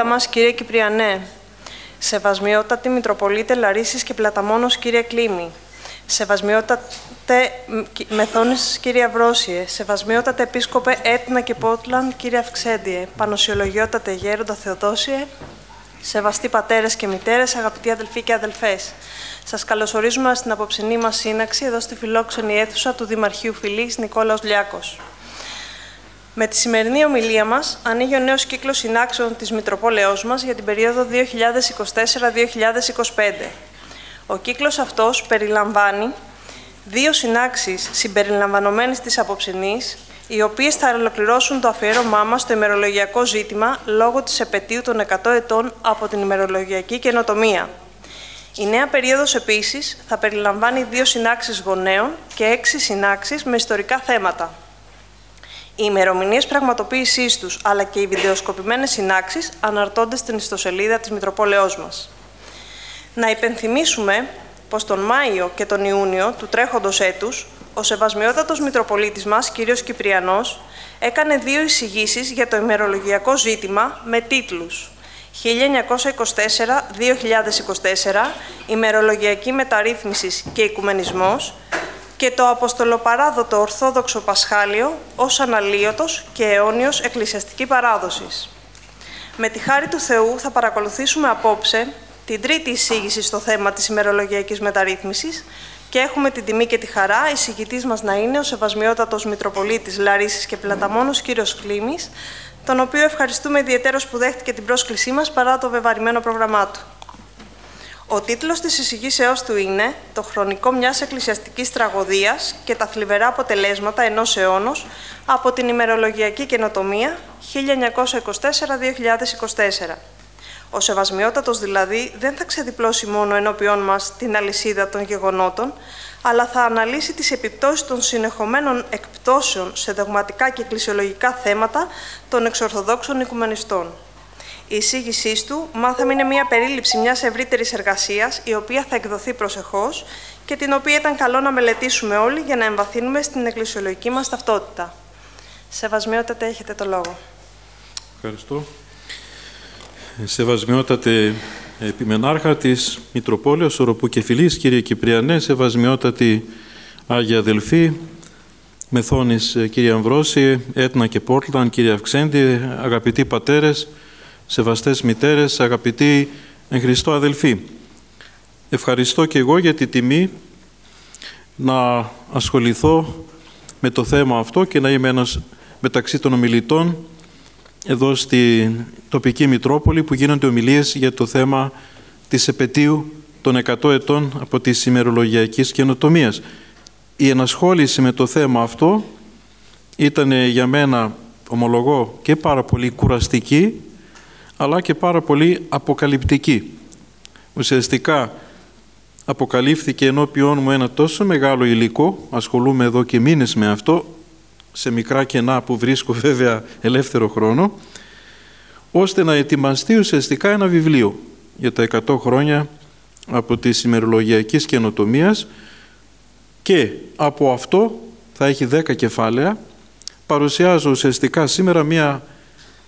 Σεβασμιότατε Μητροπολίτα μας, κύριε Κυπριανέ. Σεβασμιότατε Μητροπολίτε Λαρίσης και Πλαταμόνος, κύριε Κλήμη. Σεβασμιότατε Μεθόνης, κύριε Αυρόσιε. Σεβασμιότατε Επίσκοπε Έτνα και Πότλαν, κύριε Αυξέντιε. Πανοσιολογιότατε Γέροντα Θεοδόσιε. Σεβαστοί πατέρες και μητέρες, αγαπητοί αδελφοί και αδελφές. Σας καλωσορίζουμε στην απόψινή μας σύναξη εδώ στη φιλόξενη αίθουσα του Δημαρχείου Φιλής Νικόλαος Λιάκος. Με τη σημερινή ομιλία μας ανοίγει ο νέος κύκλος συνάξεων της Μητροπόλεως μας για την περίοδο 2024-2025. Ο κύκλος αυτός περιλαμβάνει δύο συνάξεις συμπεριλαμβανομένες της απόψινής, οι οποίες θα ολοκληρώσουν το αφιέρωμά μας στο ημερολογιακό ζήτημα λόγω της επαιτίου των 100 ετών από την ημερολογιακή καινοτομία. Η νέα περίοδος επίσης θα περιλαμβάνει δύο συνάξεις γονέων και έξι συνάξεις με ιστορικά θέματα. Οι ημερομηνίες πραγματοποίησής τους αλλά και οι βιντεοσκοπημένες συνάξεις αναρτώνται στην ιστοσελίδα της Μητροπόλεω μας. Να υπενθυμίσουμε πως τον Μάιο και τον Ιούνιο του τρέχοντος έτους, ο Σεβασμιότατος Μητροπολίτης μας, κ. Κυπριανός, έκανε δύο εισηγήσεις για το ημερολογιακό ζήτημα με τίτλους 1924-2024, ημερολογιακή μεταρρύθμισης και οικουμενισμός και το Αποστολοπαράδοτο Ορθόδοξο Πασχάλιο ως αναλύωτος και αιώνιος εκκλησιαστική παράδοσης. Με τη χάρη του Θεού θα παρακολουθήσουμε απόψε την τρίτη εισήγηση στο θέμα της ημερολογιακής μεταρρύθμισης και έχουμε την τιμή και τη χαρά εισηγητής μας να είναι ο Σεβασμιότατος Μητροπολίτης Λαρίσης και Πλαταμόνος κύριος Κλήμης, τον οποίο ευχαριστούμε ιδιαίτερος που δέχτηκε την πρόσκλησή μας παρά το βεβαρημένο πρόγραμμά του. Ο τίτλος της εισηγήσεώς του είναι «Το χρονικό μιας εκκλησιαστικής τραγωδίας και τα θλιβερά αποτελέσματα ενός αιώνος από την ημερολογιακή καινοτομία 1924-2024». Ο Σεβασμιότατος δηλαδή δεν θα ξεδιπλώσει μόνο ενώπιόν μας την αλυσίδα των γεγονότων, αλλά θα αναλύσει τις επιπτώσεις των συνεχομένων εκπτώσεων σε δογματικά και εκκλησιολογικά θέματα των εξορθοδόξων οικουμενιστών. Η εισήγησής του, μάθαμε, είναι μια περίληψη μιας ευρύτερης εργασίας, η οποία θα εκδοθεί προσεχώς και την οποία ήταν καλό να μελετήσουμε όλοι για να εμβαθύνουμε στην εκκλησιολογική μας ταυτότητα. Σεβασμιότατε, έχετε το λόγο. Ευχαριστώ. Σεβασμιότατε επιμενάρχα της Μητροπόλεως Οροπού και Φιλής, κύριε Κυπριανέ, σεβασμιότατη Άγια Αδελφή, Μεθόνης κύριε Αμβρώση, Έτνα και Πόρτλαν, κύριε Αυξέντη, αγαπητοί πατέρες, σεβαστές μητέρες, αγαπητοί εν Χριστώ αδελφοί. Ευχαριστώ και εγώ για τη τιμή να ασχοληθώ με το θέμα αυτό και να είμαι ένας μεταξύ των ομιλητών εδώ στη τοπική Μητρόπολη που γίνονται ομιλίες για το θέμα της επαιτίου των 100 ετών από τη ημερολογιακής καινοτομίας. Η ενασχόληση με το θέμα αυτό ήταν για μένα, ομολογώ, και πάρα πολύ κουραστική αλλά και πάρα πολύ αποκαλυπτική. Ουσιαστικά αποκαλύφθηκε ενώπιόν μου ένα τόσο μεγάλο υλικό, ασχολούμαι εδώ και μήνες με αυτό, σε μικρά κενά που βρίσκω βέβαια ελεύθερο χρόνο, ώστε να ετοιμαστεί ουσιαστικά ένα βιβλίο για τα 100 χρόνια από τη ημερολογιακή καινοτομία και από αυτό θα έχει 10 κεφάλαια. Παρουσιάζω ουσιαστικά σήμερα μία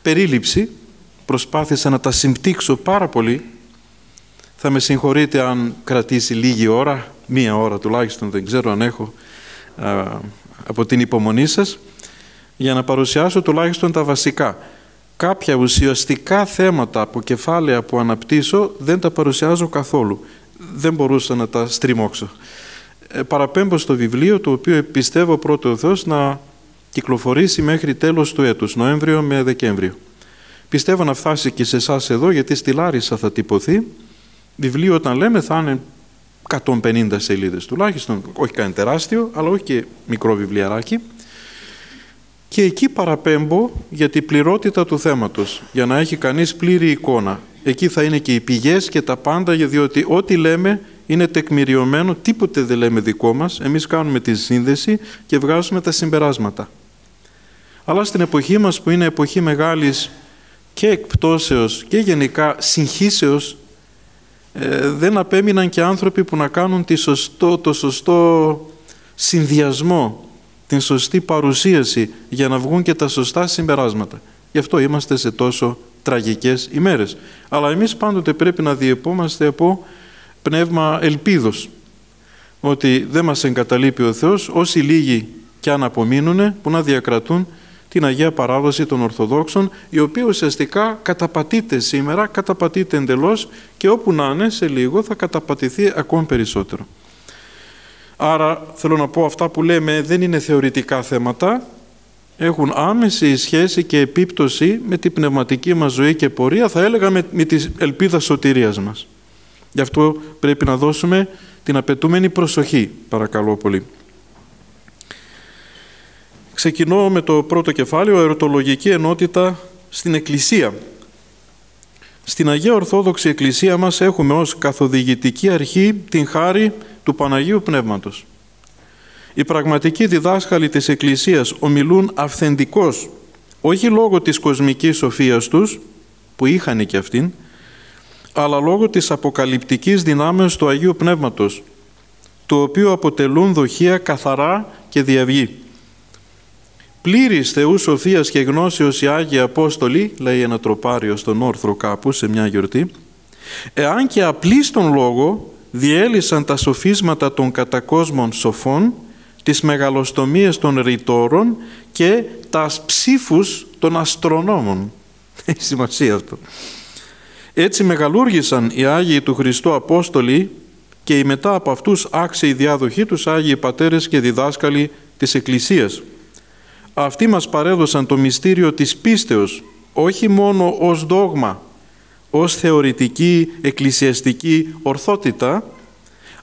περίληψη προσπάθησα να τα συμπτύξω πάρα πολύ. Θα με συγχωρείτε αν κρατήσει λίγη ώρα, μία ώρα τουλάχιστον, δεν ξέρω αν έχω από την υπομονή σας, για να παρουσιάσω τουλάχιστον τα βασικά. Κάποια ουσιαστικά θέματα από κεφάλαια που αναπτύσσω δεν τα παρουσιάζω καθόλου. Δεν μπορούσα να τα στριμώξω. Ε, παραπέμπω στο βιβλίο, το οποίο πιστεύω πρώτο ο Θεός να κυκλοφορήσει μέχρι τέλος του έτους, Νοέμβριο με Δεκέμβριο. Πιστεύω να φτάσει και σε εσάς εδώ, γιατί στη Λάρισα θα τυπωθεί. Βιβλίο όταν λέμε θα είναι 150 σελίδες τουλάχιστον, όχι καν τεράστιο, αλλά όχι και μικρό βιβλιαράκι. Και εκεί παραπέμπω για την πληρότητα του θέματος, για να έχει κανείς πλήρη εικόνα. Εκεί θα είναι και οι πηγές και τα πάντα, διότι ό,τι λέμε είναι τεκμηριωμένο, τίποτε δεν λέμε δικό μας, εμείς κάνουμε τη σύνδεση και βγάζουμε τα συμπεράσματα. Αλλά στην εποχή μας που είναι εποχή μεγάλης και εκπτώσεως και γενικά συγχύσεως ε, δεν απέμειναν και άνθρωποι που να κάνουν τη σωστό, το σωστό συνδυασμό, την σωστή παρουσίαση για να βγουν και τα σωστά συμπεράσματα. Γι' αυτό είμαστε σε τόσο τραγικές ημέρες. Αλλά εμείς πάντοτε πρέπει να διεπόμαστε από πνεύμα ελπίδος. Ότι δεν μας εγκαταλείπει ο Θεός όσοι λίγοι κι αν απομείνουν που να διακρατούν την Αγία Παράδοση των Ορθοδόξων η οποία ουσιαστικά καταπατείται σήμερα, καταπατείται εντελώς και όπου να είναι σε λίγο θα καταπατηθεί ακόμη περισσότερο. Άρα θέλω να πω αυτά που λέμε δεν είναι θεωρητικά θέματα, έχουν άμεση σχέση και επίπτωση με την πνευματική μας ζωή και πορεία, θα έλεγα με, με τη ελπίδα σωτηρίας μας. Γι' αυτό πρέπει να δώσουμε την απαιτούμενη προσοχή, παρακαλώ πολύ. Ξεκινώ με το πρώτο κεφάλαιο, ερωτολογική ενότητα στην Εκκλησία. Στην Αγία Ορθόδοξη Εκκλησία μας έχουμε ως καθοδηγητική αρχή την χάρη του Παναγίου Πνεύματος. Οι πραγματικοί διδάσκαλοι της Εκκλησίας ομιλούν αυθεντικώς, όχι λόγω της κοσμικής σοφίας τους, που είχαν και αυτήν, αλλά λόγω της αποκαλυπτικής δυνάμεως του Αγίου Πνεύματος, το οποίο αποτελούν δοχεία καθαρά και διαυγή. Πλήρης Θεούς σοφίας και γνώσεως οι Άγιοι Απόστολοι, λέει ένα τροπάριο στον όρθρο κάπου σε μια γιορτή, εάν και απλή στον λόγο διέλυσαν τα σοφίσματα των κατακόσμων σοφών, τις μεγαλοστομίες των ρητόρων και τας ψήφους των αστρονόμων. Έχει σημασία αυτό. Έτσι μεγαλούργησαν οι Άγιοι του Χριστού Απόστολοι και οι μετά από αυτούς άξιοι διάδοχοι τους Άγιοι Πατέρες και διδάσκαλοι της Εκκλησίας. Αυτοί μας παρέδωσαν το μυστήριο της πίστεως, όχι μόνο ως δόγμα, ως θεωρητική εκκλησιαστική ορθότητα,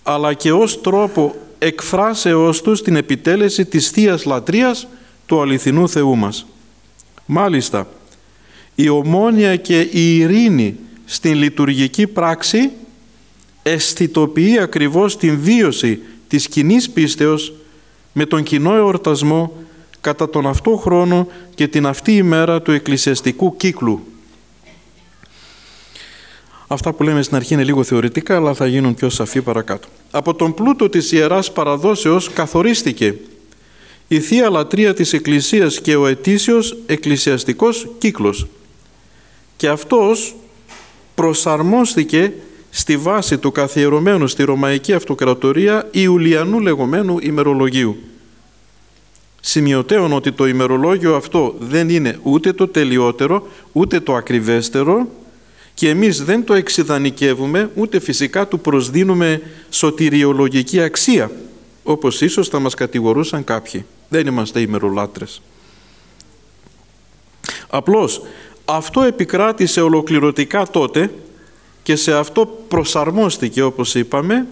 αλλά και ως τρόπο εκφράσεώς τους την επιτέλεση της θείας Λατρείας του αληθινού Θεού μας. Μάλιστα, η ομόνια και η ειρήνη στην λειτουργική πράξη αισθητοποιεί ακριβώς την βίωση της κοινής πίστεως με τον κοινό εορτασμό κατά τον αυτό χρόνο και την αυτή ημέρα του εκκλησιαστικού κύκλου. Αυτά που λέμε στην αρχή είναι λίγο θεωρητικά, αλλά θα γίνουν πιο σαφή παρακάτω. Από τον πλούτο της Ιεράς Παραδόσεως καθορίστηκε η Θεία Λατρεία της Εκκλησίας και ο ετήσιος εκκλησιαστικός κύκλος. Και αυτός προσαρμόστηκε στη βάση του καθιερωμένου στη Ρωμαϊκή Αυτοκρατορία Ιουλιανού λεγόμενου ημερολογίου. Σημειωτέων ότι το ημερολόγιο αυτό δεν είναι ούτε το τελειότερο, ούτε το ακριβέστερο και εμείς δεν το εξειδανικεύουμε, ούτε φυσικά του προσδίνουμε σωτηριολογική αξία, όπως ίσως θα μας κατηγορούσαν κάποιοι. Δεν είμαστε ημερολάτρες. Απλώς αυτό επικράτησε ολοκληρωτικά τότε και σε αυτό προσαρμόστηκε όπως είπαμε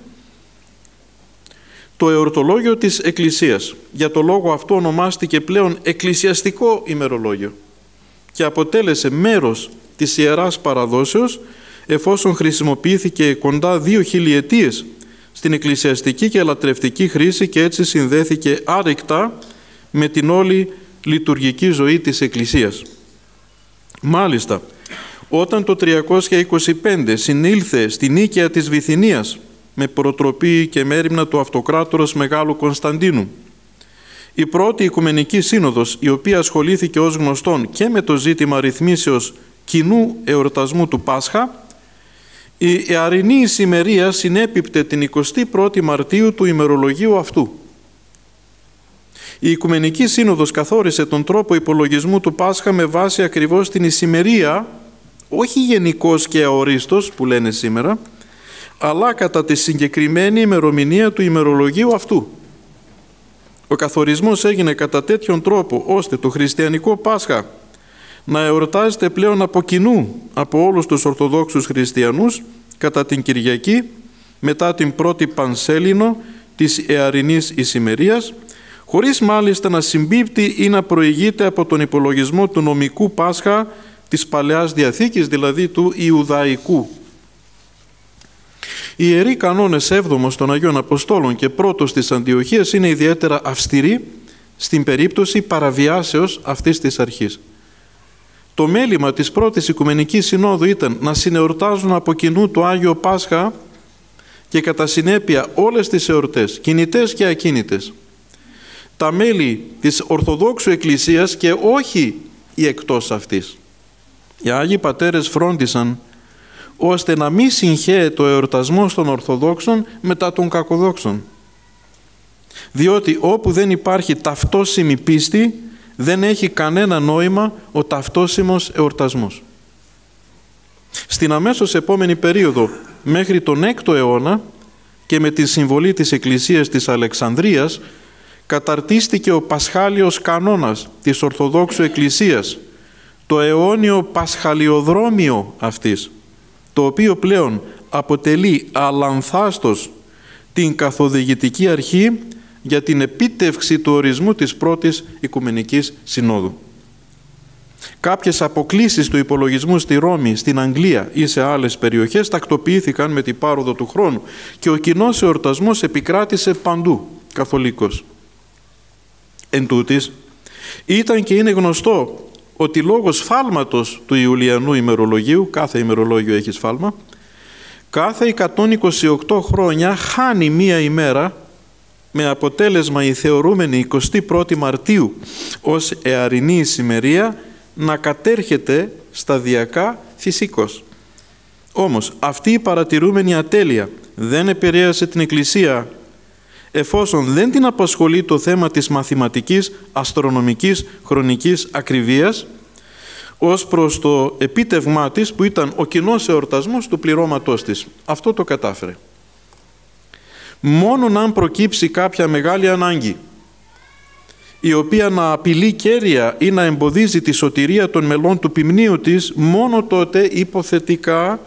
το εορτολόγιο της Εκκλησίας. Για το λόγο αυτό ονομάστηκε πλέον εκκλησιαστικό ημερολόγιο και αποτέλεσε μέρος της Ιεράς Παραδόσεως εφόσον χρησιμοποιήθηκε κοντά δύο χιλιετίες στην εκκλησιαστική και λατρευτική χρήση και έτσι συνδέθηκε άρρηκτα με την όλη λειτουργική ζωή της Εκκλησίας. Μάλιστα, όταν το 325 συνήλθε στην νίκαια της Βυθινίας με προτροπή και μέρημνα του Αυτοκράτορος Μεγάλου Κωνσταντίνου, η πρώτη Οικουμενική Σύνοδος, η οποία ασχολήθηκε ως γνωστόν και με το ζήτημα ρυθμίσεως κοινού εορτασμού του Πάσχα, η εαρινή ησημερία συνέπιπτε την 21η Μαρτίου του ημερολογίου αυτού. Η Οικουμενική Σύνοδος καθόρισε τον τρόπο υπολογισμού του Πάσχα με βάση ακριβώς την ησημερία, όχι γενικός και αορίστος που λένε σήμερα, αλλά κατά τη συγκεκριμένη ημερομηνία του ημερολογίου αυτού. Ο καθορισμός έγινε κατά τέτοιον τρόπο ώστε το χριστιανικό Πάσχα να εορτάζεται πλέον από κοινού από όλους τους Ορθοδόξους Χριστιανούς κατά την Κυριακή μετά την πρώτη Πανσέλινο της Εαρινής Ισημερίας χωρίς μάλιστα να συμπίπτει ή να προηγείται από τον υπολογισμό του νομικού Πάσχα της Παλαιάς Διαθήκης, δηλαδή του Ιουδαϊκού. Οι ιεροί κανόνες 7 των Αγίων Αποστόλων και πρώτος της Αντιοχίας είναι ιδιαίτερα αυστηροί στην περίπτωση παραβιάσεως αυτής της αρχής. Το μέλημα της πρώτης Οικουμενικής Συνόδου ήταν να συνεορτάζουν από κοινού το Άγιο Πάσχα και κατά συνέπεια όλες τις εορτές, κινητές και ακίνητες. Τα μέλη της Ορθοδόξου Εκκλησίας και όχι οι εκτός αυτής. Οι Άγιοι Πατέρες φρόντισαν ώστε να μην συγχαίει το εορτασμό των Ορθοδόξων μετά των Κακοδόξων. Διότι όπου δεν υπάρχει ταυτόσιμη πίστη, δεν έχει κανένα νόημα ο ταυτόσιμος εορτασμός. Στην αμέσως επόμενη περίοδο, μέχρι τον 6ο αιώνα και με τη συμβολή της Εκκλησίας της Αλεξανδρίας, καταρτίστηκε ο Πασχάλιος κανόνας της Ορθοδόξου Εκκλησίας, το αιώνιο Πασχαλιοδρόμιο αυτής, το οποίο πλέον αποτελεί αλανθάστος την καθοδηγητική αρχή για την επίτευξη του ορισμού της πρώτης Οικουμενικής Συνόδου. Κάποιες αποκλίσεις του υπολογισμού στη Ρώμη, στην Αγγλία ή σε άλλες περιοχές τακτοποιήθηκαν με την πάροδο του χρόνου και ο κοινός εορτασμός επικράτησε παντού καθολικός. Εν τούτης, ήταν και είναι γνωστό ότι λόγω σφάλματος του Ιουλιανού ημερολογίου, κάθε ημερολόγιο έχει σφάλμα, κάθε 128 χρόνια χάνει μία ημέρα με αποτέλεσμα η θεωρούμενη 21η Μαρτίου ως εαρινή ησημερία να κατέρχεται σταδιακά φυσικός. Όμως αυτή η παρατηρούμενη ατέλεια δεν επηρέασε την Εκκλησία εφόσον δεν την απασχολεί το θέμα της μαθηματικής, αστρονομικής, χρονικής ακριβίας ως προς το επίτευγμά της που ήταν ο κοινός εορτασμός του πληρώματός της. Αυτό το κατάφερε. Μόνον αν προκύψει κάποια μεγάλη ανάγκη η οποία να απειλεί κέρια ή να εμποδίζει τη σωτηρία των μελών του ποιμνίου της, μόνο τότε υποθετικά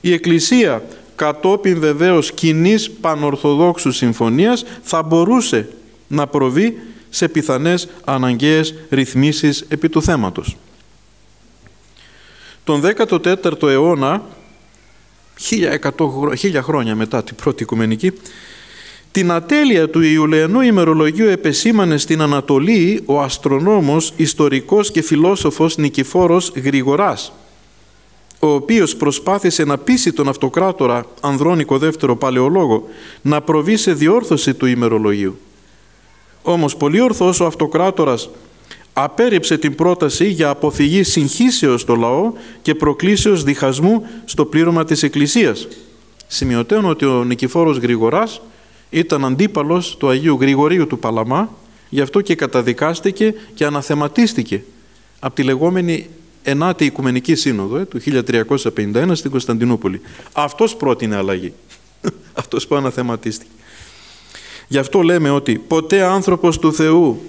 η Εκκλησία κατόπιν βεβαίως κοινής πανορθοδόξου συμφωνίας θα μπορούσε να προβεί σε πιθανές αναγκαίες ρυθμίσεις επί του θέματος. Τον 14ο αιώνα, χίλια χρόνια μετά την πρώτη οικουμενική, την ατέλεια του Ιουλιανού ημερολογίου επεσήμανε στην Ανατολή ο αστρονόμος, ιστορικός και φιλόσοφος Νικηφόρος Γρηγοράς, ο οποίος προσπάθησε να πείσει τον αυτοκράτορα Ανδρώνικο δεύτερο παλαιολόγο να προβεί σε διόρθωση του ημερολογίου. Όμως πολύ ορθώς ο αυτοκράτορας απέρριψε την πρόταση για αποφυγή συγχύσεως στο λαό και προκλήσεως διχασμού στο πλήρωμα της Εκκλησίας. Σημειωτέων ότι ο Νικηφόρος Γρηγοράς ήταν αντίπαλος του Αγίου Γρηγορίου του Παλαμά, γι' αυτό και καταδικάστηκε και αναθεματίστηκε από τη λεγόμενη Ενάτη Οικουμενική Σύνοδο ε, του 1351 στην Κωνσταντινούπολη. Αυτός πρότεινε αλλαγή. Αυτός που αναθεματίστηκε. Γι' αυτό λέμε ότι ποτέ άνθρωπος του Θεού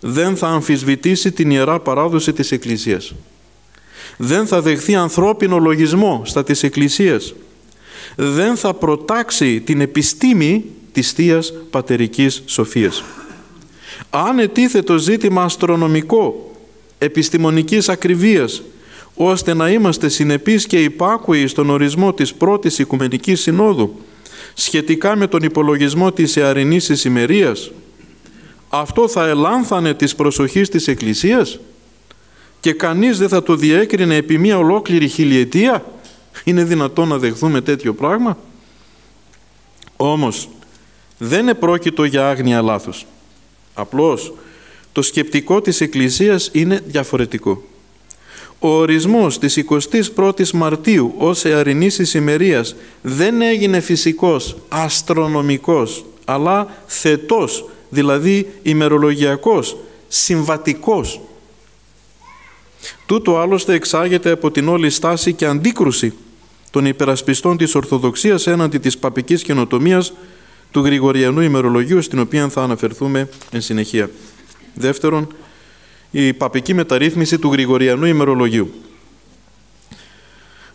δεν θα αμφισβητήσει την Ιερά Παράδοση της Εκκλησίας. Δεν θα δεχθεί ανθρώπινο λογισμό στα της Εκκλησίας. Δεν θα προτάξει την επιστήμη της Θείας Πατερικής Σοφίας. Αν ετίθε το ζήτημα αστρονομικό, επιστημονικής ακριβίας, ώστε να είμαστε συνεπείς και υπάκουοι στον ορισμό της πρώτης Οικουμενικής Συνόδου, σχετικά με τον υπολογισμό της εαρινής ησημερίας, αυτό θα ελάνθανε της προσοχής της Εκκλησίας; Και κανείς δεν θα το διέκρινε επί μία ολόκληρη χιλιετία; Είναι δυνατόν να δεχθούμε τέτοιο πράγμα; Όμως δεν επρόκειτο για άγνοια λάθος. Απλώς το σκεπτικό της Εκκλησίας είναι διαφορετικό. Ο ορισμός της 21ης Μαρτίου ως εαρινής ησημερίας δεν έγινε φυσικός, αστρονομικός, αλλά θετός, δηλαδή ημερολογιακός, συμβατικός. Τούτο άλλωστε εξάγεται από την όλη στάση και αντίκρουση των υπερασπιστών της Ορθοδοξίας έναντι της παπικής καινοτομίας του Γρηγοριανού ημερολογίου στην οποία θα αναφερθούμε εν συνεχεία. Δεύτερον, η παπική μεταρρύθμιση του Γρηγοριανού ημερολογίου.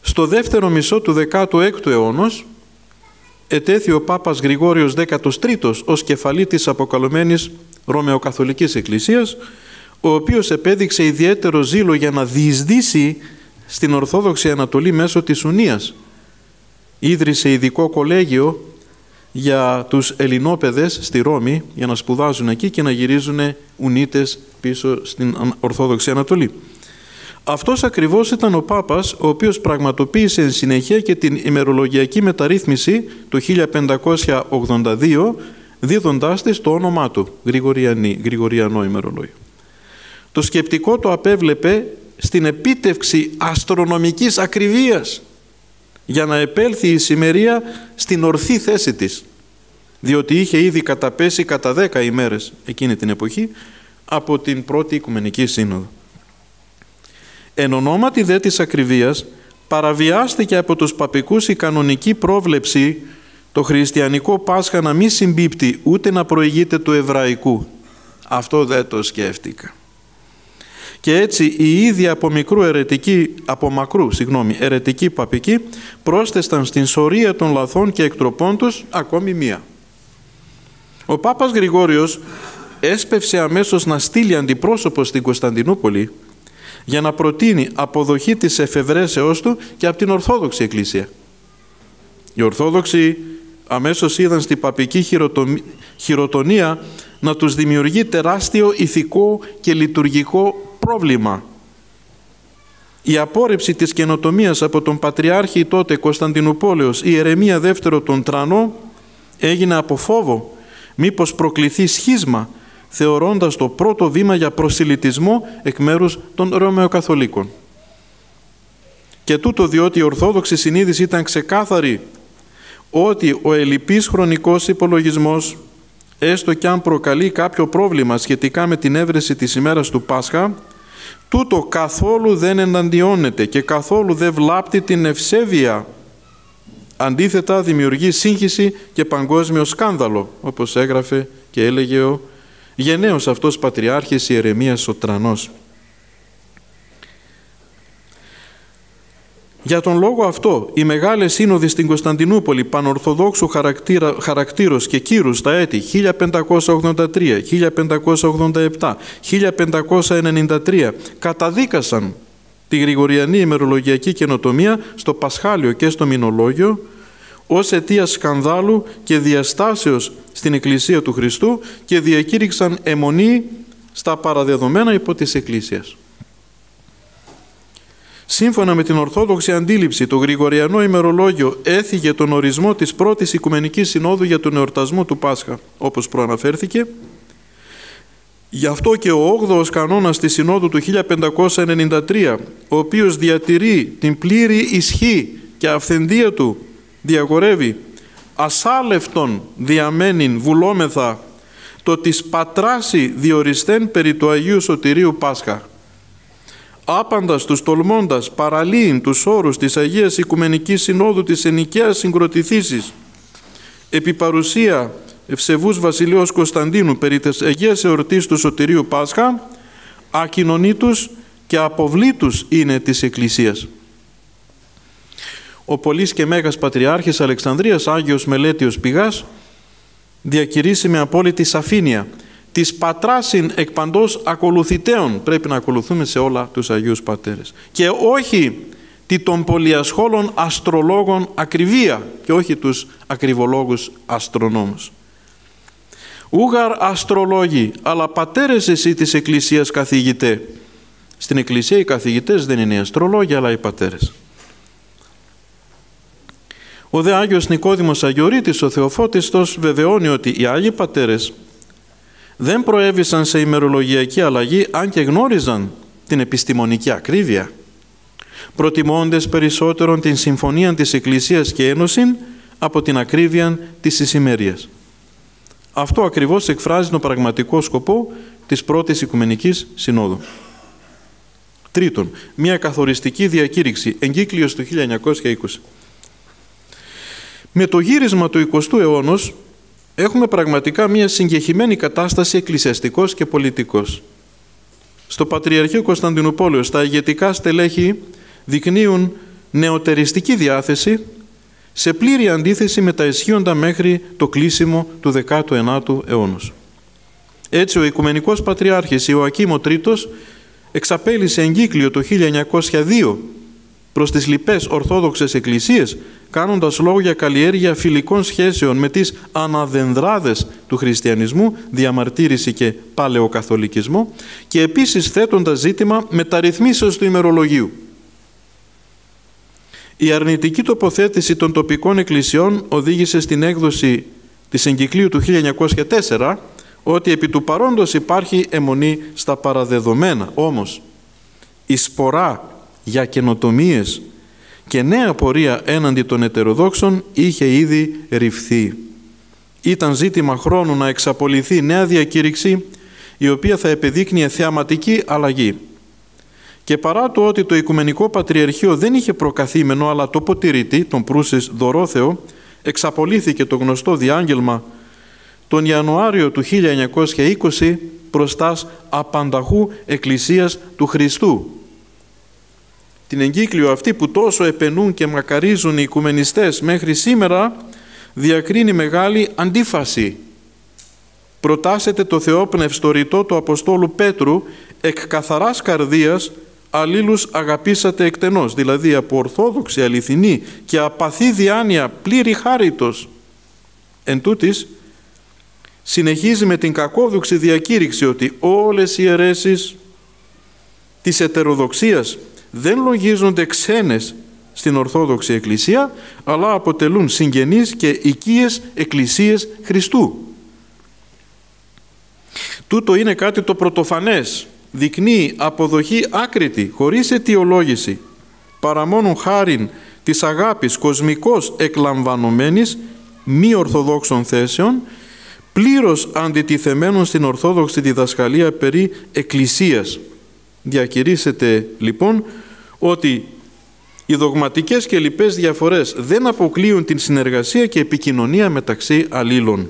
Στο δεύτερο μισό του 16ου αιώνος ετέθη ο Πάπας Γρηγόριος 13ος ως κεφαλή της αποκαλωμένης Ρωμαιοκαθολικής Εκκλησίας, ο οποίος επέδειξε ιδιαίτερο ζήλο για να διεισδύσει στην Ορθόδοξη Ανατολή μέσω της Ουνίας. Ίδρυσε ειδικό κολέγιο για τους Ελληνόπαιδες στη Ρώμη για να σπουδάζουν εκεί και να γυρίζουν Ουνίτες πίσω στην Ορθόδοξη Ανατολή. Αυτός ακριβώς ήταν ο Πάπας ο οποίος πραγματοποίησε εν συνεχεία και την ημερολογιακή μεταρρύθμιση το 1582 δίδοντάς της το όνομά του, Γρηγοριανό ημερολόγιο. Το σκεπτικό το απέβλεπε στην επίτευξη αστρονομικής ακριβίας για να επέλθει η σημερία στην ορθή θέση της διότι είχε ήδη καταπέσει κατά δέκα ημέρες εκείνη την εποχή από την πρώτη Οικουμενική Σύνοδο. Εν ονόματι δε της ακριβίας παραβιάστηκε από τους παπικούς η κανονική πρόβλεψη το χριστιανικό Πάσχα να μην συμπίπτει ούτε να προηγείται του εβραϊκού. Αυτό δεν το σκέφτηκα. Και έτσι οι ίδιοι από, μικρού ερετικοί, από μακρού συγγνώμη, ερετικοί παπικοί πρόσθεσαν στην σωρία των λαθών και εκτροπών τους ακόμη μία. Ο Πάπας Γρηγόριος έσπευσε αμέσως να στείλει αντιπρόσωπο στην Κωνσταντινούπολη για να προτείνει αποδοχή της εφευρέσεώς του και από την Ορθόδοξη Εκκλησία. Οι Ορθόδοξοι αμέσως είδαν στην παπική χειροτονία να τους δημιουργεί τεράστιο ηθικό και λειτουργικό πρόβλημα. Η απόρρεψη της καινοτομίας από τον Πατριάρχη τότε Κωνσταντινούπολεως Ιερεμία δεύτερο τον Τρανό έγινε από φόβο μήπως προκληθεί σχίσμα θεωρώντας το πρώτο βήμα για προσιλητισμό εκ μέρους των Ρωμαιοκαθολίκων. Και τούτο διότι η Ορθόδοξη συνείδηση ήταν ξεκάθαρη ότι ο ελλειπής χρονικός υπολογισμός έστω και αν προκαλεί κάποιο πρόβλημα σχετικά με την έβρεση της ημέρας του Πάσχα τούτο καθόλου δεν εναντιώνεται και καθόλου δεν βλάπτει την ευσέβεια αντίθετα δημιουργεί σύγχυση και παγκόσμιο σκάνδαλο όπως έγραφε και έλεγε ο γενναίος αυτός Πατριάρχης Ιερεμίας ο Τρανός. Για τον λόγο αυτό, οι μεγάλες σύνοδοι στην Κωνσταντινούπολη πανορθοδόξου χαρακτήρα, χαρακτήρος και κύρους τα έτη 1583, 1587, 1593 καταδίκασαν τη Γρηγοριανή ημερολογιακή καινοτομία στο Πασχάλιο και στο Μινολόγιο ως αιτία σκανδάλου και διαστάσεως στην Εκκλησία του Χριστού και διακήρυξαν αιμονή στα παραδεδομένα υπό της Εκκλησίας. Σύμφωνα με την Ορθόδοξη αντίληψη, το Γρηγοριανό ημερολόγιο έθιγε τον ορισμό της πρώτης Οικουμενικής Συνόδου για τον εορτασμό του Πάσχα, όπως προαναφέρθηκε. Γι' αυτό και ο 8ος κανόνας της Συνόδου του 1593, ο οποίος διατηρεί την πλήρη ισχύ και αυθεντία του διαγορεύει ασάλευτον διαμένην βουλόμεθα το της πατράσει διοριστέν περί του Αγίου Σωτηρίου Πάσχα. Άπαντας τους τολμώντας παραλύειν τους όρους της Αγίας Οικουμενικής Συνόδου της Ενικαίας Συγκροτηθήσης επί παρουσία ευσεβούς βασιλείος Κωνσταντίνου περί της Αγίας Εορτής του Σωτηρίου Πάσχα ακοινωνήτους και αποβλήτους είναι της Εκκλησίας. Ο Πολύς και Μέγας Πατριάρχης Αλεξανδρίας Άγιος Μελέτιος Πηγάς διακηρύσει με απόλυτη σαφήνεια της πατράσιν εκ παντός ακολουθητέων πρέπει να ακολουθούμε σε όλα τους Αγίους Πατέρες και όχι τη των πολυασχόλων αστρολόγων ακριβία και όχι τους ακριβολόγους αστρονόμους. Ούγαρ αστρολόγοι, αλλά πατέρες εσύ της Εκκλησίας καθηγητέ. Στην Εκκλησία οι καθηγητές δεν είναι οι αστρολόγοι, αλλά οι πατέρες. Ο δε Άγιος Νικόδημος Αγιορείτης, ο Θεοφώτιστος, βεβαιώνει ότι οι Άγιοι Πατέρες δεν προέβησαν σε ημερολογιακή αλλαγή αν και γνώριζαν την επιστημονική ακρίβεια, προτιμώντες περισσότερον την συμφωνία της Εκκλησίας και Ένωση από την ακρίβεια της εισημερίας. Αυτό ακριβώς εκφράζει τον πραγματικό σκοπό της πρώτης Οικουμενικής Συνόδου. Τρίτον, μια καθοριστική διακήρυξη, εγκύκλειος του 1920. Με το γύρισμα του 20ου αιώνος έχουμε πραγματικά μια συγκεχημένη κατάσταση εκκλησιαστικός και πολιτικός. Στο Πατριαρχείο Κωνσταντινούπολεως τα ηγετικά στελέχη δεικνύουν νεοτεριστική διάθεση σε πλήρη αντίθεση με τα ισχύοντα μέχρι το κλείσιμο του 19ου αιώνος. Έτσι ο Οικουμενικός Πατριάρχης Ιωακήμ ο Τρίτος εξαπέλυσε εγκύκλιο το 1902 προς τις λοιπές Ορθόδοξες Εκκλησίες κάνοντας λόγο για καλλιέργεια φιλικών σχέσεων με τις αναδενδράδες του χριστιανισμού, διαμαρτύρηση και παλαιοκαθολικισμό και επίσης θέτοντας ζήτημα μεταρρυθμίσεως του ημερολογίου. Η αρνητική τοποθέτηση των τοπικών εκκλησιών οδήγησε στην έκδοση της εγκυκλίου του 1904 ότι επί του παρόντος υπάρχει αιμονή στα παραδεδομένα. Όμως, η σπορά για καινοτομίες και νέα πορεία έναντι των ετεροδόξων είχε ήδη ρηφθεί. Ήταν ζήτημα χρόνου να εξαπολυθεί νέα διακήρυξη η οποία θα επεδείκνυε θεαματική αλλαγή. Και παρά το ότι το Οικουμενικό Πατριαρχείο δεν είχε προκαθήμενο αλλά το ποτηρητή, τον Προύσης Δωρόθεο, εξαπολύθηκε το γνωστό διάγγελμα τον Ιανουάριο του 1920 προστάς απανταχού Εκκλησίας του Χριστού. Την εγκύκλιο αυτή που τόσο επενούν και μακαρίζουν οι οικουμενιστές μέχρι σήμερα διακρίνει μεγάλη αντίφαση. Προτάσετε το θεόπνευστο ρητό του Αποστόλου Πέτρου εκ καθαράς καρδίας αλλήλους αγαπήσατε εκτενώς, δηλαδή από ορθόδοξη, αληθινή και απαθή διάνοια πλήρη χάριτος. Εν τούτης, συνεχίζει με την κακόδουξη διακήρυξη ότι όλες οι αιρέσεις της ετεροδοξίας δεν λογίζονται ξένες στην Ορθόδοξη Εκκλησία, αλλά αποτελούν συγγενείς και οικίες εκκλησίες Χριστού. Τούτο είναι κάτι το πρωτοφανές, δεικνύει αποδοχή άκρητη, χωρίς αιτιολόγηση, παρά μόνο χάριν της αγάπης κοσμικός εκλαμβανωμένης μη ορθοδόξων θέσεων, πλήρως αντιτιθεμένων στην ορθόδοξη διδασκαλία περί εκκλησίας. Διακηρύσσεται λοιπόν ότι οι δογματικές και λοιπές διαφορές δεν αποκλείουν την συνεργασία και επικοινωνία μεταξύ αλλήλων.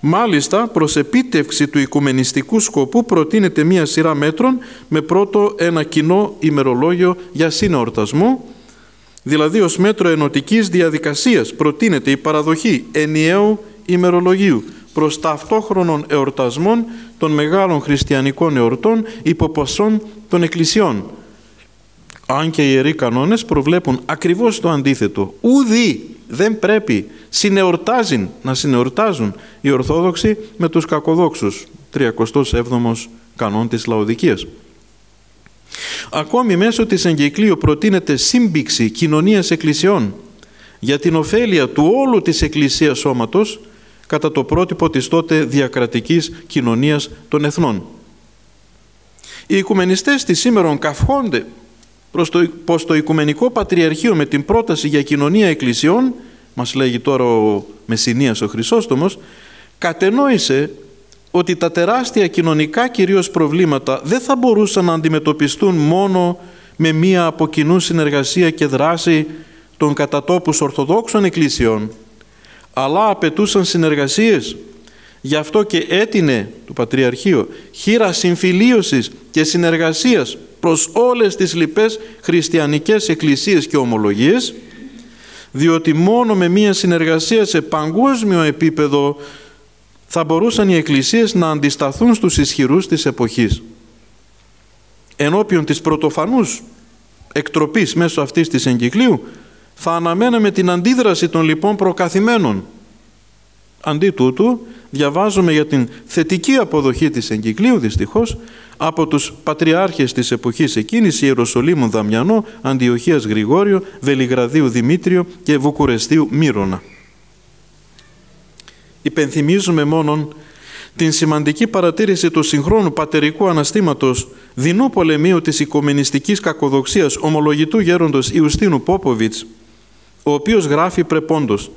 Μάλιστα, προς επίτευξη του οικουμενιστικού σκοπού προτείνεται μία σειρά μέτρων με πρώτο ένα κοινό ημερολόγιο για συνεορτασμό, δηλαδή ως μέτρο ενωτικής διαδικασίας προτείνεται η παραδοχή ενιαίου ημερολογίου προς ταυτόχρονων εορτασμών των μεγάλων χριστιανικών εορτών υποποσών των εκκλησιών. Αν και οι ιεροί κανόνες προβλέπουν ακριβώς το αντίθετο. Ουδή δεν πρέπει συνεορτάζουν, να συνεορτάζουν οι Ορθόδοξοι με τους κακοδόξους. 37ος κανόν της Λαοδικίας. Ακόμη μέσω της εγκυκλίου προτείνεται σύμπηξη κοινωνίας εκκλησιών για την ωφέλεια του όλου της εκκλησίας σώματος κατά το πρότυπο της τότε διακρατικής κοινωνίας των εθνών. Οι οικουμενιστές της σήμερον καυχόνται προς το, πως το Οικουμενικό Πατριαρχείο με την πρόταση για κοινωνία εκκλησιών, μας λέγει τώρα ο Μεσσηνίας ο Χρυσόστομος, κατενόησε ότι τα τεράστια κοινωνικά κυρίως προβλήματα δεν θα μπορούσαν να αντιμετωπιστούν μόνο με μία από κοινού συνεργασία και δράση των κατατόπους Ορθοδόξων Εκκλησιών, αλλά απαιτούσαν συνεργασίες. Γι' αυτό και έτεινε το Πατριαρχείο χείρα συμφιλίωσης και συνεργασίας προς όλες τις λοιπές χριστιανικές εκκλησίες και ομολογίες, διότι μόνο με μία συνεργασία σε παγκόσμιο επίπεδο θα μπορούσαν οι εκκλησίες να αντισταθούν στους ισχυρούς της εποχής. Ενώπιον της πρωτοφανούς εκτροπής μέσω αυτής της εγκυκλίου θα αναμέναμε την αντίδραση των λοιπόν προκαθημένων. Αντί τούτου, διαβάζουμε για την θετική αποδοχή της εγκυκλίου δυστυχώς από τους πατριάρχες της εποχής εκείνης Ιεροσολύμου Δαμιανό, Αντιοχίας Γρηγόριο, Βελιγραδίου Δημήτριο και Βουκουρεστίου Μύρονα. Υπενθυμίζουμε μόνον την σημαντική παρατήρηση του συγχρόνου πατερικού αναστήματος δεινού πολεμίου της οικομενιστικής κακοδοξίας ομολογητού γέροντος Ιουστίνου Πόποβιτς ο οποίος γράφει πρεπόντος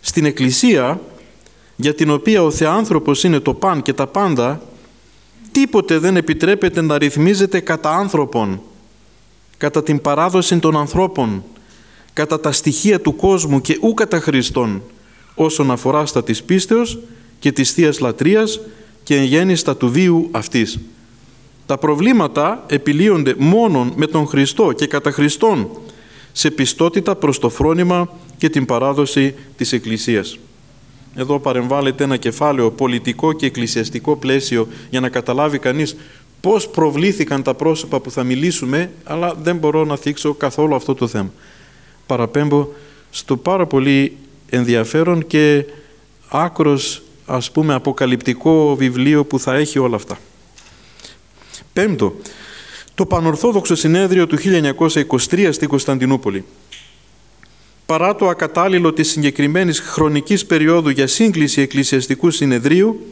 «Στην Εκκλησία, για την οποία ο Θεάνθρωπος είναι το παν και τα πάντα, τίποτε δεν επιτρέπεται να ρυθμίζεται κατά άνθρωπον, κατά την παράδοση των ανθρώπων, κατά τα στοιχεία του κόσμου και ου κατά Χριστόν, όσον αφορά στα της πίστεως και της Θείας Λατρείας και εν γέννηστα του βίου αυτής. Τα προβλήματα επιλύονται μόνον με τον Χριστό και κατά Χριστόν, σε πιστότητα προς το φρόνημα και την παράδοση της Εκκλησίας. Εδώ παρεμβάλλεται ένα κεφάλαιο πολιτικό και εκκλησιαστικό πλαίσιο για να καταλάβει κανείς πώς προβλήθηκαν τα πρόσωπα που θα μιλήσουμε, αλλά δεν μπορώ να θίξω καθόλου αυτό το θέμα. Παραπέμπω στο πάρα πολύ ενδιαφέρον και άκρος ας πούμε αποκαλυπτικό βιβλίο που θα έχει όλα αυτά. Πέμπτο, το Πανορθόδοξο Συνέδριο του 1923 στην Κωνσταντινούπολη. Παρά το ακατάλληλο της συγκεκριμένης χρονικής περίοδου για σύγκληση εκκλησιαστικού συνεδρίου,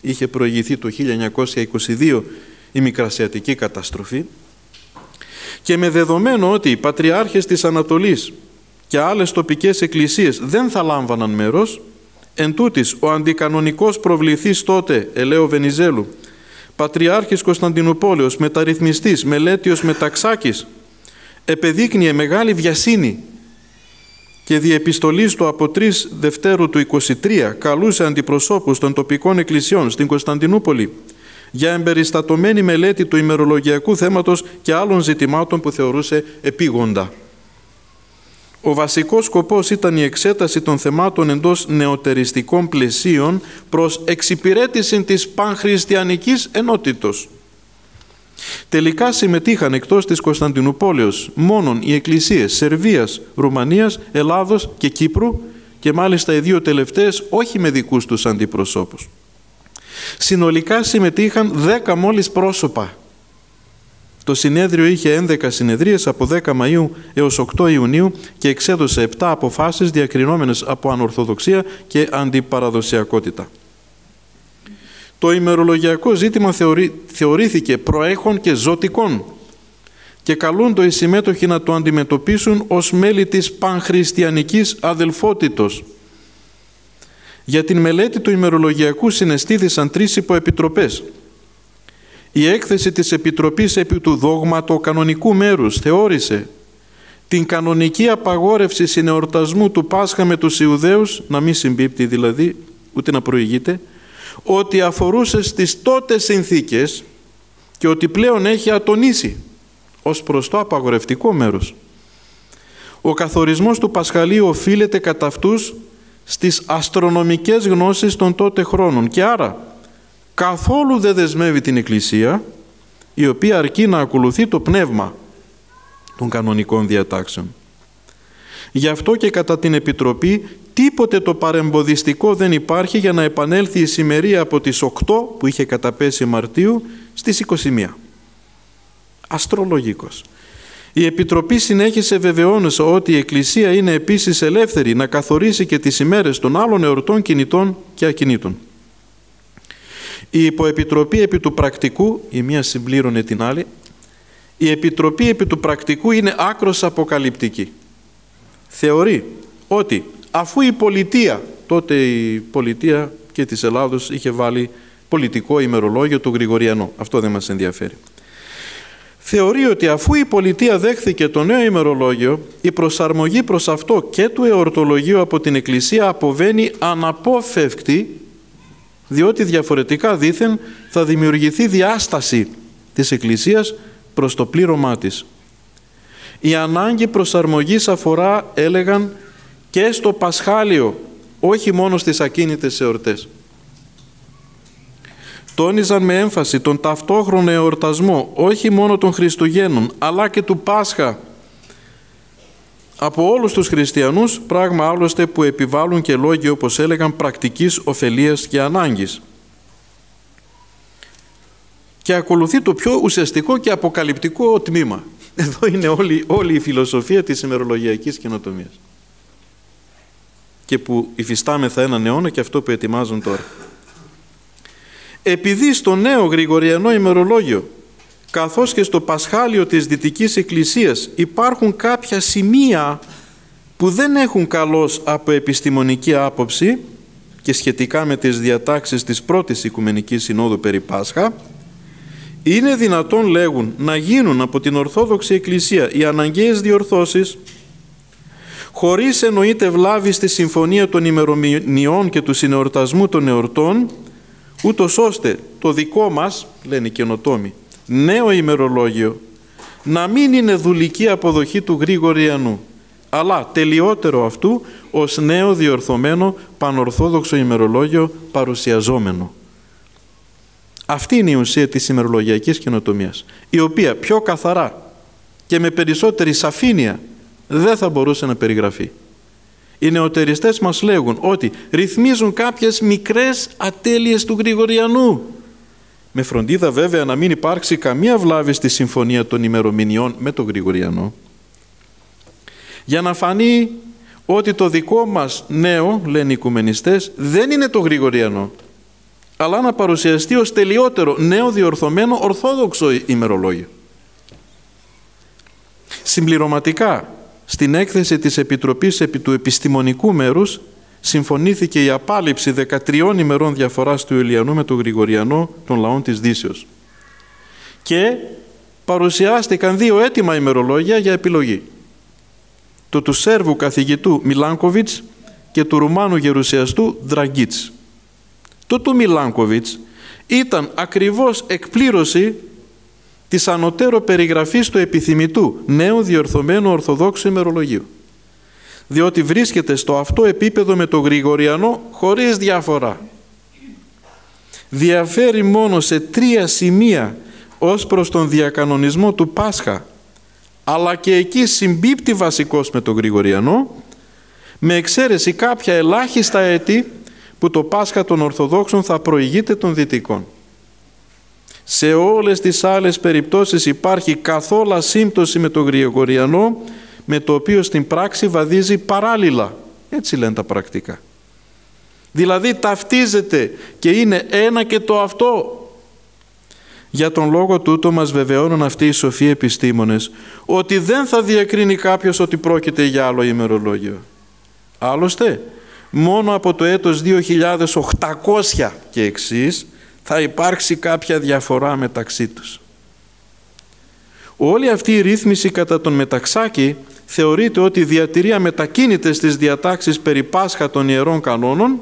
είχε προηγηθεί το 1922 η Μικρασιατική καταστροφή και με δεδομένο ότι οι Πατριάρχες της Ανατολής και άλλες τοπικές εκκλησίες δεν θα λάμβαναν μέρος, εν τούτης, ο αντικανονικός προβληθής τότε, Ελαίο Βενιζέλου, Πατριάρχης Κωνσταντινούπολεως, μεταρρυθμιστής, μελέτιος μεταξάκης, επεδείκνυε μεγάλη βιασύνη και διεπιστολής του από 3 Δευτέρου του 23 καλούσε αντιπροσώπους των τοπικών εκκλησιών στην Κωνσταντινούπολη για εμπεριστατωμένη μελέτη του ημερολογιακού θέματος και άλλων ζητημάτων που θεωρούσε επίγοντα. Ο βασικός σκοπός ήταν η εξέταση των θεμάτων εντός νεοτεριστικών πλαισίων προς εξυπηρέτηση της πανχριστιανικής ενότητος. Τελικά συμμετείχαν εκτός της Κωνσταντινούπολεως μόνον οι εκκλησίες Σερβίας, Ρουμανίας, Ελλάδος και Κύπρου και μάλιστα οι δύο τελευταίες όχι με δικούς τους αντιπροσώπους. Συνολικά συμμετείχαν 10 μόλις πρόσωπα. Το συνέδριο είχε 11 συνεδρίες από 10 Μαΐου έως 8 Ιουνίου και εξέδωσε 7 αποφάσεις διακρινόμενες από ανορθοδοξία και αντιπαραδοσιακότητα. Το ημερολογιακό ζήτημα θεωρεί, θεωρήθηκε προέχον και ζωτικών και καλούνται οι συμμέτοχοι να το αντιμετωπίσουν ως μέλη της πανχριστιανικής αδελφότητος. Για την μελέτη του ημερολογιακού συναισθήθησαν τρεις υποεπιτροπές. Η έκθεση της Επιτροπής επί του δόγματο κανονικού μέρους θεώρησε την κανονική απαγόρευση συνεορτασμού του Πάσχα με τους Ιουδαίους, να μην συμπίπτει δηλαδή, ούτε να προηγείται, ότι αφορούσε στις τότε συνθήκες και ότι πλέον έχει ατονίσει ως προς το απαγορευτικό μέρος. Ο καθορισμός του Πασχαλίου οφείλεται κατά αυτούς στις αστρονομικές γνώσεις των τότε χρόνων και άρα καθόλου δεν δεσμεύει την Εκκλησία η οποία αρκεί να ακολουθεί το πνεύμα των κανονικών διατάξεων. Γι' αυτό και κατά την Επιτροπή τίποτε το παρεμποδιστικό δεν υπάρχει για να επανέλθει η σημερία από τις 8 που είχε καταπέσει Μαρτίου στις 21. Αστρολογικός. Η Επιτροπή συνέχισε βεβαιώνοντας ότι η Εκκλησία είναι επίσης ελεύθερη να καθορίσει και τις ημέρες των άλλων εορτών κινητών και ακινήτων. Η Υποεπιτροπή επί του πρακτικού, η μία συμπλήρωνε την άλλη, η Επιτροπή επί του πρακτικού είναι άκρος αποκαλυπτική. Θεωρεί ότι αφού η πολιτεία, τότε η πολιτεία και της Ελλάδος είχε βάλει πολιτικό ημερολόγιο του Γρηγοριανό. Αυτό δεν μας ενδιαφέρει. Θεωρεί ότι αφού η πολιτεία δέχθηκε το νέο ημερολόγιο, η προσαρμογή προς αυτό και του εορτολογίου από την Εκκλησία αποβαίνει αναπόφευκτη, διότι διαφορετικά δήθεν θα δημιουργηθεί διάσταση της Εκκλησίας προς το πλήρωμά της. Η ανάγκη προσαρμογής αφορά, έλεγαν, και στο Πασχάλιο, όχι μόνο στις ακίνητες εορτές. Τόνιζαν με έμφαση τον ταυτόχρονο εορτασμό όχι μόνο των Χριστουγέννων αλλά και του Πάσχα από όλους τους χριστιανούς, πράγμα άλλωστε που επιβάλλουν και λόγοι όπως έλεγαν πρακτικής ωφελίας και ανάγκης. Και ακολουθεί το πιο ουσιαστικό και αποκαλυπτικό τμήμα. Εδώ είναι όλη, όλη η φιλοσοφία της ημερολογιακής καινοτομίας και που υφιστάμεθα έναν αιώνα και αυτό που ετοιμάζουν τώρα. Επειδή στο νέο Γρηγοριανό ημερολόγιο καθώς και στο Πασχάλιο της Δυτικής Εκκλησίας υπάρχουν κάποια σημεία που δεν έχουν καλώς από επιστημονική άποψη και σχετικά με τις διατάξεις της πρώτης Οικουμενικής Συνόδου περί Πάσχα, είναι δυνατόν λέγουν να γίνουν από την Ορθόδοξη Εκκλησία οι αναγκαίες διορθώσεις χωρίς εννοείται βλάβη στη συμφωνία των ημερομηνιών και του συνεορτασμού των εορτών, ούτως ώστε το δικό μας, λένε οι καινοτόμοι, νέο ημερολόγιο, να μην είναι δουλική αποδοχή του Γρηγοριανού, αλλά τελειότερο αυτού ως νέο διορθωμένο πανορθόδοξο ημερολόγιο παρουσιαζόμενο. Αυτή είναι η ουσία της ημερολογιακής καινοτομίας, η οποία πιο καθαρά και με περισσότερη σαφήνεια δεν θα μπορούσε να περιγραφεί. Οι νεοτεριστές μας λέγουν ότι ρυθμίζουν κάποιες μικρές ατέλειες του Γρηγοριανού. Με φροντίδα βέβαια να μην υπάρξει καμία βλάβη στη συμφωνία των ημερομηνιών με τον Γρηγοριανό. Για να φανεί ότι το δικό μας νέο, λένε οι οικουμενιστές, δεν είναι το Γρηγοριανό, αλλά να παρουσιαστεί ως τελειότερο νέο διορθωμένο ορθόδοξο ημερολόγιο. Συμπληρωματικά, στην έκθεση της Επιτροπής επί του επιστημονικού μέρους συμφωνήθηκε η απάλληψη 13 ημερών διαφοράς του Ηλιανού με τον Γρηγοριανό των λαών της Δύσεως. Και παρουσιάστηκαν δύο έτοιμα ημερολόγια για επιλογή. Το του Σέρβου καθηγητού Μιλάνκοβιτς και του Ρουμάνου γερουσιαστού Δραγκίτς. Το του Μιλάνκοβιτς ήταν ακριβώς εκπλήρωση της ανωτέρω περιγραφής του επιθυμητού νέου διορθωμένου Ορθοδόξου ημερολογίου. Διότι βρίσκεται στο αυτό επίπεδο με το Γρηγοριανό χωρίς διαφορά. Διαφέρει μόνο σε τρία σημεία ως προς τον διακανονισμό του Πάσχα αλλά και εκεί συμπίπτει βασικός με τον Γρηγοριανό με εξαίρεση κάποια ελάχιστα έτη που το Πάσχα των Ορθοδόξων θα προηγείται των Δυτικών. Σε όλες τις άλλες περιπτώσεις υπάρχει καθόλου σύμπτωση με τον Γρηγοριανό με το οποίο στην πράξη βαδίζει παράλληλα. Έτσι λένε τα πρακτικά. Δηλαδή ταυτίζεται και είναι ένα και το αυτό για τον λόγο τούτο μας βεβαιώνουν αυτοί οι σοφοί επιστήμονες ότι δεν θα διακρίνει κάποιος ότι πρόκειται για άλλο ημερολόγιο. Άλλωστε, μόνο από το έτος 2800 και εξής θα υπάρξει κάποια διαφορά μεταξύ τους. Όλη αυτή η ρύθμιση κατά τον Μεταξάκη θεωρείται ότι διατηρεί αμετακίνητες στις διατάξεις περί Πάσχα των Ιερών Κανόνων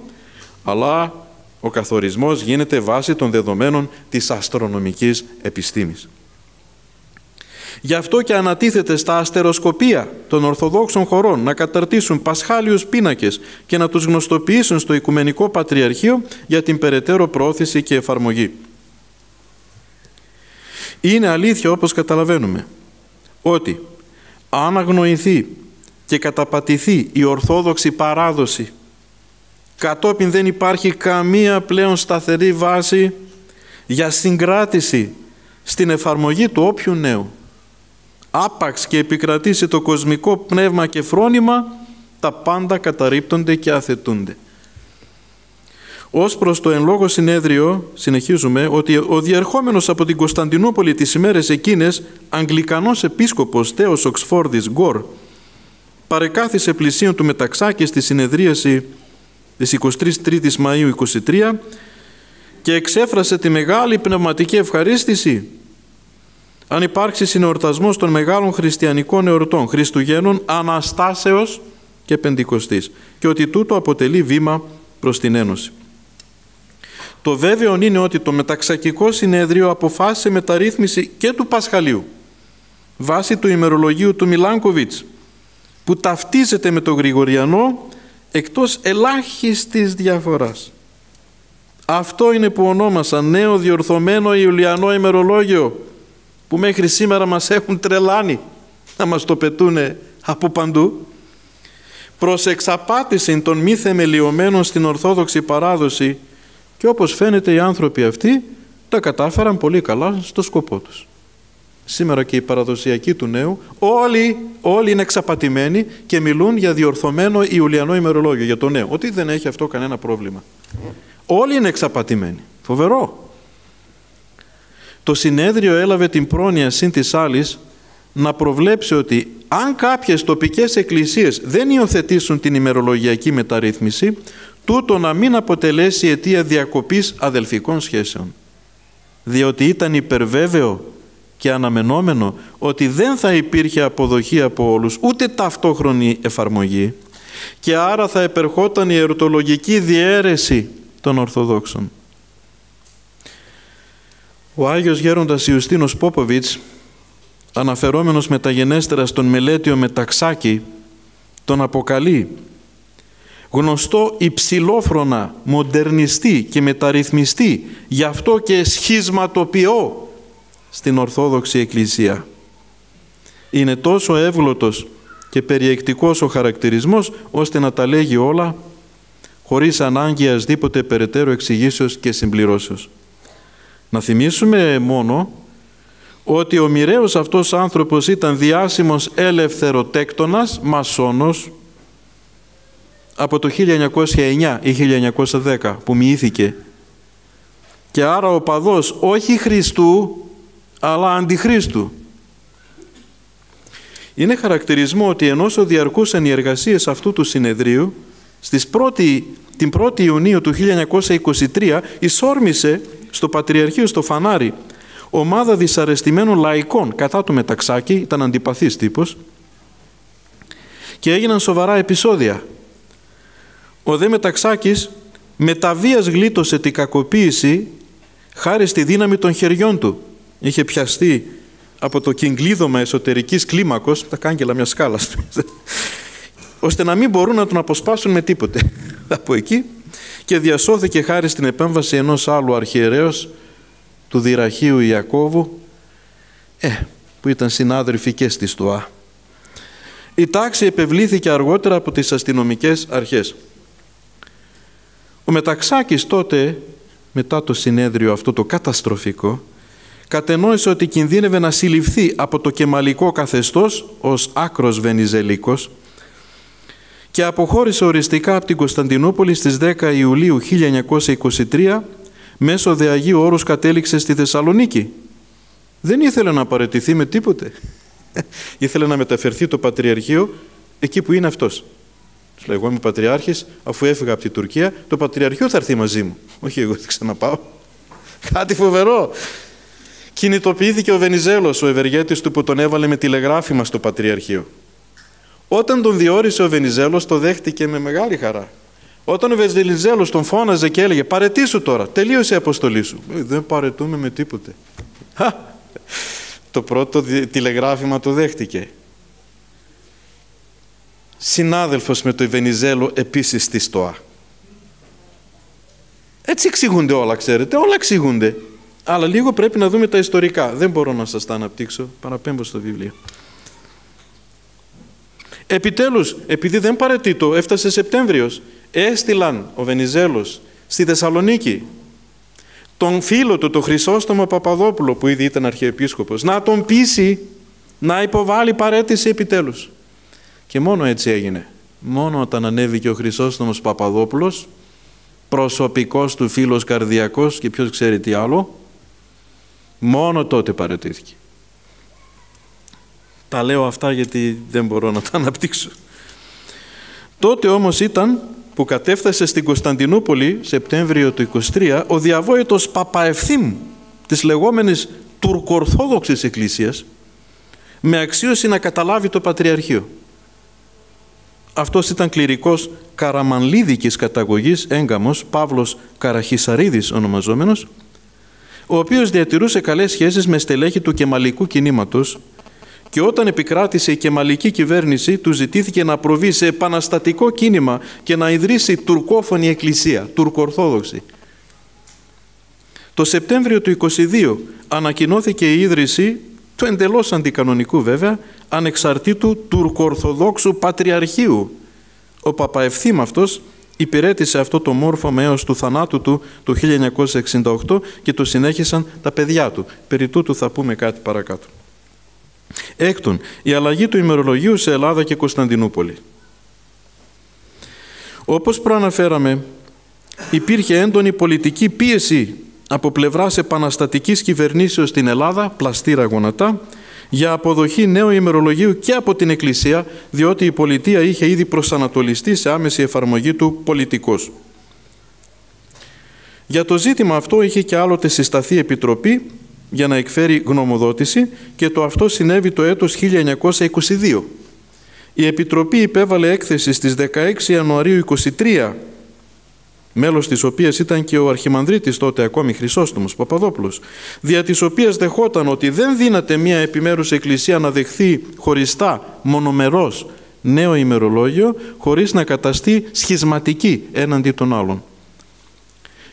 αλλά ο καθορισμός γίνεται βάση των δεδομένων της αστρονομικής επιστήμης. Γι' αυτό και ανατίθεται στα αστεροσκοπία των Ορθοδόξων χωρών να καταρτήσουν πασχάλιους πίνακες και να τους γνωστοποιήσουν στο Οικουμενικό Πατριαρχείο για την περαιτέρω πρόθεση και εφαρμογή. Είναι αλήθεια όπως καταλαβαίνουμε ότι αν αγνοηθεί και καταπατηθεί η Ορθόδοξη παράδοση κατόπιν δεν υπάρχει καμία πλέον σταθερή βάση για συγκράτηση στην εφαρμογή του όποιου νέου. Άπαξ και επικρατήσει το κοσμικό πνεύμα και φρόνημα, τα πάντα καταρρύπτονται και αθετούνται. Ως προς το εν λόγω συνέδριο συνεχίζουμε ότι ο διερχόμενος από την Κωνσταντινούπολη τις ημέρες εκείνες Αγγλικανός επίσκοπος Τέος Οξφόρδης Γκορ παρεκάθισε πλησίον του Μεταξάκη στη συνεδρίαση της 23 Μαΐου 23 και εξέφρασε τη μεγάλη πνευματική ευχαρίστηση αν υπάρξει συνορτασμός των μεγάλων χριστιανικών εορτών Χριστουγέννων, Αναστάσεως και Πεντηκοστής και ότι τούτο αποτελεί βήμα προς την Ένωση. Το βέβαιο είναι ότι το μεταξακικό συνέδριο αποφάσισε μεταρρύθμιση και του Πασχαλίου βάσει του ημερολογίου του Μιλάνκοβιτς που ταυτίζεται με το Γρηγοριανό εκτός ελάχιστης διαφοράς. Αυτό είναι που ονόμασα νέο διορθωμένο Ιουλιανό ημερολόγιο που μέχρι σήμερα μας έχουν τρελάνει να μας το πετούνε από παντού προς εξαπάτηση των μη θεμελιωμένων στην Ορθόδοξη παράδοση και όπως φαίνεται οι άνθρωποι αυτοί τα κατάφεραν πολύ καλά στο σκοπό τους σήμερα και η παραδοσιακή του νέου, όλοι, όλοι είναι εξαπατημένοι και μιλούν για διορθωμένο Ιουλιανό ημερολόγιο, για το νέο. Ότι δεν έχει αυτό κανένα πρόβλημα. Όλοι είναι εξαπατημένοι. Φοβερό. Το συνέδριο έλαβε την πρόνοια συν της άλλης να προβλέψει ότι αν κάποιες τοπικές εκκλησίες δεν υιοθετήσουν την ημερολογιακή μεταρρύθμιση, τούτο να μην αποτελέσει αιτία διακοπής αδελφικών σχέσεων. Διότι ήταν υπερβέβαιο και αναμενόμενο ότι δεν θα υπήρχε αποδοχή από όλους, ούτε ταυτόχρονη εφαρμογή και άρα θα επερχόταν η ερωτολογική διαίρεση των Ορθοδόξων. Ο Άγιος Γέροντας Ιουστίνος Πόποβιτς, αναφερόμενος μεταγενέστερα στον μελέτιο Μεταξάκη, τον αποκαλεί γνωστό υψηλόφρονα, μοντερνιστή και μεταρρυθμιστή, γι' αυτό και σχισματοποιώ στην Ορθόδοξη Εκκλησία. Είναι τόσο εύγλωτος και περιεκτικός ο χαρακτηρισμός ώστε να τα λέγει όλα χωρίς ανάγκη ασδήποτε περαιτέρω εξηγήσεως και συμπληρώσεως. Να θυμίσουμε μόνο ότι ο μοιραίος αυτός άνθρωπος ήταν διάσημος ελευθεροτέκτονας, μασόνος, από το 1909 ή 1910 που μοιήθηκε και άρα ο παδός όχι Χριστού αλλά αντιχρίστου. Είναι χαρακτηρισμό ότι ενώ διαρκούσαν οι εργασίες αυτού του συνεδρίου, στις πρώτη, την 1η Ιουνίου του 1923 εισόρμησε στο Πατριαρχείο στο Φανάρι ομάδα δυσαρεστημένων λαϊκών κατά του Μεταξάκη, ήταν αντιπαθής τύπος, και έγιναν σοβαρά επεισόδια. Ο δε Μεταξάκης με τα βίας γλίτωσε την κακοποίηση χάρη στη δύναμη των χεριών του. Είχε πιαστεί από το κυγκλίδωμα εσωτερικής κλίμακος, τα κάγκελα μιας σκάλας, ώστε να μην μπορούν να τον αποσπάσουν με τίποτε από εκεί και διασώθηκε χάρη στην επέμβαση ενός άλλου αρχιερέως του Δυραχείου Ιακώβου ε, που ήταν συνάδελφοι και στη Στοά. Η τάξη επευλήθηκε αργότερα από τις αστυνομικές αρχές. Ο Μεταξάκης τότε, μετά το συνέδριο αυτό το καταστροφικό, κατενόησε ότι κινδύνευε να συλληφθεί από το κεμαλικό καθεστώς ως άκρος βενιζελικός και αποχώρησε οριστικά από την Κωνσταντινούπολη στις 10 Ιουλίου 1923 μέσω δε Αγίου Όρους κατέληξε στη Θεσσαλονίκη. Δεν ήθελε να παραιτηθεί με τίποτε. ήθελε να μεταφερθεί το Πατριαρχείο εκεί που είναι αυτός. Τους λέω, εγώ είμαι πατριάρχης, αφού έφυγα από την Τουρκία, το Πατριαρχείο θα έρθει μαζί μου. Όχι εγώ θα ξαναπάω. Κάτι φοβερό. Κινητοποιήθηκε ο Βενιζέλος, ο ευεργέτης του που τον έβαλε με τηλεγράφημα στο Πατριαρχείο. Όταν τον διόρισε ο Βενιζέλος το δέχτηκε με μεγάλη χαρά. Όταν ο Βενιζέλος τον φώναζε και έλεγε «Παρετήσου τώρα, τελείωσε η αποστολή σου». Ε, δεν παρετούμε με τίποτε. Το πρώτο τηλεγράφημα το δέχτηκε. Συνάδελφος με το Βενιζέλο επίσης στη ΣΤΟΑ. Έτσι εξηγούνται όλα, ξέρετε, όλα εξηγούνται. Αλλά λίγο πρέπει να δούμε τα ιστορικά. Δεν μπορώ να σας τα αναπτύξω, παραπέμπω στο βιβλίο. Επιτέλους, επειδή δεν παρετήτω, έφτασε Σεπτέμβριος, έστειλαν ο Βενιζέλος στη Θεσσαλονίκη τον φίλο του, τον Χρυσόστομο Παπαδόπουλο, που ήδη ήταν αρχιεπίσκοπος, να τον πείσει να υποβάλει παρέτηση επιτέλους. Και μόνο έτσι έγινε. Μόνο όταν ανέβηκε ο Χρυσόστομος Παπαδόπουλος, προσωπικός του φίλος καρδιακός και ποιος ξέρει τι άλλο, μόνο τότε παρετήθηκε. Τα λέω αυτά γιατί δεν μπορώ να τα αναπτύξω. Τότε όμως ήταν που κατέφτασε στην Κωνσταντινούπολη, Σεπτέμβριο του 23, ο διαβόητος Παπαευθύμ της λεγόμενης τουρκορθόδοξης εκκλησίας, με αξίωση να καταλάβει το Πατριαρχείο. Αυτός ήταν κληρικός καραμανλίδικης καταγωγής, έγκαμος, Παύλος Καραχισαρίδης ονομαζόμενος, ο οποίος διατηρούσε καλές σχέσεις με στελέχη του κεμαλικού κινήματος και όταν επικράτησε η κεμαλική κυβέρνηση του ζητήθηκε να προβεί σε επαναστατικό κίνημα και να ιδρύσει τουρκόφωνη εκκλησία, τουρκορθόδοξη. Το Σεπτέμβριο του 22 ανακοινώθηκε η ίδρυση του εντελώς αντικανονικού βέβαια ανεξαρτήτου τουρκορθοδόξου πατριαρχείου. Ο Παπαευθύμ αυτός υπηρέτησε αυτό το μόρφωμα έως του θανάτου του το 1968 και το συνέχισαν τα παιδιά του. Περί τούτου θα πούμε κάτι παρακάτω. Έκτον, η αλλαγή του ημερολογίου σε Ελλάδα και Κωνσταντινούπολη. Όπως προαναφέραμε, υπήρχε έντονη πολιτική πίεση από πλευράς επαναστατικής κυβερνήσεως στην Ελλάδα, πλαστήρα γονατά, για αποδοχή νέου ημερολογίου και από την Εκκλησία, διότι η πολιτεία είχε ήδη προσανατολιστεί σε άμεση εφαρμογή του πολιτικός. Για το ζήτημα αυτό είχε και άλλοτε συσταθεί επιτροπή για να εκφέρει γνωμοδότηση και το αυτό συνέβη το έτος 1922. Η Επιτροπή υπέβαλε έκθεση στις 16 Ιανουαρίου 23 μέλος της οποίας ήταν και ο Αρχιμανδρίτης τότε ακόμη Χρυσόστομος Παπαδόπουλος, δια της οποίας δεχόταν ότι δεν δύναται μία επιμέρους εκκλησία να δεχθεί χωριστά, μονομερός, νέο ημερολόγιο, χωρίς να καταστεί σχισματική έναντι των άλλων.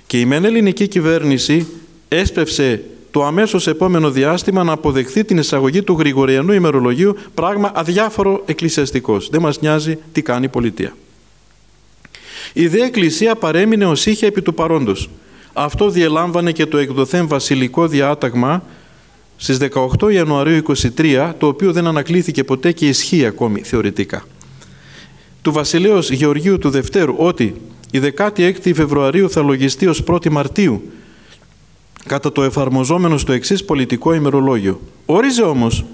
Και η μεν ελληνική κυβέρνηση έσπευσε το αμέσως επόμενο διάστημα να αποδεχθεί την εισαγωγή του Γρηγοριανού ημερολογίου, πράγμα αδιάφορο εκκλησιαστικός. Δεν μας νοιάζει τι κάνει η πολιτεία. Η δε εκκλησία παρέμεινε ως είχε επί του παρόντος. Αυτό διελάμβανε και το εκδοθέν βασιλικό διάταγμα στις 18 Ιανουαρίου 23, το οποίο δεν ανακλήθηκε ποτέ και ισχύει ακόμη θεωρητικά. Του βασιλέως Γεωργίου του Δευτέρου ότι η 16η Φεβρουαρίου θα λογιστεί ως 1η Μαρτίου κατά το εφαρμοζόμενο στο εξής πολιτικό ημερολόγιο. Όριζε όμως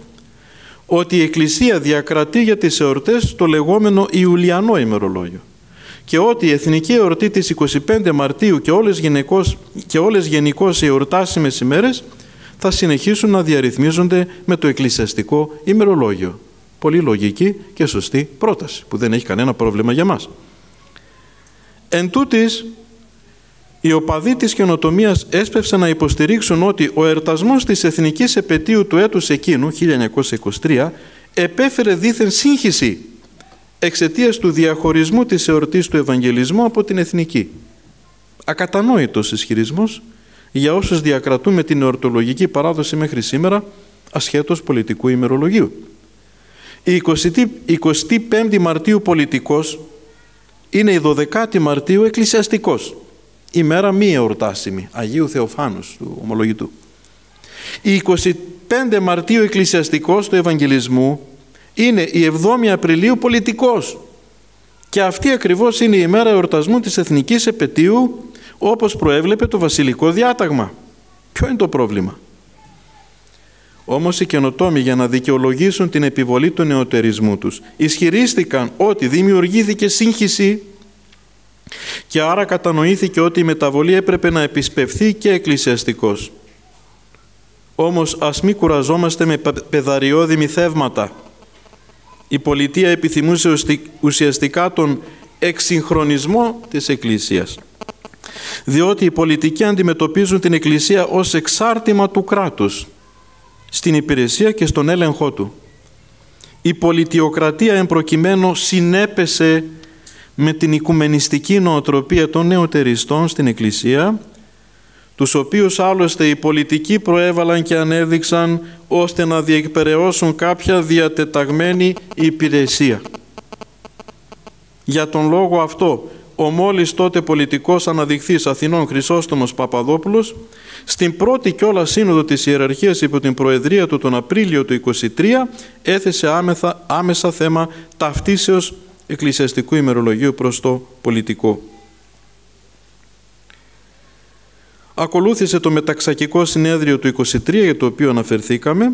ότι η Εκκλησία διακρατεί για τις εορτές το λεγόμενο Ιουλιανό ημερολόγιο και ότι η εθνική εορτή της 25 Μαρτίου και όλες, γενικώς, και όλες γενικώς οι εορτάσιμες ημέρες θα συνεχίσουν να διαρρυθμίζονται με το εκκλησιαστικό ημερολόγιο. Πολύ λογική και σωστή πρόταση που δεν έχει κανένα πρόβλημα για μας. Εν τούτης, οι οπαδοί της καινοτομίας έσπευσαν να υποστηρίξουν ότι ο ερτασμός της εθνικής επαιτίου του έτους εκείνου, 1923, επέφερε δίθεν σύγχυση εξαιτίας του διαχωρισμού της εορτής του Ευαγγελισμού από την εθνική. Ακατανόητος ισχυρισμός για όσους διακρατούμε την εορτολογική παράδοση μέχρι σήμερα ασχέτως πολιτικού ημερολογίου. Η 25η Μαρτίου πολιτικός είναι η 12η Μαρτίου εκκλησιαστικός. Ημέρα μη εορτάσιμη, Αγίου Θεοφάνους του ομολογητού. Η 25 Μαρτίου εκκλησιαστικός του Ευαγγελισμού είναι η 7η Απριλίου πολιτικός. Και αυτή ακριβώς είναι η ημέρα εορτασμού της Εθνικής Επαιτίου όπως προέβλεπε το βασιλικό διάταγμα. Ποιο είναι το πρόβλημα; Όμως οι καινοτόμοι για να δικαιολογήσουν την επιβολή του νεοτερισμού τους ισχυρίστηκαν ότι δημιουργήθηκε σύγχυση και άρα κατανοήθηκε ότι η μεταβολή έπρεπε να επισπευθεί και εκκλησιαστικός. Όμως ας μην κουραζόμαστε με πεδαριώδη μυθεύματα. Η πολιτεία επιθυμούσε ουσιαστικά τον εξυγχρονισμό της Εκκλησίας. Διότι οι πολιτικοί αντιμετωπίζουν την Εκκλησία ως εξάρτημα του κράτους στην υπηρεσία και στον έλεγχό του. Η πολιτιοκρατία εμπροκειμένου συνέπεσε με την οικουμενιστική νοοτροπία των νεοτεριστών στην Εκκλησία, τους οποίους άλλωστε οι πολιτικοί προέβαλαν και ανέδειξαν ώστε να διεκπαιρεώσουν κάποια διατεταγμένη υπηρεσία. Για τον λόγο αυτό, ο μόλις τότε πολιτικός αναδειχθής Αθηνών Χρυσόστομος Παπαδόπουλος στην πρώτη κιόλας σύνοδο της ιεραρχίας υπό την Προεδρία του τον Απρίλιο του 23 έθεσε άμεσα, άμεσα θέμα ταυτίσεως εκκλησιαστικού ημερολογίου προς το πολιτικό. Ακολούθησε το μεταξακικό συνέδριο του 23 για το οποίο αναφερθήκαμε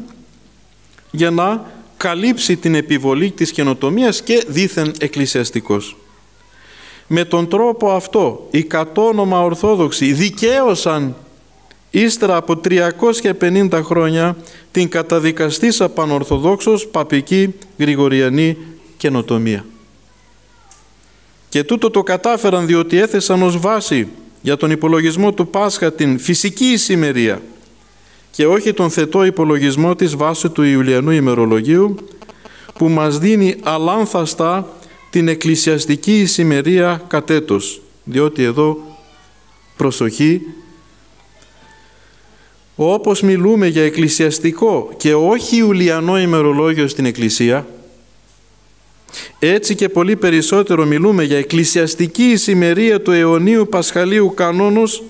για να καλύψει την επιβολή της καινοτομίας και δήθεν εκκλησιαστικός. Με τον τρόπο αυτό οι κατόνομα Ορθόδοξοι δικαίωσαν ύστερα από 350 χρόνια την καταδικαστήσα πανορθοδόξος παπική γρηγοριανή καινοτομία. Και τούτο το κατάφεραν διότι έθεσαν ως βάση για τον υπολογισμό του Πάσχα την φυσική ησημερία και όχι τον θετό υπολογισμό της βάσης του Ιουλιανού ημερολογίου που μας δίνει αλάνθαστα την εκκλησιαστική ησημερία κατέτος. Διότι εδώ προσοχή όπως μιλούμε για εκκλησιαστικό και όχι Ιουλιανό ημερολόγιο στην Εκκλησία έτσι και πολύ περισσότερο μιλούμε για εκκλησιαστική ησημερία του αιωνίου Πασχαλίου κανόνος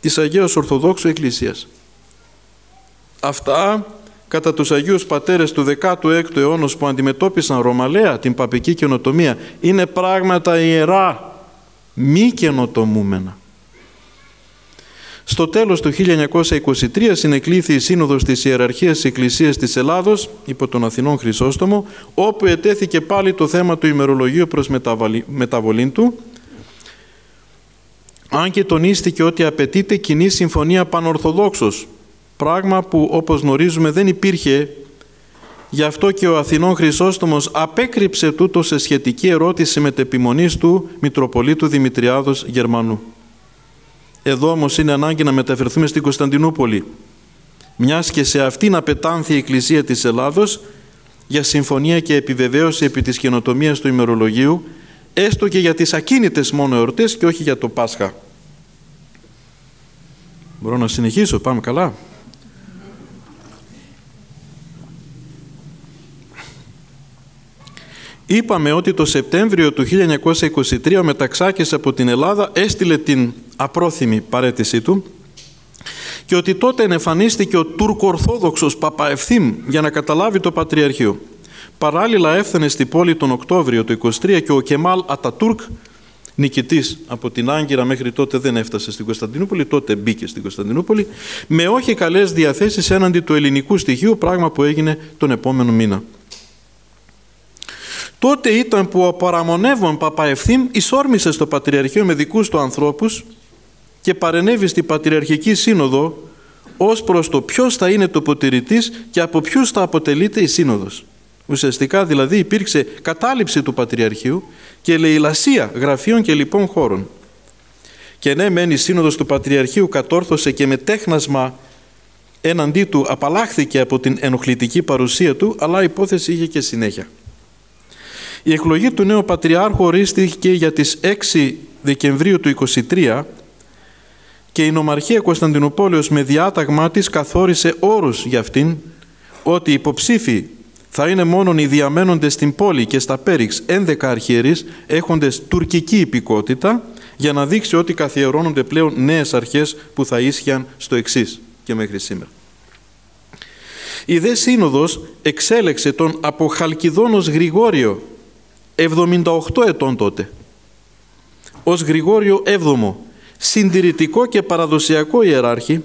της Αγίας Ορθοδόξου Εκκλησίας. Αυτά κατά τους Αγίους Πατέρες του 16ου αιώνα που αντιμετώπισαν ρωμαλαία την παπική καινοτομία είναι πράγματα ιερά, μη καινοτομούμενα. Στο τέλος του 1923 συνεκλήθη η Σύνοδος της Ιεραρχίας της Εκκλησίας της Ελλάδος υπό τον Αθηνών Χρυσόστομο όπου ετέθηκε πάλι το θέμα του ημερολογίου προς μεταβολή του αν και τονίστηκε ότι απαιτείται κοινή συμφωνία πανορθοδόξος πράγμα που όπως γνωρίζουμε δεν υπήρχε γι' αυτό και ο Αθηνών Χρυσόστομος απέκρυψε τούτο σε σχετική ερώτηση με τεπιμονής του Μητροπολίτου Δημητριάδος Γερμανού. Εδώ όμως είναι ανάγκη να μεταφερθούμε στην Κωνσταντινούπολη, μιας και σε αυτήν απετάνθη η Εκκλησία της Ελλάδος για συμφωνία και επιβεβαίωση επί της καινοτομίας του ημερολογίου, έστω και για τις ακίνητες μόνο εορτές και όχι για το Πάσχα. Μπορώ να συνεχίσω, πάμε καλά. Είπαμε ότι το Σεπτέμβριο του 1923 ο Μεταξάκης από την Ελλάδα έστειλε την απρόθυμη παρέτησή του και ότι τότε εμφανίστηκε ο Τουρκορθόδοξος Παπαευθύμ για να καταλάβει το Πατριαρχείο. Παράλληλα έφτανε στη πόλη τον Οκτώβριο του 23 και ο Κεμάλ Ατατούρκ νικητής από την Άγκυρα μέχρι τότε δεν έφτασε στην Κωνσταντινούπολη, τότε μπήκε στην Κωνσταντινούπολη, με όχι καλές διαθέσεις έναντι του ελληνικού στοιχείου, πράγμα που έγινε τον επόμενο μήνα. Τότε ήταν που ο παραμονεύων Παπαευθύμ εισόρμησε στο Πατριαρχείο με δικούς του ανθρώπους και παρενέβη στην Πατριαρχική Σύνοδο ως προς το ποιος θα είναι το υποτηρητής και από ποιους θα αποτελείται η Σύνοδος. Ουσιαστικά δηλαδή υπήρξε κατάληψη του Πατριαρχείου και λαιλασία γραφείων και λοιπόν χώρων. Και ναι, μεν η Σύνοδος του Πατριαρχείου κατόρθωσε και με τέχνασμα έναντί του απαλλάχθηκε από την ενοχλητική παρουσία του, αλλά η υπόθεση είχε και συνέχεια. Η εκλογή του νέου Πατριάρχου ορίστηκε για τις 6 Δεκεμβρίου του 23 και η Νομαρχία Κωνσταντινούπολεως με διάταγμά της καθόρισε όρους για αυτήν ότι υποψήφοι θα είναι μόνον οι διαμένοντες στην πόλη και στα Πέριξ 11 αρχιερείς έχοντες τουρκική υπηκότητα για να δείξει ότι καθιερώνονται πλέον νέες αρχές που θα ίσχυαν στο εξής και μέχρι σήμερα. Η δε σύνοδος εξέλεξε τον από Χαλκιδόνος Γρηγόριο 78 ετών τότε ως Γρηγόριο 7ο συντηρητικό και παραδοσιακό ιεράρχη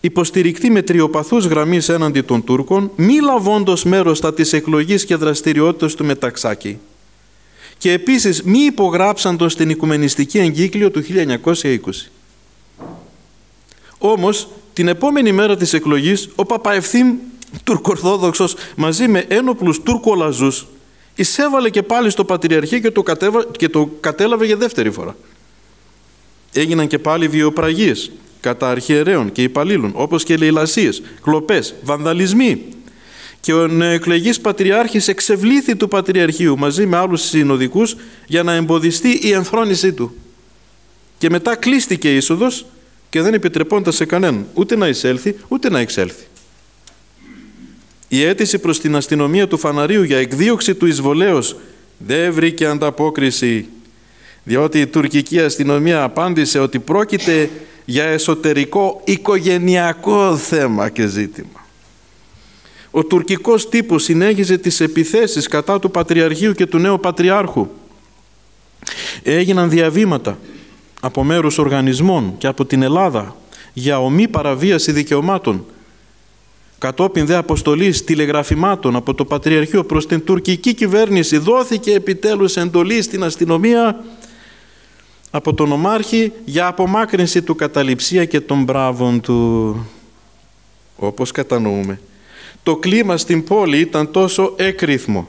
υποστηρικτή με τριοπαθούς γραμμής έναντι των Τούρκων, μη λαβώντος μέρος στα της εκλογής και δραστηριότητας του Μεταξάκη. Και επίσης μη υπογράψαντος στην Οικουμενιστική Εγκύκλιο του 1920. Όμως, την επόμενη μέρα της εκλογής, ο Παπαευθύμ Τουρκορθόδοξος μαζί με ένοπλους Τούρκολαζούς εισέβαλε και πάλι στο Πατριαρχείο και το, και το κατέλαβε για δεύτερη φορά. Έγιναν και πάλι βιοπραγίες κατά αρχιερέων και υπαλλήλων, όπως και λαιλασίες, κλοπές, βανδαλισμοί. Και ο νεοεκλεγής Πατριάρχης εξευλήθη του Πατριαρχείου μαζί με άλλους συνοδικούς για να εμποδιστεί η ενθρόνησή του. Και μετά κλείστηκε η είσοδος και δεν επιτρεπόντα σε κανέναν ούτε να εισέλθει ούτε να εξέλθει. Η αίτηση προς την αστυνομία του Φαναρίου για εκδίωξη του εισβολέως δεν βρήκε ανταπόκριση διότι η τουρκική αστυνομία απάντησε ότι πρόκειται για εσωτερικό οικογενειακό θέμα και ζήτημα. Ο τουρκικός τύπος συνέχιζε τις επιθέσεις κατά του Πατριαρχείου και του νέου Πατριάρχου. Έγιναν διαβήματα από μέρους οργανισμών και από την Ελλάδα για ομή παραβίαση δικαιωμάτων κατόπιν δε αποστολής τηλεγραφημάτων από το Πατριαρχείο προς την τουρκική κυβέρνηση δόθηκε επιτέλους εντολή στην αστυνομία από τον Ομάρχη για απομάκρυνση του καταληψία και των μπράβων του. Όπως κατανοούμε. Το κλίμα στην πόλη ήταν τόσο έκρηθμο,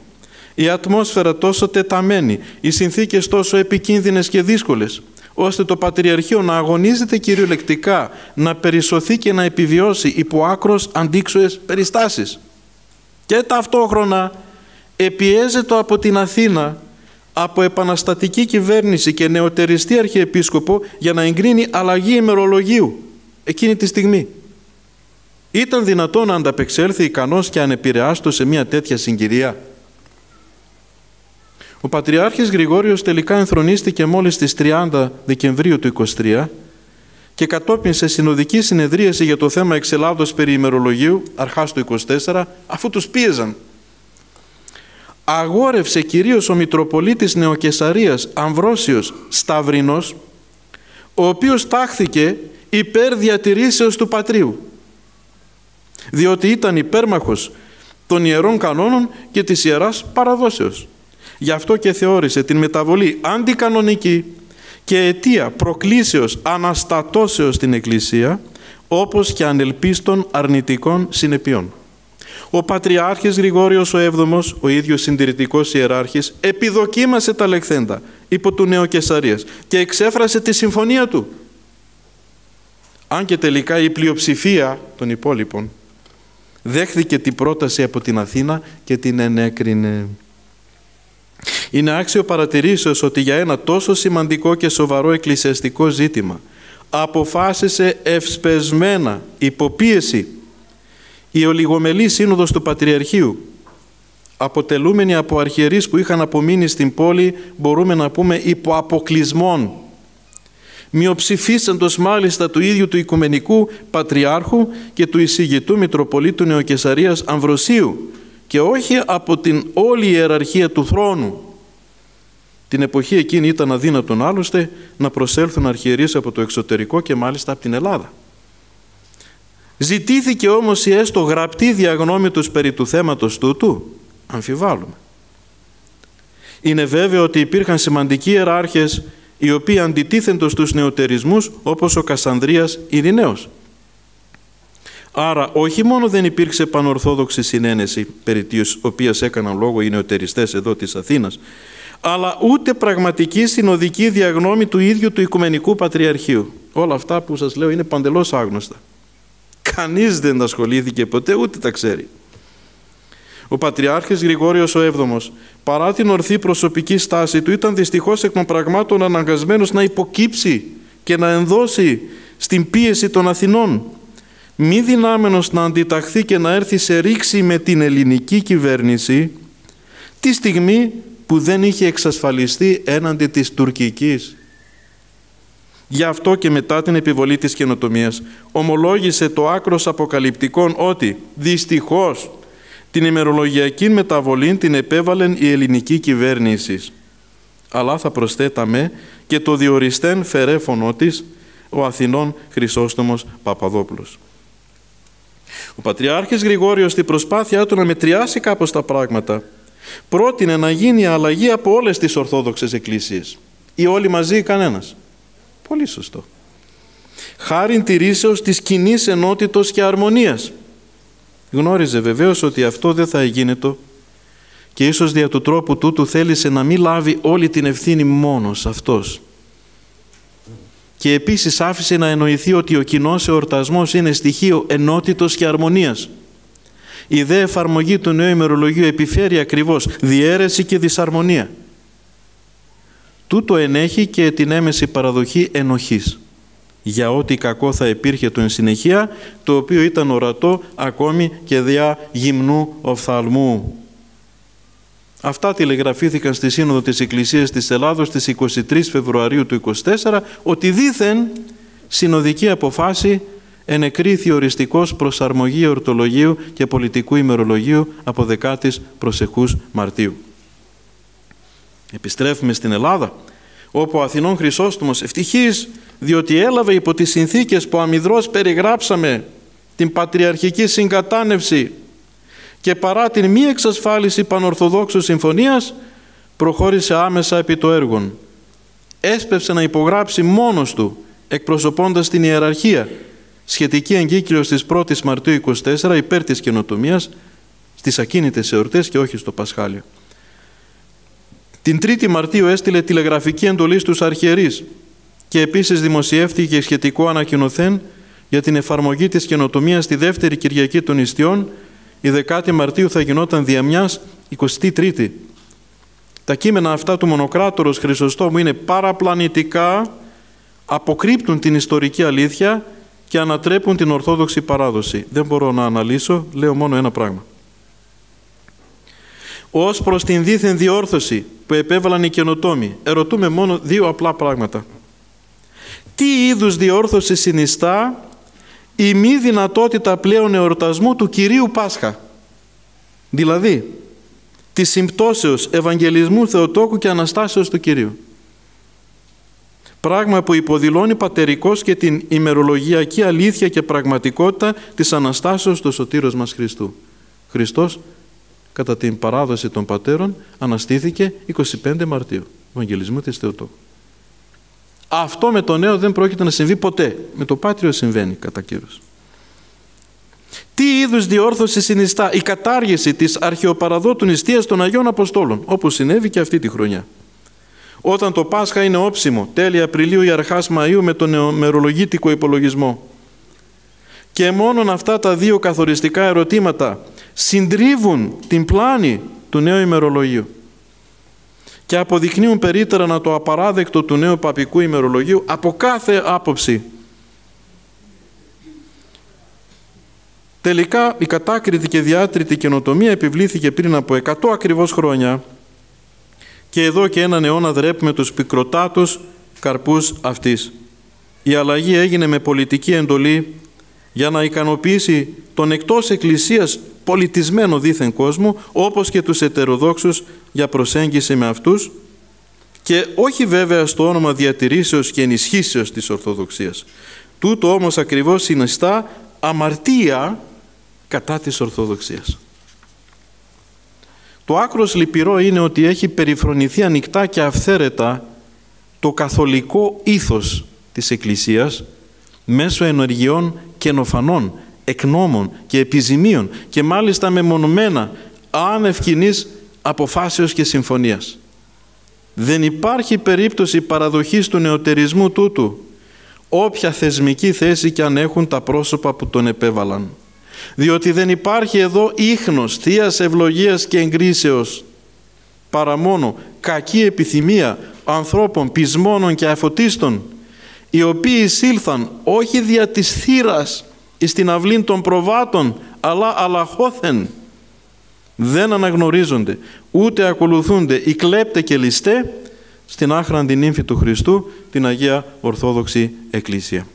η ατμόσφαιρα τόσο τεταμένη, οι συνθήκες τόσο επικίνδυνες και δύσκολες, ώστε το Πατριαρχείο να αγωνίζεται κυριολεκτικά, να περισσωθεί και να επιβιώσει υπό άκρος αντίξωες περιστάσεις. Και ταυτόχρονα επιέζεται από την Αθήνα από επαναστατική κυβέρνηση και νεοτεριστή αρχιεπίσκοπο για να εγκρίνει αλλαγή ημερολογίου εκείνη τη στιγμή. Ήταν δυνατόν να ανταπεξέλθει ικανός και ανεπηρεάστος σε μια τέτοια συγκυρία; Ο Πατριάρχης Γρηγόριος τελικά ενθρονίστηκε μόλις στις 30 Δεκεμβρίου του 23 και κατόπιν σε συνοδική συνεδρίαση για το θέμα εξελάδος περί ημερολογίου, αρχάς του 24, αφού τους πίεζαν αγόρευσε κυρίως ο Μητροπολίτης Νεοκεσαρίας Αμβρόσιος Σταυρινός ο οποίος τάχθηκε υπέρ διατηρήσεως του πατρίου διότι ήταν υπέρμαχος των ιερών κανόνων και της ιεράς παραδόσεως. Γι' αυτό και θεώρησε την μεταβολή αντικανονική και αιτία προκλήσεως αναστατώσεως στην Εκκλησία όπως και ανελπίστων αρνητικών συνεπειών. Ο Πατριάρχης Γρηγόριος ο Έβδομος, ο ίδιος συντηρητικός ιεράρχης, επιδοκίμασε τα λεχθέντα υπό του Νεοκεσαρίας και εξέφρασε τη συμφωνία του. Αν και τελικά η πλειοψηφία των υπόλοιπων δέχθηκε την πρόταση από την Αθήνα και την ενέκρινε. Είναι άξιο παρατηρήσεως ότι για ένα τόσο σημαντικό και σοβαρό εκκλησιαστικό ζήτημα αποφάσισε ευσπεσμένα υποπίεση η ολιγομελή σύνοδος του Πατριαρχείου. Αποτελούμενη από αρχιερείς που είχαν απομείνει στην πόλη μπορούμε να πούμε υπό αποκλεισμών μειοψηφίσαντος μάλιστα του ίδιου του Οικουμενικού Πατριάρχου και του εισηγητού Μητροπολίτου Νεοκεσαρίας Αμβροσίου και όχι από την όλη ιεραρχία του θρόνου Την εποχή εκείνη ήταν αδύνατον άλλωστε να προσέλθουν αρχιερείς από το εξωτερικό και μάλιστα από την Ελλάδα. Ζητήθηκε όμως η έστω γραπτή διαγνώμη τους περί του θέματος τούτου; Αμφιβάλλουμε. Είναι βέβαιο ότι υπήρχαν σημαντικοί ιεράρχες οι οποίοι αντιτίθεντος στους νεοτερισμούς όπως ο Κασανδρίας Ειρηναίος. Άρα όχι μόνο δεν υπήρξε πανορθόδοξη συνένεση περί της οποίας έκαναν λόγο οι νεοτεριστές εδώ της Αθήνας, αλλά ούτε πραγματική συνοδική διαγνώμη του ίδιου του Οικουμενικού Πατριαρχείου. Όλα αυτά που σας λέω είναι παντελώς άγνωστα. Κανείς δεν ασχολήθηκε ποτέ, ούτε τα ξέρει. Ο Πατριάρχης Γρηγόριος ο Έβδομος, παρά την ορθή προσωπική στάση του, ήταν δυστυχώς εκ των πραγμάτων αναγκασμένος να υποκύψει και να ενδώσει στην πίεση των Αθηνών, μη δυνάμενος να αντιταχθεί και να έρθει σε ρήξη με την ελληνική κυβέρνηση, τη στιγμή που δεν είχε εξασφαλιστεί έναντι της τουρκικής. Γι' αυτό και μετά την επιβολή της καινοτομίας ομολόγησε το άκρος αποκαλυπτικών ότι δυστυχώς την ημερολογιακή μεταβολή την επέβαλεν η ελληνική κυβέρνηση. Αλλά θα προσθέταμε και το διοριστέν φερέφωνο της ο Αθηνών Χρυσόστομος Παπαδόπουλος. Ο Πατριάρχης Γρηγόριος στην προσπάθειά του να μετριάσει κάπως τα πράγματα πρότεινε να γίνει αλλαγή από όλες τις Ορθόδοξες Εκκλησίες ή όλοι μαζί ή κανένας. Πολύ σωστό. Χάριν τηρήσεως της κοινή ενότητος και αρμονίας Γνώριζε βεβαίως ότι αυτό δεν θα το και ίσως δια του τρόπου τούτου θέλησε να μην λάβει όλη την ευθύνη μόνος αυτός. Και επίσης άφησε να εννοηθεί ότι ο κοινός εορτασμός είναι στοιχείο ενότητος και αρμονίας. Η δε εφαρμογή του νέου ημερολογίου επιφέρει ακριβώς διαίρεση και δυσαρμονία. Τούτο ενέχει και την έμεση παραδοχή ενοχής για ό,τι κακό θα υπήρχε του εν συνεχεία, το οποίο ήταν ορατό ακόμη και διά γυμνού οφθαλμού. Αυτά τηλεγραφήθηκαν στη Σύνοδο της Εκκλησίας της Ελλάδος στις 23 Φεβρουαρίου του 24, ότι δήθεν συνοδική αποφάση ενεκρίθη οριστικός προσαρμογή ορτολογίου και πολιτικού ημερολογίου από δεκάτης προσεχούς Μαρτίου. Επιστρέφουμε στην Ελλάδα, όπου ο Αθηνών Χρυσόστομος ευτυχής διότι έλαβε υπό τις συνθήκες που αμυδρός περιγράψαμε την πατριαρχική συγκατάνευση και παρά την μη εξασφάλιση πανορθοδόξου συμφωνίας προχώρησε άμεσα επί το έργο. Έσπευσε να υπογράψει μόνος του εκπροσωπώντας την ιεραρχία σχετική εγκύκλειος της 1ης Μαρτίου 24 υπέρ της καινοτομίας στις ακίνητες εορτές και όχι στο Πασχάλιο. Την 3η Μαρτίου έστειλε τηλεγραφική εντολή στους αρχιερείς και επίσης δημοσιεύτηκε σχετικό ανακοινωθέν για την εφαρμογή της καινοτομίας στη δεύτερη Κυριακή των Ιστιών η 10η Μαρτίου θα γινόταν διαμιάς 23η. Τα κείμενα αυτά του Μονοκράτορος Χρυσοστόμου είναι παραπλανητικά, αποκρύπτουν την ιστορική αλήθεια και ανατρέπουν την ορθόδοξη παράδοση. Δεν μπορώ να αναλύσω, λέω μόνο ένα πράγμα. Ως προς την δίθεν διόρθωση που επέβαλαν οι καινοτόμοι, ερωτούμε μόνο δύο απλά πράγματα τι είδους διόρθωση συνιστά η μη δυνατότητα πλέον εορτασμού του Κυρίου Πάσχα. Δηλαδή, της συμπτώσεως Ευαγγελισμού Θεοτόκου και Αναστάσεως του Κυρίου. Πράγμα που υποδηλώνει πατερικός και την ημερολογιακή αλήθεια και πραγματικότητα της Αναστάσεως του Σωτήρος μας Χριστού. Χριστός κατά την παράδοση των πατέρων αναστήθηκε 25 Μαρτίου, Ευαγγελισμού της Θεοτόκου. Αυτό με το νέο δεν πρόκειται να συμβεί ποτέ. Με το πάτριο συμβαίνει κατά κύρος. Τι είδους διόρθωση συνιστά η κατάργηση της αρχαιοπαραδότου νηστείας των Αγίων Αποστόλων, όπως συνέβη και αυτή τη χρονιά. Όταν το Πάσχα είναι όψιμο, τέλη Απριλίου ή αρχάς Μαΐου με τον νεομερολογήτικο υπολογισμό. Και μόνον αυτά τα δύο καθοριστικά ερωτήματα συντρίβουν την πλάνη του νέου ημερολογίου και αποδεικνύουν περίτερα να το απαράδεκτο του νέου παπικού ημερολογίου από κάθε άποψη. Τελικά η κατάκριτη και διάτρητη καινοτομία επιβλήθηκε πριν από 100 ακριβώς χρόνια και εδώ και έναν αιώνα δρέπουμε τους πικροτάτους καρπούς αυτής. Η αλλαγή έγινε με πολιτική εντολή για να ικανοποιήσει τον εκτός εκκλησίας πολιτισμένο δίθεν κόσμο, όπως και τους ετεροδόξους για προσέγγιση με αυτούς, και όχι βέβαια στο όνομα διατηρήσεως και ενισχύσεως της Ορθοδοξίας. Τούτο όμως ακριβώς συνιστά αμαρτία κατά της Ορθοδοξίας. Το άκρος λυπηρό είναι ότι έχει περιφρονηθεί ανοιχτά και αυθαίρετα το καθολικό ήθος της Εκκλησίας μέσω ενεργειών καινοφανών, εκνόμων και επιζημίων και μάλιστα μεμονωμένα άνευ κοινής αποφάσεως και συμφωνίας. Δεν υπάρχει περίπτωση παραδοχής του νεοτερισμού τούτου, όποια θεσμική θέση και αν έχουν τα πρόσωπα που τον επέβαλαν. Διότι δεν υπάρχει εδώ ίχνος θείας ευλογίας και εγκρίσεως, παρά μόνο κακή επιθυμία ανθρώπων πεισμόνων και αφωτίστων, οι οποίοι εισήλθαν όχι δια της θύρας εις την αυλήν των προβάτων, αλλά αλαχώθεν. Δεν αναγνωρίζονται, ούτε ακολουθούνται οι κλέπτε και ληστέ στην άχραντη νύμφη του Χριστού, την Αγία Ορθόδοξη Εκκλησία.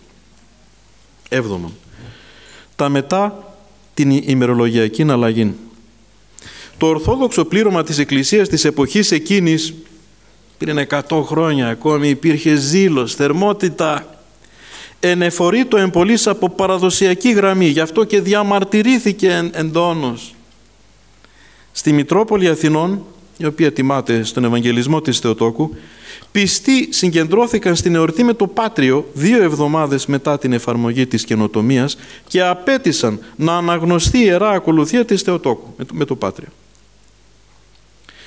Έβδομον. Τα μετά την ημερολογιακή αλλαγή. Το ορθόδοξο πλήρωμα της Εκκλησίας της εποχής εκείνης πριν 100 χρόνια ακόμη υπήρχε ζήλος, θερμότητα ενεφορεί το εμπολής από παραδοσιακή γραμμή γι' αυτό και διαμαρτυρήθηκε εντόνως στη Μητρόπολη Αθηνών η οποία τιμάται στον Ευαγγελισμό της Θεοτόκου πιστοί συγκεντρώθηκαν στην εορτή με το Πάτριο δύο εβδομάδες μετά την εφαρμογή της καινοτομίας και απέτησαν να αναγνωστεί η Ιερά Ακολουθία της Θεοτόκου με το Πάτριο.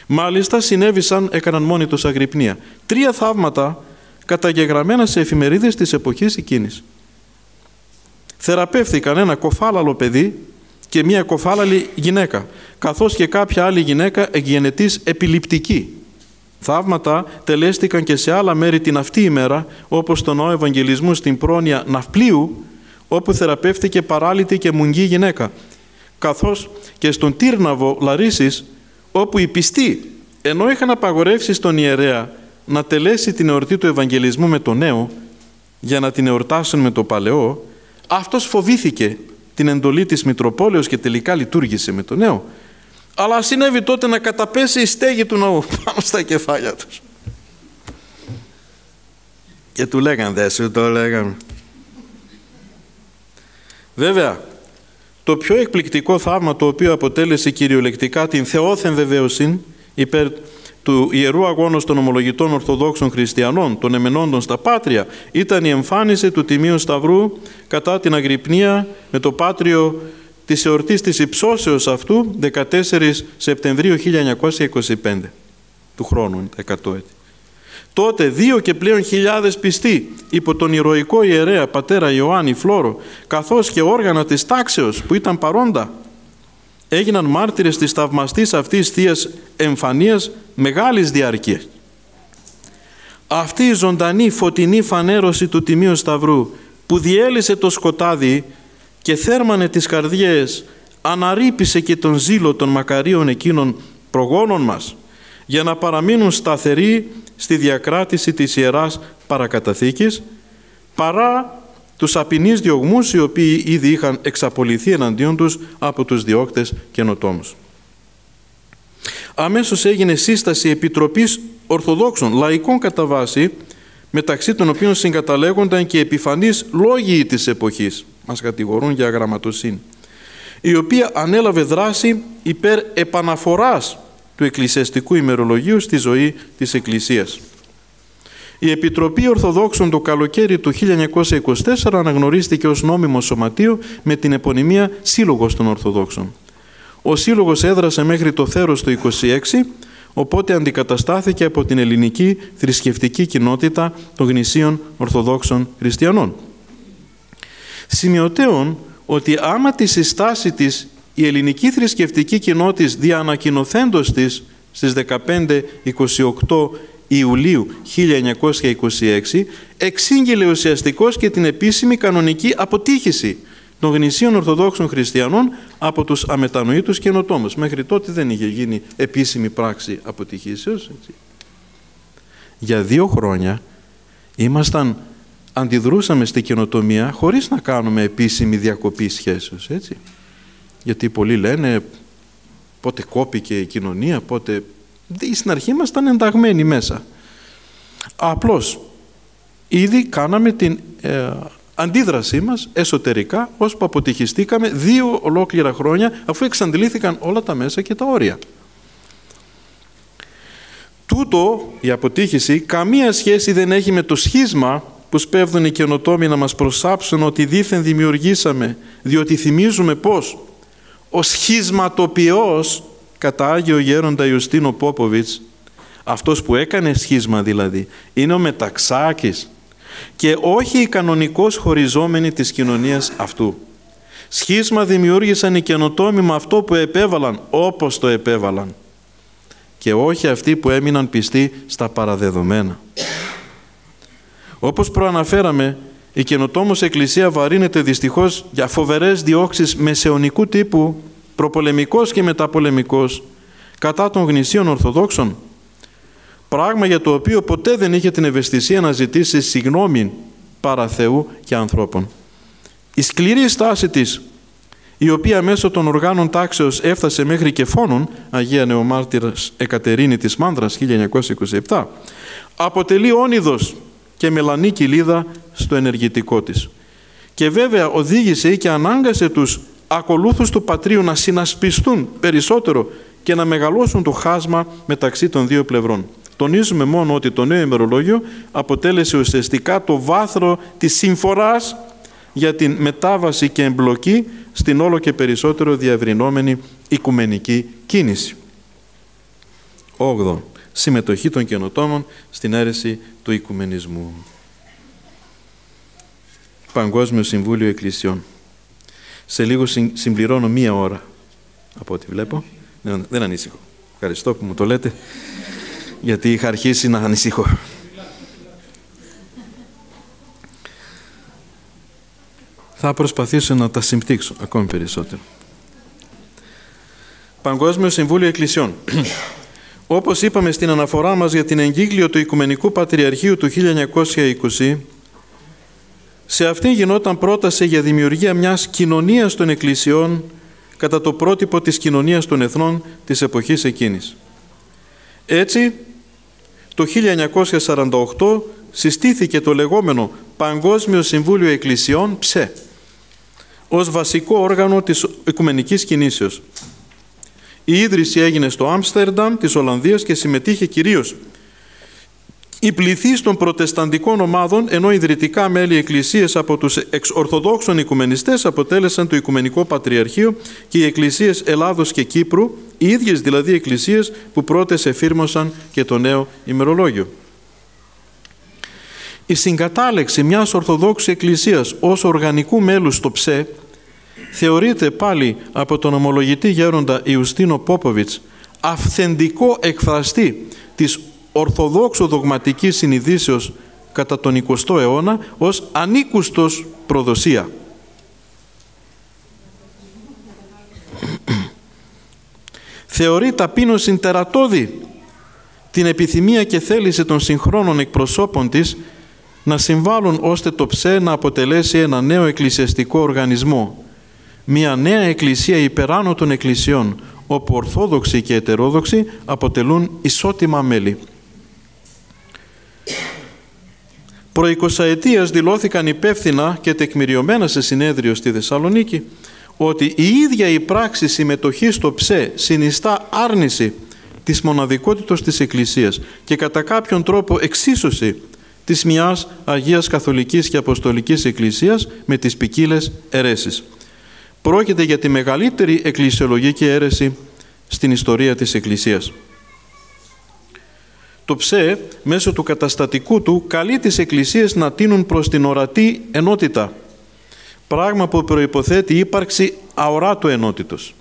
Μάλιστα συνέβησαν, έκαναν μόνοι τους αγρυπνία. Τρία θαύματα καταγεγραμμένα σε εφημερίδες της εποχής εκείνης. Θεραπεύθηκαν ένα κοφάλαλο παιδί και μία κοφάλαλη γυναίκα, καθώς και κάποια άλλη γυναίκα εγγενετής επιληπτική. Θαύματα τελέστηκαν και σε άλλα μέρη την αυτή ημέρα, όπως στον ναό Ευαγγελισμού στην πρόνοια Ναυπλίου, όπου θεραπεύτηκε παράλυτη και μουγγή γυναίκα, καθώς και στον Τύρναβο Λαρίσης, όπου οι πιστοί, ενώ είχαν απαγορεύσει στον ιερέα να τελέσει την εορτή του Ευαγγελισμού με το νέο, για να την εορτάσουν με το παλαιό, αυτός φοβήθηκε την εντολή της Μητροπόλεως και τελικά λειτουργήσε με το νέο. Αλλά συνέβη τότε να καταπέσει η στέγη του ναού πάνω στα κεφάλια τους. Και του λέγαν, δεν σου το λέγαν. Βέβαια, το πιο εκπληκτικό θαύμα το οποίο αποτέλεσε κυριολεκτικά την θεόθεν βεβαίωση υπέρ του Ιερού Αγώνος των Ομολογητών Ορθοδόξων Χριστιανών, των εμενόντων στα Πάτρια, ήταν η εμφάνιση του Τιμίου Σταυρού κατά την Αγρυπνία με το Πάτριο της εορτής της υψώσεως αυτού 14 Σεπτεμβρίου 1925 του χρόνου, 100 έτη. Τότε δύο και πλέον χιλιάδες πιστοί υπό τον ηρωικό ιερέα πατέρα Ιωάννη Φλόρο καθώς και όργανα της τάξεως που ήταν παρόντα έγιναν μάρτυρες της θαυμαστής αυτής θείας εμφανίας μεγάλης διαρκείας. Αυτή η ζωντανή φωτεινή φανέρωση του Τιμίου Σταυρού που διέλυσε το σκοτάδι και θέρμανε τις καρδιές αναρρύπησε και τον ζήλο των μακαρίων εκείνων προγόνων μας για να παραμείνουν σταθεροί στη διακράτηση της Ιεράς Παρακαταθήκης παρά τους απεινείς διωγμούς οι οποίοι ήδη είχαν εξαπολυθεί εναντίον τους από τους διώκτες καινοτόμους. Αμέσως έγινε σύσταση Επιτροπής Ορθοδόξων, λαϊκών κατά βάση, μεταξύ των οποίων συγκαταλέγονταν και επιφανείς λόγοι της εποχής, μας κατηγορούν για γραμματοσύνη, η οποία ανέλαβε δράση υπέρ επαναφοράς του εκκλησιαστικού ημερολογίου στη ζωή της Εκκλησίας. Η Επιτροπή Ορθοδόξων το καλοκαίρι του 1924 αναγνωρίστηκε ως νόμιμο σωματείο με την επωνυμία Σύλλογος των Ορθοδόξων. Ο Σύλλογος έδρασε μέχρι το θέρος του 26, οπότε αντικαταστάθηκε από την ελληνική θρησκευτική κοινότητα των γνησίων Ορθοδόξων Χριστιανών. Σημειωτέων ότι άμα τη συστάση της η ελληνική θρησκευτική κοινότητα διανακοινοθέντος της στις 15-28 Ιουλίου 1926 εξήγηλε ουσιαστικώς και την επίσημη κανονική αποτύχηση των γνησίων Ορθοδόξων Χριστιανών από τους αμετανοήτους καινοτόμους. Μέχρι τότε δεν είχε γίνει επίσημη πράξη αποτυχήσεως. Έτσι. Για δύο χρόνια ήμασταν, αντιδρούσαμε στη καινοτομία χωρίς να κάνουμε επίσημη διακοπή σχέσεως. Έτσι. Γιατί πολλοί λένε πότε κόπηκε η κοινωνία, πότε... Στην αρχή ήμασταν ενταγμένοι μέσα. Απλώς, ήδη κάναμε την ε, αντίδρασή μας εσωτερικά, ώσπου αποτυχιστήκαμε δύο ολόκληρα χρόνια, αφού εξαντλήθηκαν όλα τα μέσα και τα όρια. Τούτο, η αποτύχηση, καμία σχέση δεν έχει με το σχίσμα που σπέβδουν οι καινοτόμοι να μας προσάψουν ότι δήθεν δημιουργήσαμε, διότι θυμίζουμε πώς ο σχισματοποιός κατά Άγιο Γέροντα Ιουστίνο Πόποβιτς, αυτός που έκανε σχίσμα δηλαδή, είναι ο μεταξάκης και όχι οι κανονικός χωριζόμενοι της κοινωνίας αυτού. Σχίσμα δημιούργησαν οι καινοτόμοι με αυτό που επέβαλαν όπως το επέβαλαν και όχι αυτοί που έμειναν πιστοί στα παραδεδομένα. Όπως προαναφέραμε, η καινοτόμος Εκκλησία βαρύνεται δυστυχώς για φοβερές διώξεις μεσαιωνικού τύπου, προπολεμικός και μεταπολεμικός, κατά των γνησίων Ορθοδόξων, πράγμα για το οποίο ποτέ δεν είχε την ευαισθησία να ζητήσει συγνώμη παρά Θεού και ανθρώπων. Η σκληρή στάση της, η οποία μέσω των οργάνων τάξεως έφτασε μέχρι και φόνον, Αγία Νεομάρτυρας Εκατερίνη της Μάνδρας 1927, αποτελεί όνειδος και μελανή κοιλίδα στο ενεργητικό της. Και βέβαια οδήγησε και ανάγκασε τους ακολούθους του Πατρίου να συνασπιστούν περισσότερο και να μεγαλώσουν το χάσμα μεταξύ των δύο πλευρών. Τονίζουμε μόνο ότι το νέο ημερολόγιο αποτέλεσε ουσιαστικά το βάθρο της συμφοράς για την μετάβαση και εμπλοκή στην όλο και περισσότερο διαβρινόμενη οικουμενική κίνηση. 8 συμμετοχή των καινοτόμων στην αίρεση του οικουμενισμού. Παγκόσμιο Συμβούλιο Εκκλησιών. Σε λίγο συμπληρώνω μία ώρα από ό,τι βλέπω. Δεν, δεν ανήσυχο. Ευχαριστώ που μου το λέτε, γιατί είχα αρχίσει να ανησυχώ. Θα προσπαθήσω να τα συμπτύξω ακόμη περισσότερο. Παγκόσμιο Συμβούλιο Εκκλησιών. Όπως είπαμε στην αναφορά μας για την εγκύκλιο του Οικουμενικού Πατριαρχείου του 1920, σε αυτήν γινόταν πρόταση για δημιουργία μιας κοινωνίας των εκκλησιών κατά το πρότυπο της κοινωνίας των εθνών της εποχής εκείνης. Έτσι, το 1948 συστήθηκε το λεγόμενο Παγκόσμιο Συμβούλιο Εκκλησιών ΨΕ ως βασικό όργανο της Οικουμενικής Κινήσεως η ίδρυση έγινε στο Άμστερνταμ της Ολλανδίας και συμμετείχε κυρίως η πληθύς των προτεσταντικών ομάδων, ενώ ιδρυτικά μέλη εκκλησίες από τους εξορθοδόξων οικουμενιστές αποτέλεσαν το Οικουμενικό Πατριαρχείο και οι εκκλησίες Ελλάδος και Κύπρου, οι ίδιες δηλαδή εκκλησίες που πρώτες εφήρμοσαν και το νέο ημερολόγιο. Η συγκατάλεξη μιας Ορθοδόξης Εκκλησίας ως οργανικού μέλους στο ΨΕ θεωρείται πάλι από τον ομολογητή γέροντα Ιουστίνο Πόποβιτς αυθεντικό εκφραστή της ορθοδόξου δογματικής συνειδήσεως κατά τον 20ο αιώνα ως ανήκουστος προδοσία. Θεωρεί ταπείνωση τερατώδη την επιθυμία και θέληση των συγχρόνων εκπροσώπων της να συμβάλλουν ώστε το ΨΕ να αποτελέσει ένα νέο εκκλησιαστικό οργανισμό μια νέα εκκλησία υπεράνω των εκκλησιών, όπου Ορθόδοξοι και Ετερόδοξοι αποτελούν ισότιμα μέλη. Προ δηλώθηκαν υπεύθυνα και τεκμηριωμένα σε συνέδριο στη Θεσσαλονίκη ότι η ίδια η πράξη συμμετοχή στο ΨΕ συνιστά άρνηση της μοναδικότητας της Εκκλησίας και κατά κάποιον τρόπο εξίσωση της μιας Αγίας Καθολικής και Αποστολικής Εκκλησίας με τις ποικίλες αιρέσεις. Πρόκειται για τη μεγαλύτερη εκκλησιολογική αίρεση στην ιστορία της Εκκλησίας. Το ΨΕ, μέσω του καταστατικού του, καλεί τις εκκλησίες να τίνουν προς την ορατή ενότητα, πράγμα που προϋποθέτει ύπαρξη αοράτου ενότητος.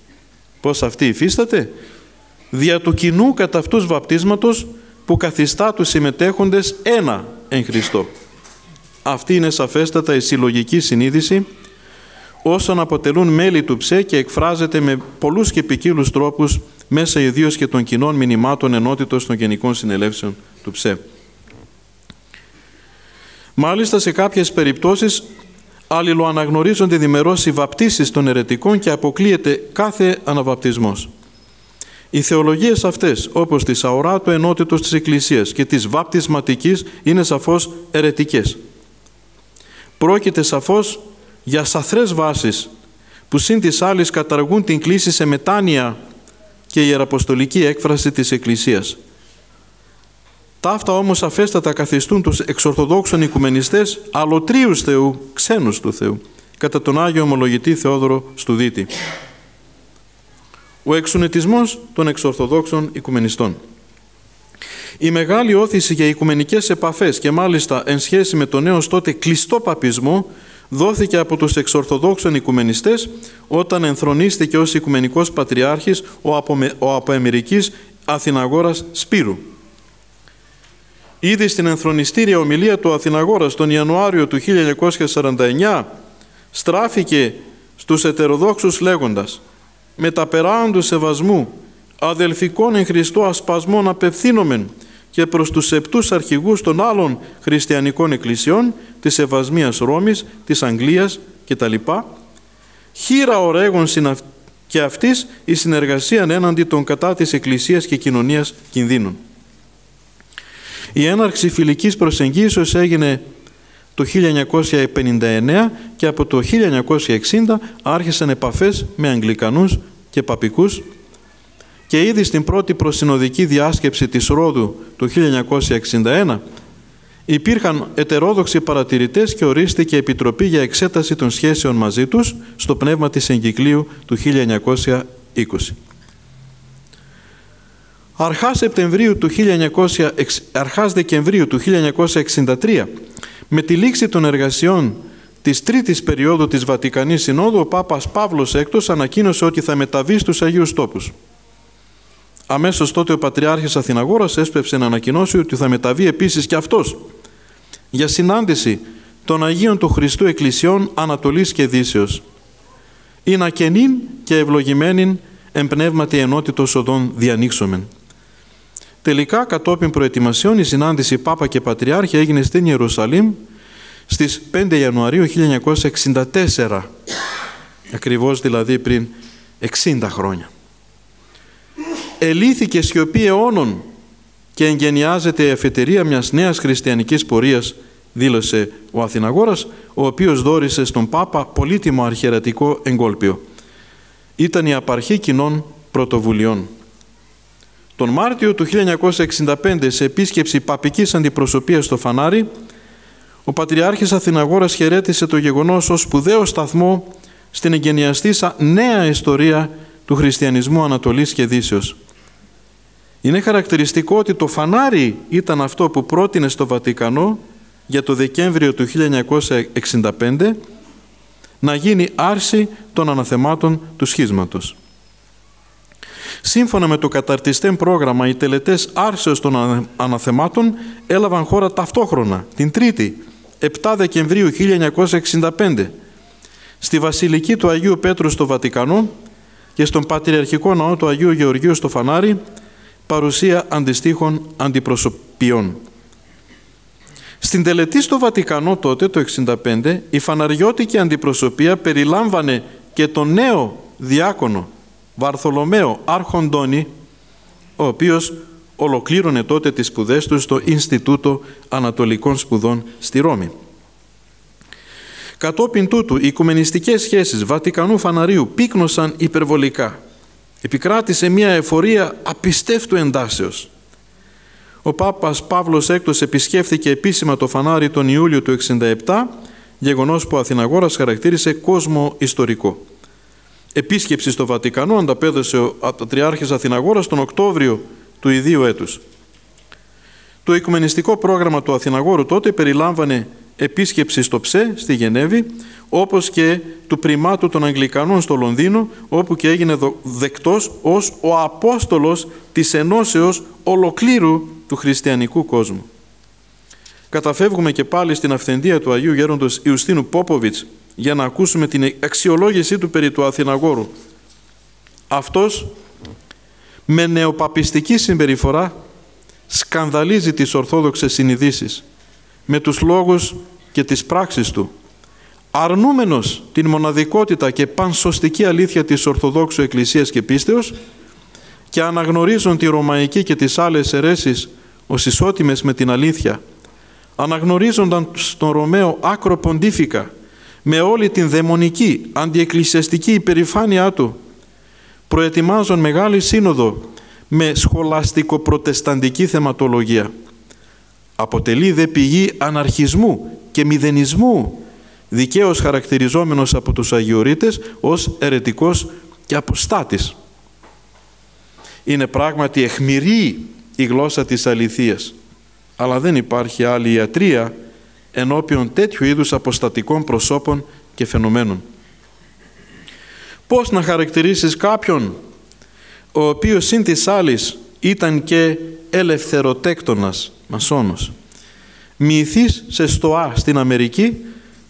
Πώς αυτή υφίσταται; Δια του κοινού κατά αυτούς βαπτίσματος που καθιστά τους συμμετέχοντες ένα εν Χριστώ. Αυτή είναι σαφέστατα η συλλογική συνείδηση όσων αποτελούν μέλη του ΨΕ και εκφράζεται με πολλούς και ποικίλους τρόπους μέσα ιδίως και των κοινών μηνυμάτων ενότητος των Γενικών Συνελεύσεων του ΨΕ. Μάλιστα σε κάποιες περιπτώσεις αλληλοαναγνωρίζονται διμερώς οι βαπτίσεις των ερετικών και αποκλείεται κάθε αναβαπτισμός. Οι θεολογίες αυτές, όπως της αοράτου ενότητος της Εκκλησίας και της βαπτισματικής, είναι σαφώς ερετικές. Πρόκειται σαφώς για σαθρές βάσεις που συν της άλλης καταργούν την κλίση σε μετάνοια και ιεραποστολική έκφραση της Εκκλησίας. Ταύτα όμως αφέστατα καθιστούν τους εξορθοδόξων οικουμενιστές αλωτρίους Θεού, ξένους του Θεού, κατά τον Άγιο Ομολογητή Θεόδωρο Στουδίτη. Ο εξουνετισμός των εξορθοδόξων οικουμενιστών. Η μεγάλη όθηση για οικουμενικές επαφές και μάλιστα εν σχέση με τον νέος τότε κλειστό παπισμό δόθηκε από τους εξορθοδόξων οικουμενιστές όταν ενθρονίστηκε ως οικουμενικός πατριάρχης ο, απο, ο αποεμερικής Αθηναγόρας Σπύρου. Ήδη στην ενθρονιστήρια ομιλία του Αθηναγόρας τον Ιανουάριο του 1949 στράφηκε στους ετεροδόξους λέγοντας «Με τα περάοντου σεβασμού, αδελφικών εν Χριστώ ασπασμών απευθύνομεν και προς τους επτούς αρχηγούς των άλλων χριστιανικών εκκλησιών της Ευασμίας Ρώμης, της Αγγλίας κτλ. Χείρα ορέγων και αυτής η συνεργασία έναντι των κατά της Εκκλησίας και κοινωνίας κινδύνων. Η έναρξη φιλικής προσεγγίσεως έγινε το 1959 και από το 1960 άρχισαν επαφές με Αγγλικανούς και Παπικούς και ήδη στην πρώτη προσυνοδική διάσκεψη της Ρόδου το 1961 υπήρχαν ετερόδοξοι παρατηρητές και ορίστηκε επιτροπή για εξέταση των σχέσεων μαζί τους στο πνεύμα της εγκυκλίου του 1920. Αρχάς, Σεπτεμβρίου του 1900, αρχάς Δεκεμβρίου του 1963 με τη λήξη των εργασιών της τρίτης περίοδου της Βατικανής Συνόδου ο Πάπας Παύλος Έκτος ανακοίνωσε ότι θα μεταβεί στους Αγίους Τόπους. Αμέσως τότε ο Πατριάρχης Αθηναγόρας έσπευσε να ανακοινώσει ότι θα μεταβεί επίσης και αυτός για συνάντηση των Αγίων του Χριστού Εκκλησιών Ανατολής και Δύσεως. Είναι ακενήν και ευλογημένην εμπνεύματι ενότητος οδών διανοίξομεν. Τελικά, κατόπιν προετοιμασιών, η συνάντηση Πάπα και Πατριάρχη έγινε στην Ιερουσαλήμ στις 5 Ιανουαρίου 1964, ακριβώς δηλαδή πριν 60 χρόνια ελήθηκε σιωπή αιώνων και εγγενιάζεται η εφετερία μιας νέας χριστιανικής πορείας, δήλωσε ο Αθηναγόρας, ο οποίος δόρισε στον Πάπα πολύτιμο αρχιερατικό εγκόλπιο. Ήταν η απαρχή κοινών πρωτοβουλειών. Τον Μάρτιο του 1965, σε επίσκεψη παπικής αντιπροσωπείας στο Φανάρι, ο Πατριάρχης Αθηναγόρας χαιρέτησε το γεγονός ως σπουδαίο σταθμό στην εγγενιαστήσα νέα ιστορία του χριστιανισμού Ανατολής και Δύσεως. Είναι χαρακτηριστικό ότι το φανάρι ήταν αυτό που πρότεινε στο Βατικανό για το Δεκέμβριο του 1965 να γίνει άρση των αναθεμάτων του σχίσματος. Σύμφωνα με το καταρτιστέν πρόγραμμα, οι τελετές άρσεως των αναθεμάτων έλαβαν χώρα ταυτόχρονα, την Τρίτη, 7 Δεκεμβρίου 1965, στη Βασιλική του Αγίου Πέτρου στο Βατικανό και στον Πατριαρχικό Ναό του Αγίου Γεωργίου στο Φανάρι, παρουσία αντιστοίχων αντιπροσωπιών. Στην τελετή στο Βατικανό τότε, το 1965, η φαναριώτικη αντιπροσωπεία περιλάμβανε και τον νέο διάκονο Βαρθολομαίο Άρχοντόνη, ο οποίος ολοκλήρωνε τότε τις σπουδές του στο Ινστιτούτο Ανατολικών Σπουδών στη Ρώμη. Κατόπιν τούτου, οι οικουμενιστικές σχέσεις Βατικανού Φαναρίου πύκνωσαν υπερβολικά επικράτησε μια εφορία απιστεύτου εντάσεως. Ο Πάπας Παύλος Έκτος επισκέφθηκε επίσημα το φανάρι τον Ιούλιο του 67, γεγονός που ο Αθηναγόρας χαρακτήρισε κόσμο ιστορικό. Επίσκεψη στο Βατικανό ανταπέδωσε ο Πατριάρχης Αθηναγόρας τον Οκτώβριο του ιδίου έτους. Το οικουμενιστικό πρόγραμμα του Αθηναγόρου τότε περιλάμβανε επίσκεψη στο ΨΕ στη Γενέβη, όπως και του πριμάτου των Αγγλικανών στο Λονδίνο, όπου και έγινε δεκτός ως ο Απόστολος της ενώσεως ολοκλήρου του χριστιανικού κόσμου. Καταφεύγουμε και πάλι στην αυθεντία του Αγίου Γέροντος Ιουστίνου Πόποβιτς για να ακούσουμε την αξιολόγησή του περί του Αθηναγόρου. Αυτός με νεοπαπιστική συμπεριφορά σκανδαλίζει τις ορθόδοξες συνειδήσεις με τους λόγους και τις πράξεις του, αρνούμενος την μοναδικότητα και πανσωστική αλήθεια της Ορθοδόξου Εκκλησίας και πίστεως και αναγνωρίζουν τη Ρωμαϊκή και τις άλλες αιρέσεις ως ισότιμες με την αλήθεια, αναγνωρίζονταν τον Ρωμαίο άκρο ποντίφικα με όλη την δαιμονική, αντιεκκλησιαστική υπερηφάνειά του, προετοιμάζουν μεγάλη σύνοδο με σχολαστικο-προτεσταντική θεματολογία. Αποτελεί δε πηγή αναρχισμού και μηδενισμού, δικαίως χαρακτηριζόμενος από τους Αγιορείτες ως ερετικός και αποστάτης. Είναι πράγματι εχμηρή η γλώσσα της αληθείας, αλλά δεν υπάρχει άλλη ιατρία ενώπιον τέτοιου είδους αποστατικών προσώπων και φαινομένων. Πώς να χαρακτηρίσεις κάποιον ο οποίος συν της άλλης ήταν και ελευθεροτέκτονας, μασόνος; Μυηθής σε στοά στην Αμερική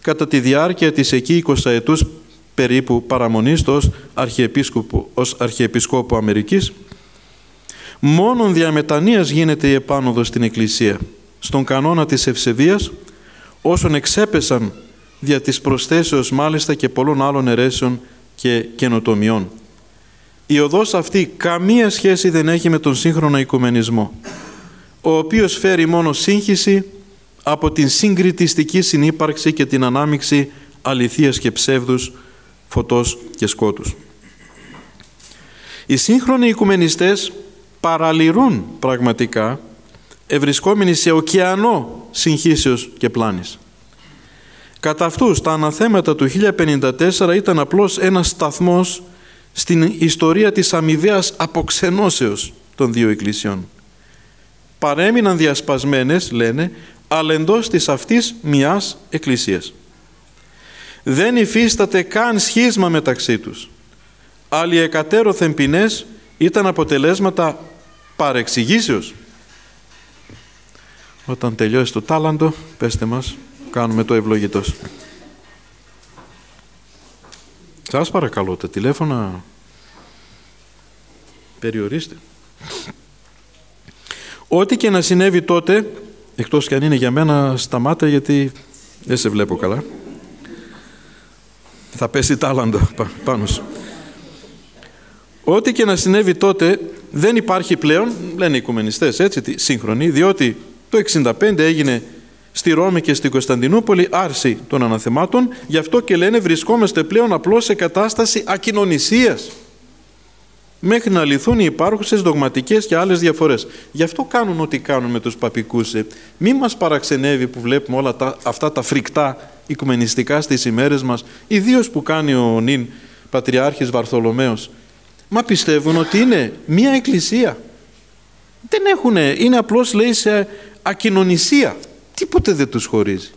κατά τη διάρκεια της εκεί 20 ετούς περίπου παραμονής του ως αρχιεπίσκοπο, ως αρχιεπισκόπο Αμερικής. Μόνον διαμετανοίας γίνεται η επάνωδος στην Εκκλησία, στον κανόνα της ευσεβίας, όσων εξέπεσαν δια της προσθέσεως μάλιστα και πολλών άλλων αιρέσεων και καινοτομιών. Η οδός αυτή καμία σχέση δεν έχει με τον σύγχρονο οικουμενισμό, ο οποίος φέρει μόνο σύγχυση από την συγκριτιστική συνύπαρξη και την ανάμιξη αληθείας και ψεύδους, φωτός και σκότους. Οι σύγχρονοι οικουμενιστές παραλυρούν πραγματικά ευρισκόμενοι σε ωκεανό συγχύσεως και πλάνης. Κατά αυτούς τα αναθέματα του 1054 ήταν απλώς ένας σταθμός στην ιστορία της αμοιβαίας αποξενώσεως των δύο εκκλησιών. Παρέμειναν διασπασμένες, λένε, αλλά εντός της αυτής μιας εκκλησίας. Δεν υφίσταται καν σχίσμα μεταξύ τους. Άλλοι εκατέρωθεν ποινές ήταν αποτελέσματα παρεξηγήσεως. Όταν τελειώσει το τάλαντο, πέστε μας, κάνουμε το ευλογητός. Σας παρακαλώ, τα τηλέφωνα περιορίστε. Ό,τι και να συνέβη τότε, εκτός και αν είναι για μένα, σταμάτα γιατί δεν σε βλέπω καλά. Θα πέσει τάλαντο πάνω σου. Ό,τι και να συνέβη τότε δεν υπάρχει πλέον, λένε οι οικουμενιστές έτσι, σύγχρονοι, διότι το 65 έγινε στη Ρώμη και στην Κωνσταντινούπολη άρση των αναθεμάτων, γι' αυτό και λένε βρισκόμαστε πλέον απλώς σε κατάσταση ακοινωνισίας μέχρι να λυθούν οι υπάρχουσες δογματικές και άλλες διαφορές. Γι' αυτό κάνουν ό,τι κάνουν με τους παπικούς. Ε. Μη μας παραξενεύει που βλέπουμε όλα τα, αυτά τα φρικτά οικουμενιστικά στις ημέρες μας, ιδίως που κάνει ο νυν Πατριάρχης Βαρθολομαίος. Μα πιστεύουν ότι είναι μία εκκλησία. Δεν έχουν, είναι απλώς λέει σε ακοινωνισία. Τίποτε δεν τους χωρίζει.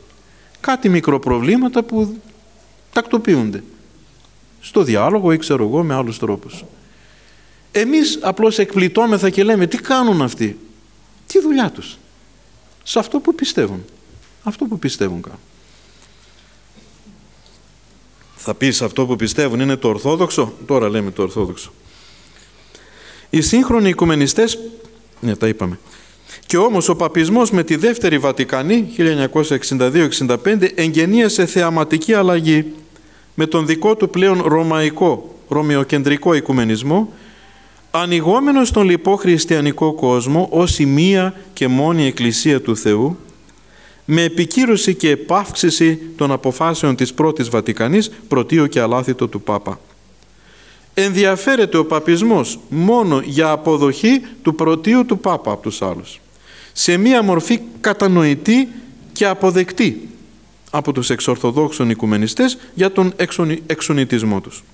Κάτι μικροπροβλήματα που τακτοποιούνται. Στο διάλογο ή ξέρω εγώ με άλλους τρόπους. Εμείς απλώς εκπλητώμεθα και λέμε τι κάνουν αυτοί; Τι δουλειά τους; Σε αυτό που πιστεύουν. Αυτό που πιστεύουν κάνουν. Θα πεις αυτό που πιστεύουν είναι το ορθόδοξο. Τώρα λέμε το ορθόδοξο. Οι σύγχρονοι οικουμενιστές, ναι τα είπαμε, και όμως ο παπισμός με τη δεύτερη Βατικανή 1962-65 εγγενίασε θεαματική αλλαγή με τον δικό του πλέον ρωμαϊκό, ρωμαιοκεντρικό οικουμενισμό ανοιγόμενος στον λοιπό χριστιανικό κόσμο ως η μία και μόνη Εκκλησία του Θεού με επικύρωση και επαύξηση των αποφάσεων της πρώτης Βατικανής πρωτείου και αλάθητο του Πάπα. Ενδιαφέρεται ο παπισμός μόνο για αποδοχή του πρωτείου του Πάπα από τους άλλους σε μία μορφή κατανοητή και αποδεκτή από τους εξορθοδόξων οικουμενιστές για τον εξονητισμό τους.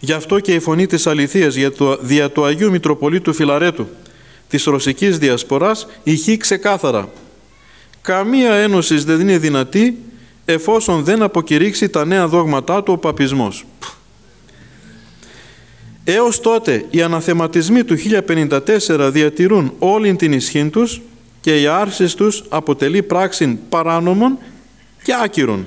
Γι' αυτό και η φωνή της αληθείας για το, δια του Αγίου Μητροπολίτου Φιλαρέτου της Ρωσικής Διασποράς ηχεί ξεκάθαρα. Καμία ένωσης δεν είναι δυνατή εφόσον δεν αποκηρύξει τα νέα δόγματά του ο παπισμός. Έως τότε οι αναθεματισμοί του 1054 διατηρούν όλη την ισχύ τους και η άρσης τους αποτελεί πράξη παράνομων και άκυρων.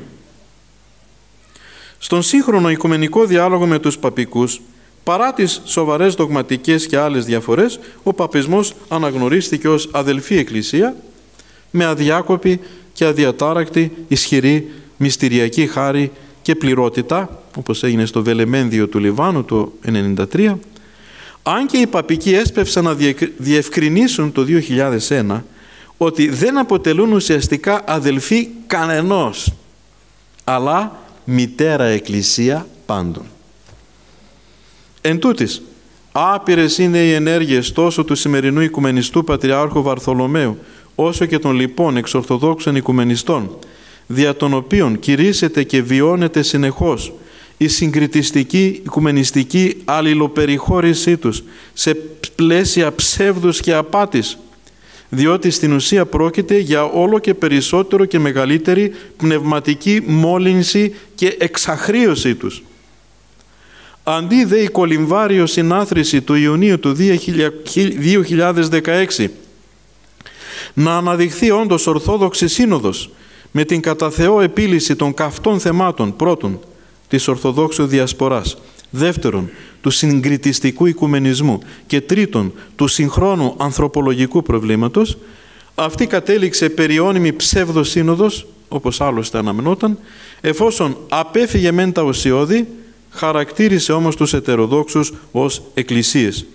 Στον σύγχρονο οικουμενικό διάλογο με τους παπικούς, παρά τις σοβαρές δογματικές και άλλες διαφορές, ο παπισμός αναγνωρίστηκε ως αδελφή εκκλησία με αδιάκοπη και αδιατάρακτη ισχυρή μυστηριακή χάρη και πληρότητα, όπως έγινε στο Βελεμένδιο του Λιβάνου το 1993, Αν και οι παπικοί έσπευσαν να διευκρινίσουν το 2001 ότι δεν αποτελούν ουσιαστικά αδελφοί κανενός, αλλά μητέρα εκκλησία πάντων. Εν τούτης, άπειρες είναι οι ενέργειες τόσο του σημερινού οικουμενιστού Πατριάρχου Βαρθολομαίου, όσο και των λοιπόν εξορθοδόξων οικουμενιστών, δια των οποίων κηρύσσεται και βιώνεται συνεχώς η συγκριτιστική οικουμενιστική αλληλοπεριχώρησή τους σε πλαίσια ψεύδους και απάτης, διότι στην ουσία πρόκειται για όλο και περισσότερο και μεγαλύτερη πνευματική μόλυνση και εξαχρίωση τους. Αντί δε η κολυμβάριο συνάθρηση του Ιουνίου του 2016 να αναδειχθεί όντως Ορθόδοξη Σύνοδος με την κατά Θεό επίλυση των καυτών θεμάτων πρώτον της Ορθοδόξου Διασποράς δεύτερον του συγκριτιστικού οικουμενισμού και τρίτον του συγχρόνου ανθρωπολογικού προβλήματος αυτή κατέληξε περιώνυμη ψεύδο σύνοδος όπως άλλωστε αναμενόταν εφόσον απέφυγε μεν τα ουσιώδη χαρακτήρισε όμως τους ετεροδόξους ως εκκλησίες.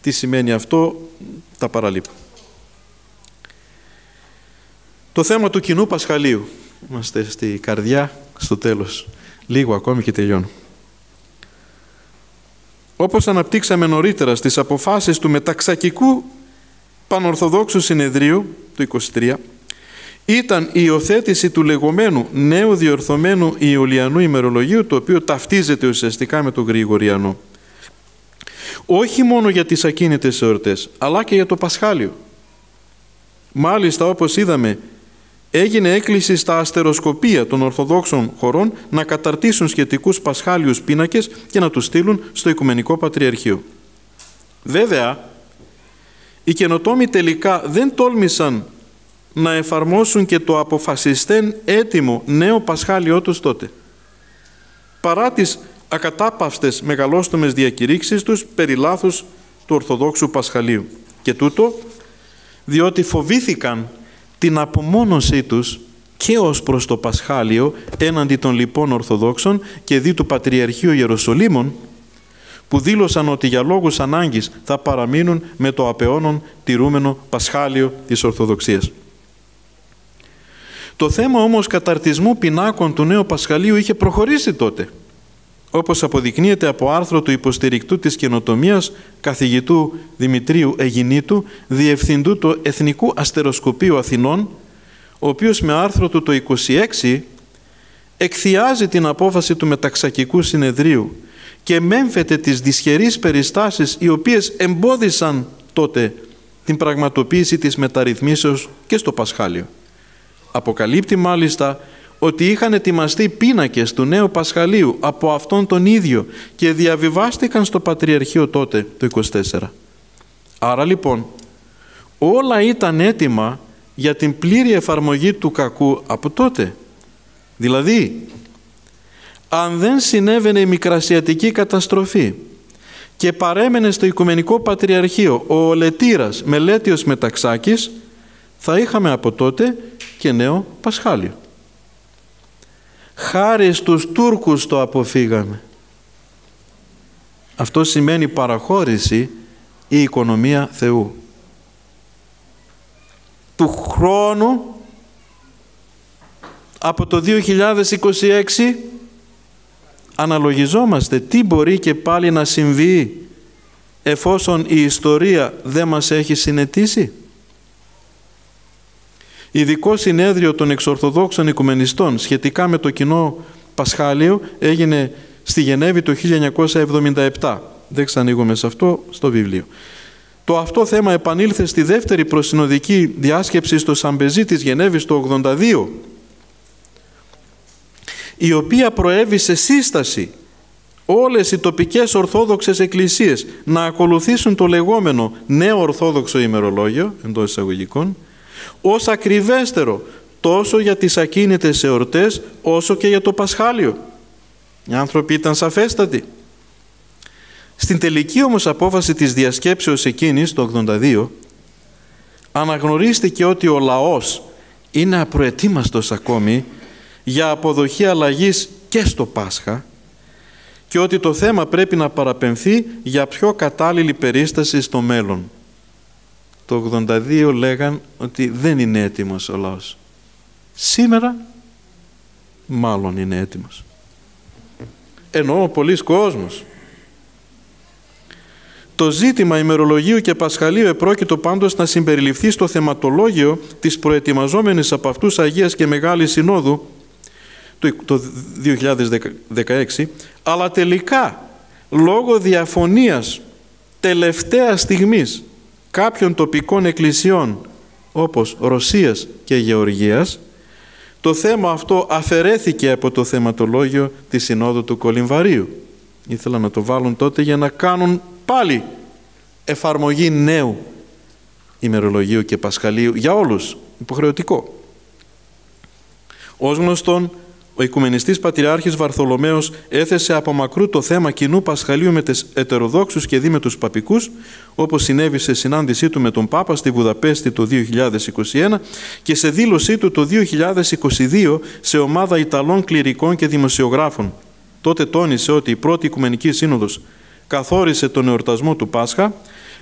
Τι σημαίνει αυτό, τα παραλείπω. Το θέμα του κοινού Πασχαλίου. Είμαστε στη καρδιά, στο τέλος. Λίγο ακόμη και τελειώνω. Όπως αναπτύξαμε νωρίτερα στις αποφάσεις του μεταξακικού Πανορθοδόξου Συνεδρίου του 23, ήταν η υιοθέτηση του λεγόμενου νέου διορθωμένου Ιουλιανού ημερολογίου, το οποίο ταυτίζεται ουσιαστικά με το Γρηγοριανό. Όχι μόνο για τις ακίνητες εορτές, αλλά και για το Πασχάλιο. Μάλιστα, όπως είδαμε, έγινε έκκληση στα αστεροσκοπία των Ορθοδόξων χωρών να καταρτήσουν σχετικούς πασχάλιους πίνακες και να τους στείλουν στο Οικουμενικό Πατριαρχείο. Βέβαια, οι καινοτόμοι τελικά δεν τόλμησαν να εφαρμόσουν και το αποφασιστέν έτοιμο νέο πασχάλιό τους τότε. Παρά τις ακατάπαυστες μεγαλόστομες διακηρύξεις τους περί λάθους του Ορθοδόξου Πασχαλίου. Και τούτο διότι φοβήθηκαν την απομόνωσή τους και ως προς το Πασχάλιο έναντι των λοιπών Ορθοδόξων και δι του Πατριαρχείου Ιεροσολύμων που δήλωσαν ότι για λόγους ανάγκης θα παραμείνουν με το απεώνων τηρούμενο Πασχάλιο της Ορθοδοξίας. Το θέμα όμως καταρτισμού πινάκων του νέου Πασχαλίου είχε προχωρήσει τότε. Όπως αποδεικνύεται από άρθρο του υποστηρικτού της καινοτομίας καθηγητού Δημητρίου Αιγινήτου, διευθυντού του Εθνικού Αστεροσκοπείου Αθηνών, ο οποίος με άρθρο του το 26 εκθιάζει την απόφαση του Μεταξακικού Συνεδρίου και μέμφεται τις δυσχερείς περιστάσεις οι οποίες εμπόδισαν τότε την πραγματοποίηση της μεταρρυθμίσεως και στο Πασχάλιο. Αποκαλύπτει μάλιστα ότι είχαν ετοιμαστεί πίνακες του νέου Πασχαλίου από αυτόν τον ίδιο και διαβιβάστηκαν στο Πατριαρχείο τότε το 24. Άρα λοιπόν όλα ήταν έτοιμα για την πλήρη εφαρμογή του κακού από τότε. Δηλαδή, αν δεν συνέβαινε η μικρασιατική καταστροφή και παρέμενε στο Οικουμενικό Πατριαρχείο ο Ολετήρας Μελέτιος Μεταξάκης, θα είχαμε από τότε και νέο Πασχάλιο. Χάρη στους Τούρκους το αποφύγαμε. Αυτό σημαίνει παραχώρηση η οικονομία Θεού. Του χρόνου από το 2026 αναλογιζόμαστε τι μπορεί και πάλι να συμβεί εφόσον η ιστορία δεν μας έχει συνετίσει ειδικό συνέδριο των εξορθοδόξων οικουμενιστών σχετικά με το κοινό Πασχάλιο έγινε στη Γενέβη το 1977. Δεν ξανοίγουμε σε αυτό στο βιβλίο. Το αυτό θέμα επανήλθε στη δεύτερη προσυνοδική διάσκεψη στο Σαμπεζί της Γενέβης το 82 η οποία προέβη σε σύσταση όλες οι τοπικές ορθόδοξες εκκλησίες να ακολουθήσουν το λεγόμενο νέο ορθόδοξο ημερολόγιο εντός εισαγωγικών ως ακριβέστερο τόσο για τις ακίνητες εορτές όσο και για το Πασχάλιο. Οι άνθρωποι ήταν σαφέστατοι. Στην τελική όμως απόφαση της διασκέψεως εκείνης το 82 αναγνωρίστηκε ότι ο λαός είναι απροετοίμαστος ακόμη για αποδοχή αλλαγής και στο Πάσχα και ότι το θέμα πρέπει να παραπεμφθεί για πιο κατάλληλη περίσταση στο μέλλον. Το 82 λέγαν ότι δεν είναι έτοιμος ο λαός. Σήμερα μάλλον είναι έτοιμος. Εννοώ πολλοί κόσμος. Το ζήτημα ημερολογίου και πασχαλίου επρόκειτο πάντως να συμπεριληφθεί στο θεματολόγιο της προετοιμαζόμενης από αυτούς Αγίας και Μεγάλης Συνόδου το 2016, αλλά τελικά λόγω διαφωνίας τελευταίας στιγμής κάποιων τοπικών εκκλησιών όπως Ρωσίας και Γεωργίας το θέμα αυτό αφαιρέθηκε από το θεματολόγιο της Συνόδου του Κολυμβαρίου. Ήθελα να το βάλουν τότε για να κάνουν πάλι εφαρμογή νέου ημερολογίου και πασχαλίου για όλους, υποχρεωτικό. Ως γνωστόν, ο Οικουμενιστής Πατριάρχης Βαρθολομαίος έθεσε από μακρού το θέμα κοινού Πασχαλίου με τις ετεροδόξους και δι με τους παπικούς, όπως συνέβη σε συνάντησή του με τον Πάπα στη Βουδαπέστη το 2021 και σε δήλωσή του το 2022 σε ομάδα Ιταλών κληρικών και δημοσιογράφων. Τότε τόνισε ότι η πρώτη Οικουμενική Σύνοδος καθόρισε τον εορτασμό του Πάσχα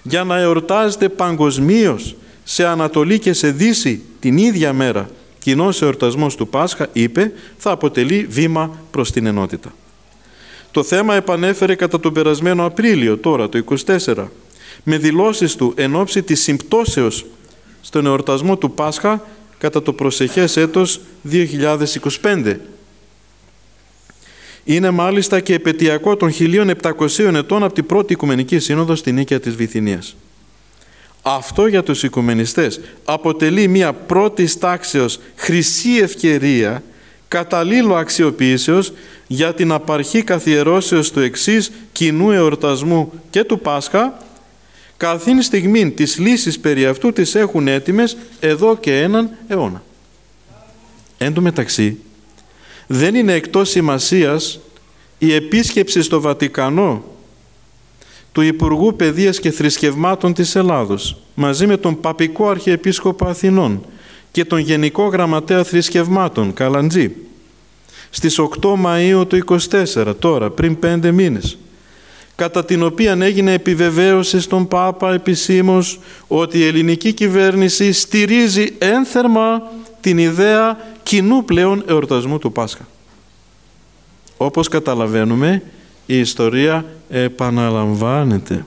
για να εορτάζεται παγκοσμίως σε Ανατολή και σε Δύση την ίδια μέρα κοινός εορτασμός του Πάσχα, είπε, θα αποτελεί βήμα προς την ενότητα. Το θέμα επανέφερε κατά τον περασμένο Απρίλιο, τώρα το 24, με δηλώσεις του εν ώψη της συμπτώσεως στον εορτασμό του Πάσχα κατά το προσεχές έτος 2025. Είναι μάλιστα και επαιτειακό των 1700 ετών από την πρώτη Οικουμενική Σύνοδο στην Νίκαια της Βυθινίας. Αυτό για τους οικουμενιστές αποτελεί μια πρώτης τάξεως χρυσή ευκαιρία καταλήλω αξιοποίησεως για την απαρχή καθιερώσεως του εξής κοινού εορτασμού και του Πάσχα καθήν στιγμή τις λύσεις περί αυτού τις έχουν έτοιμες εδώ και έναν αιώνα. Εν τω μεταξύ δεν είναι εκτός σημασίας η επίσκεψη στο Βατικανό του Υπουργού Παιδείας και Θρησκευμάτων της Ελλάδος μαζί με τον Παπικό Αρχιεπίσκοπο Αθηνών και τον Γενικό Γραμματέα Θρησκευμάτων Καλαντζή στις 8 Μαΐου του 24 τώρα πριν πέντε μήνες κατά την οποία έγινε επιβεβαίωση στον Πάπα επισήμως ότι η ελληνική κυβέρνηση στηρίζει ένθερμα την ιδέα κοινού πλέον εορτασμού του Πάσχα. Όπως καταλαβαίνουμε η ιστορία επαναλαμβάνεται.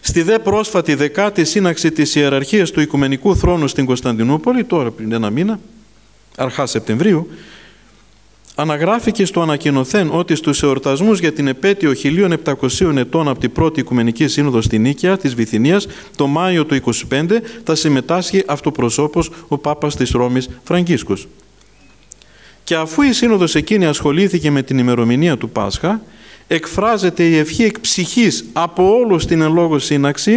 Στη δε πρόσφατη δεκάτη σύναξη της ιεραρχίας του Οικουμενικού Θρόνου στην Κωνσταντινούπολη, τώρα πριν ένα μήνα, αρχάς Σεπτεμβρίου, αναγράφηκε στο ανακοινωθέν ότι στους εορτασμούς για την επέτειο 1700 ετών από την πρώτη Οικουμενική Σύνοδος στη Νίκαια της Βυθινίας το Μάιο του 25 θα συμμετάσχει αυτοπροσώπος ο Πάπας της Ρώμης Φραγκίσκος. Και αφού η Σύνοδος εκείνη ασχολήθηκε με την ημερομηνία του Πάσχα, εκφράζεται η ευχή εκ ψυχής από όλους την ελόγω σύναξη,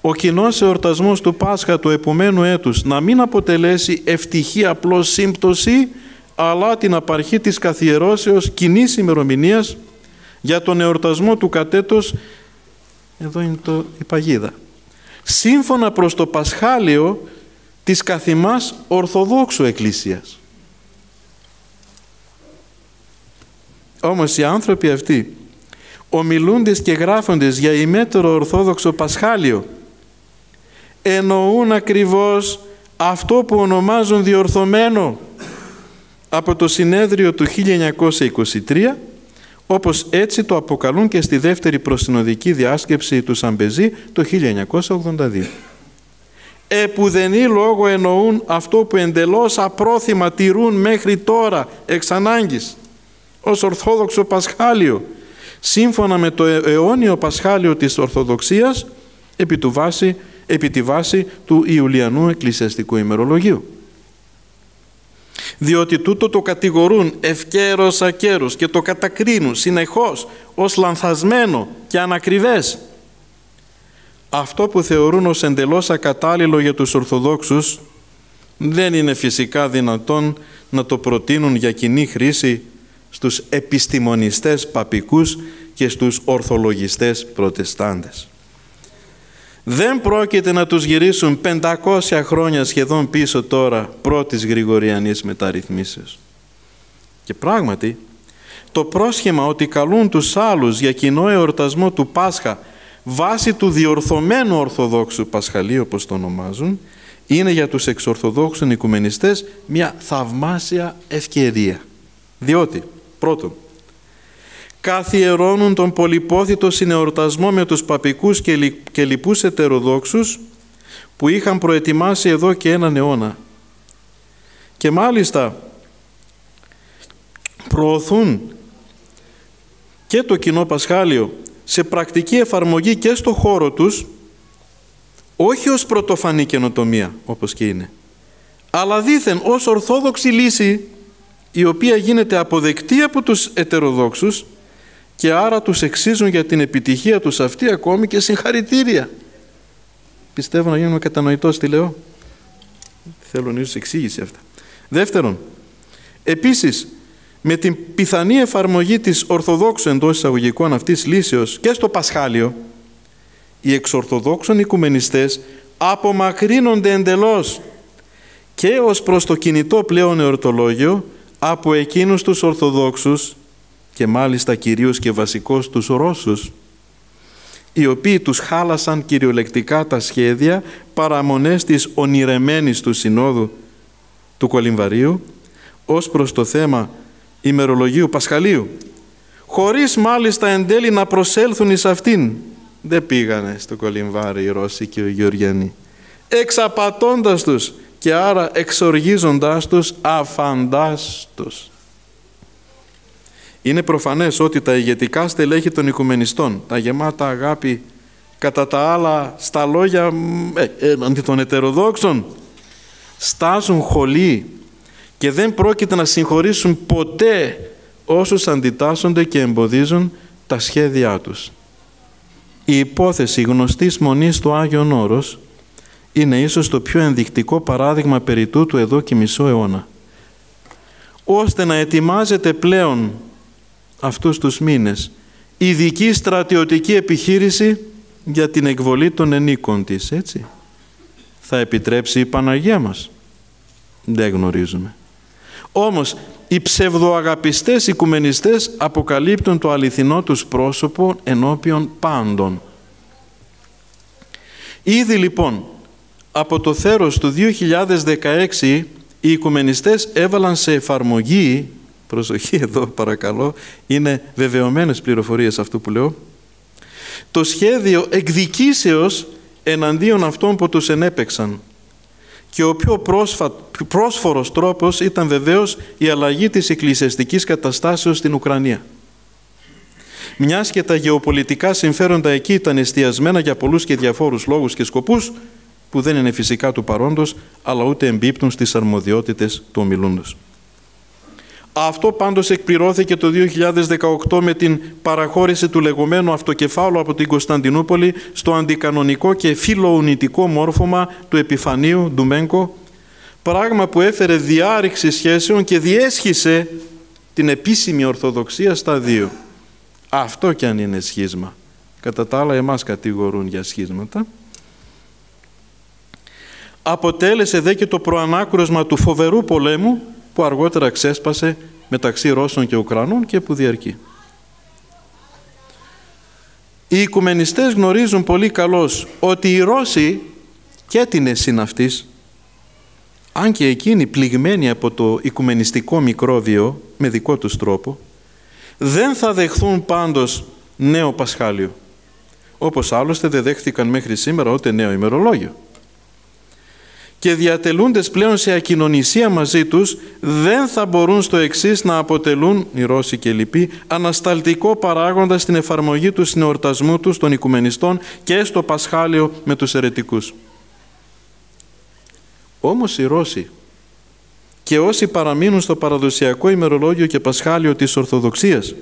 ο κοινός εορτασμός του Πάσχα του επομένου έτους να μην αποτελέσει ευτυχή απλώς σύμπτωση, αλλά την απαρχή της καθιερώσεως κοινής ημερομηνίας για τον εορτασμό του κατέτος, εδώ είναι το, η παγίδα, σύμφωνα προς το Πασχάλιο της καθημάς Ορθοδόξου Εκκλησίας. Όμως οι άνθρωποι αυτοί, ομιλούντες και γράφοντες για ημέτερο Ορθόδοξο Πασχάλιο, εννοούν ακριβώς αυτό που ονομάζουν διορθωμένο από το συνέδριο του 1923 όπως έτσι το αποκαλούν και στη δεύτερη προσυνοδική διάσκεψη του Σαμπεζή το 1982. Επουδενή λόγο εννοούν αυτό που εντελώς απρόθυμα τηρούν μέχρι τώρα εξ ανάγκης ως Ορθόδοξο Πασχάλιο σύμφωνα με το αιώνιο Πασχάλιο της Ορθοδοξίας επί, του βάση, επί τη βάση του Ιουλιανού Εκκλησιαστικού ημερολογίου. Διότι τούτο το κατηγορούν ευκαίρος ακέρος και το κατακρίνουν συνεχώς ως λανθασμένο και ανακριβές. Αυτό που θεωρούν ως εντελώς ακατάλληλο για τους Ορθοδόξους δεν είναι φυσικά δυνατόν να το προτείνουν για κοινή χρήση στους επιστημονιστές παπικούς και στους ορθολογιστές προτεστάντες. Δεν πρόκειται να τους γυρίσουν 500 χρόνια σχεδόν πίσω τώρα πρώτης Γρηγοριανής μεταρρυθμίσεως. Και πράγματι, το πρόσχημα ότι καλούν τους άλλους για κοινό εορτασμό του Πάσχα βάσει του διορθωμένου Ορθοδόξου Πασχαλίου όπως το ονομάζουν είναι για τους εξορθοδόξους οικουμενιστές μια θαυμάσια ευκαιρία. Διότι, πρώτον, καθιερώνουν τον πολυπόθητο συνεορτασμό με τους παπικούς και λοιπούς ετεροδόξους που είχαν προετοιμάσει εδώ και έναν αιώνα. Και μάλιστα προωθούν και το κοινό Πασχάλιο σε πρακτική εφαρμογή και στο χώρο τους όχι ως πρωτοφανή καινοτομία όπως και είναι αλλά δήθεν ως ορθόδοξη λύση η οποία γίνεται αποδεκτή από τους ετεροδόξους και άρα τους εξίζουν για την επιτυχία τους αυτή ακόμη και συγχαρητήρια. Πιστεύω να γίνουμε κατανοητός τι λέω. Θέλω να ίσως εξήγηση αυτά. Δεύτερον, επίσης με την πιθανή εφαρμογή της Ορθοδόξου εντός εισαγωγικών αυτής λύσεως και στο Πασχάλιο, οι εξορθοδόξων οικουμενιστές απομακρύνονται εντελώς και ως προς το κινητό πλέον εορτολόγιο από εκείνους τους Ορθοδόξους και μάλιστα κυρίως και βασικός τους Ρώσους οι οποίοι τους χάλασαν κυριολεκτικά τα σχέδια παραμονές της ονειρεμένης του Συνόδου του Κολυμβαρίου ως προς το θέμα ημερολογίου Πασχαλίου. Χωρίς μάλιστα εν τέλει να προσέλθουν εις αυτήν δεν πήγανε στο Κολυμβάρι οι Ρώσοι και οι Γεωργιανοί εξαπατώντας τους και άρα εξοργίζοντάς τους αφαντάστος. Είναι προφανές ότι τα ηγετικά στελέχη των οικουμενιστών, τα γεμάτα αγάπη κατά τα άλλα στα λόγια ε, έναντι των ετεροδόξων, στάζουν χολή και δεν πρόκειται να συγχωρήσουν ποτέ όσους αντιτάσσονται και εμποδίζουν τα σχέδιά τους. Η υπόθεση γνωστής μονής του Άγιον Όρος είναι ίσως το πιο ενδεικτικό παράδειγμα περί τούτου εδώ και μισό αιώνα. Ώστε να ετοιμάζεται πλέον αυτούς τους μήνες ειδική στρατιωτική επιχείρηση για την εκβολή των ενίκων της, έτσι. Θα επιτρέψει η Παναγία μας. Δεν γνωρίζουμε. Όμως οι ψευδοαγαπιστές οικουμενιστές αποκαλύπτουν το αληθινό τους πρόσωπο ενώπιον πάντων. Ήδη λοιπόν από το θέρος του 2016 οι οικουμενιστές έβαλαν σε εφαρμογή, προσοχή εδώ παρακαλώ, είναι βεβαιωμένες πληροφορίες αυτού που λέω, το σχέδιο εκδικήσεως εναντίον αυτών που τους ενέπεξαν. Και ο πιο πρόσφα, πρόσφορος τρόπος ήταν βεβαίως η αλλαγή της εκκλησιαστικής καταστάσεως στην Ουκρανία. Μιας και τα γεωπολιτικά συμφέροντα εκεί ήταν εστιασμένα για πολλούς και διαφόρους λόγους και σκοπούς, που δεν είναι φυσικά του παρόντος, αλλά ούτε εμπίπτουν στις αρμοδιότητες του ομιλούντος. Αυτό πάντως εκπληρώθηκε το 2018 με την παραχώρηση του λεγόμενου αυτοκεφάλου από την Κωνσταντινούπολη στο αντικανονικό και φιλοουνητικό μόρφωμα του επιφανίου Ντουμένκο, πράγμα που έφερε διάρρηξη σχέσεων και διέσχισε την επίσημη Ορθοδοξία στα δύο. Αυτό κι αν είναι σχίσμα. Κατά τα άλλα εμάς κατηγορούν για σχίσματα αποτέλεσε δε και το προανάκρουσμα του φοβερού πολέμου που αργότερα ξέσπασε μεταξύ Ρώσων και Ουκρανών και που διαρκεί. Οι οικουμενιστές γνωρίζουν πολύ καλώς ότι οι Ρώσοι και την εσύν αυτής, αν και εκείνοι πληγμένοι από το οικουμενιστικό μικρόβιο με δικό τους τρόπο, δεν θα δεχθούν πάντως νέο Πασχάλιο, όπως άλλωστε δεν δέχθηκαν μέχρι σήμερα ούτε νέο ημερολόγιο και διατελούντες πλέον σε ακοινωνισία μαζί τους δεν θα μπορούν στο εξής να αποτελούν, οι Ρώσοι και λοιποί, ανασταλτικό παράγοντα στην εφαρμογή του συνεορτασμού τους των οικουμενιστών και στο Πασχάλιο με τους αιρετικούς. Όμως οι Ρώσοι και όσοι παραμείνουν στο παραδοσιακό ημερολόγιο και Πασχάλιο της Ορθοδοξίας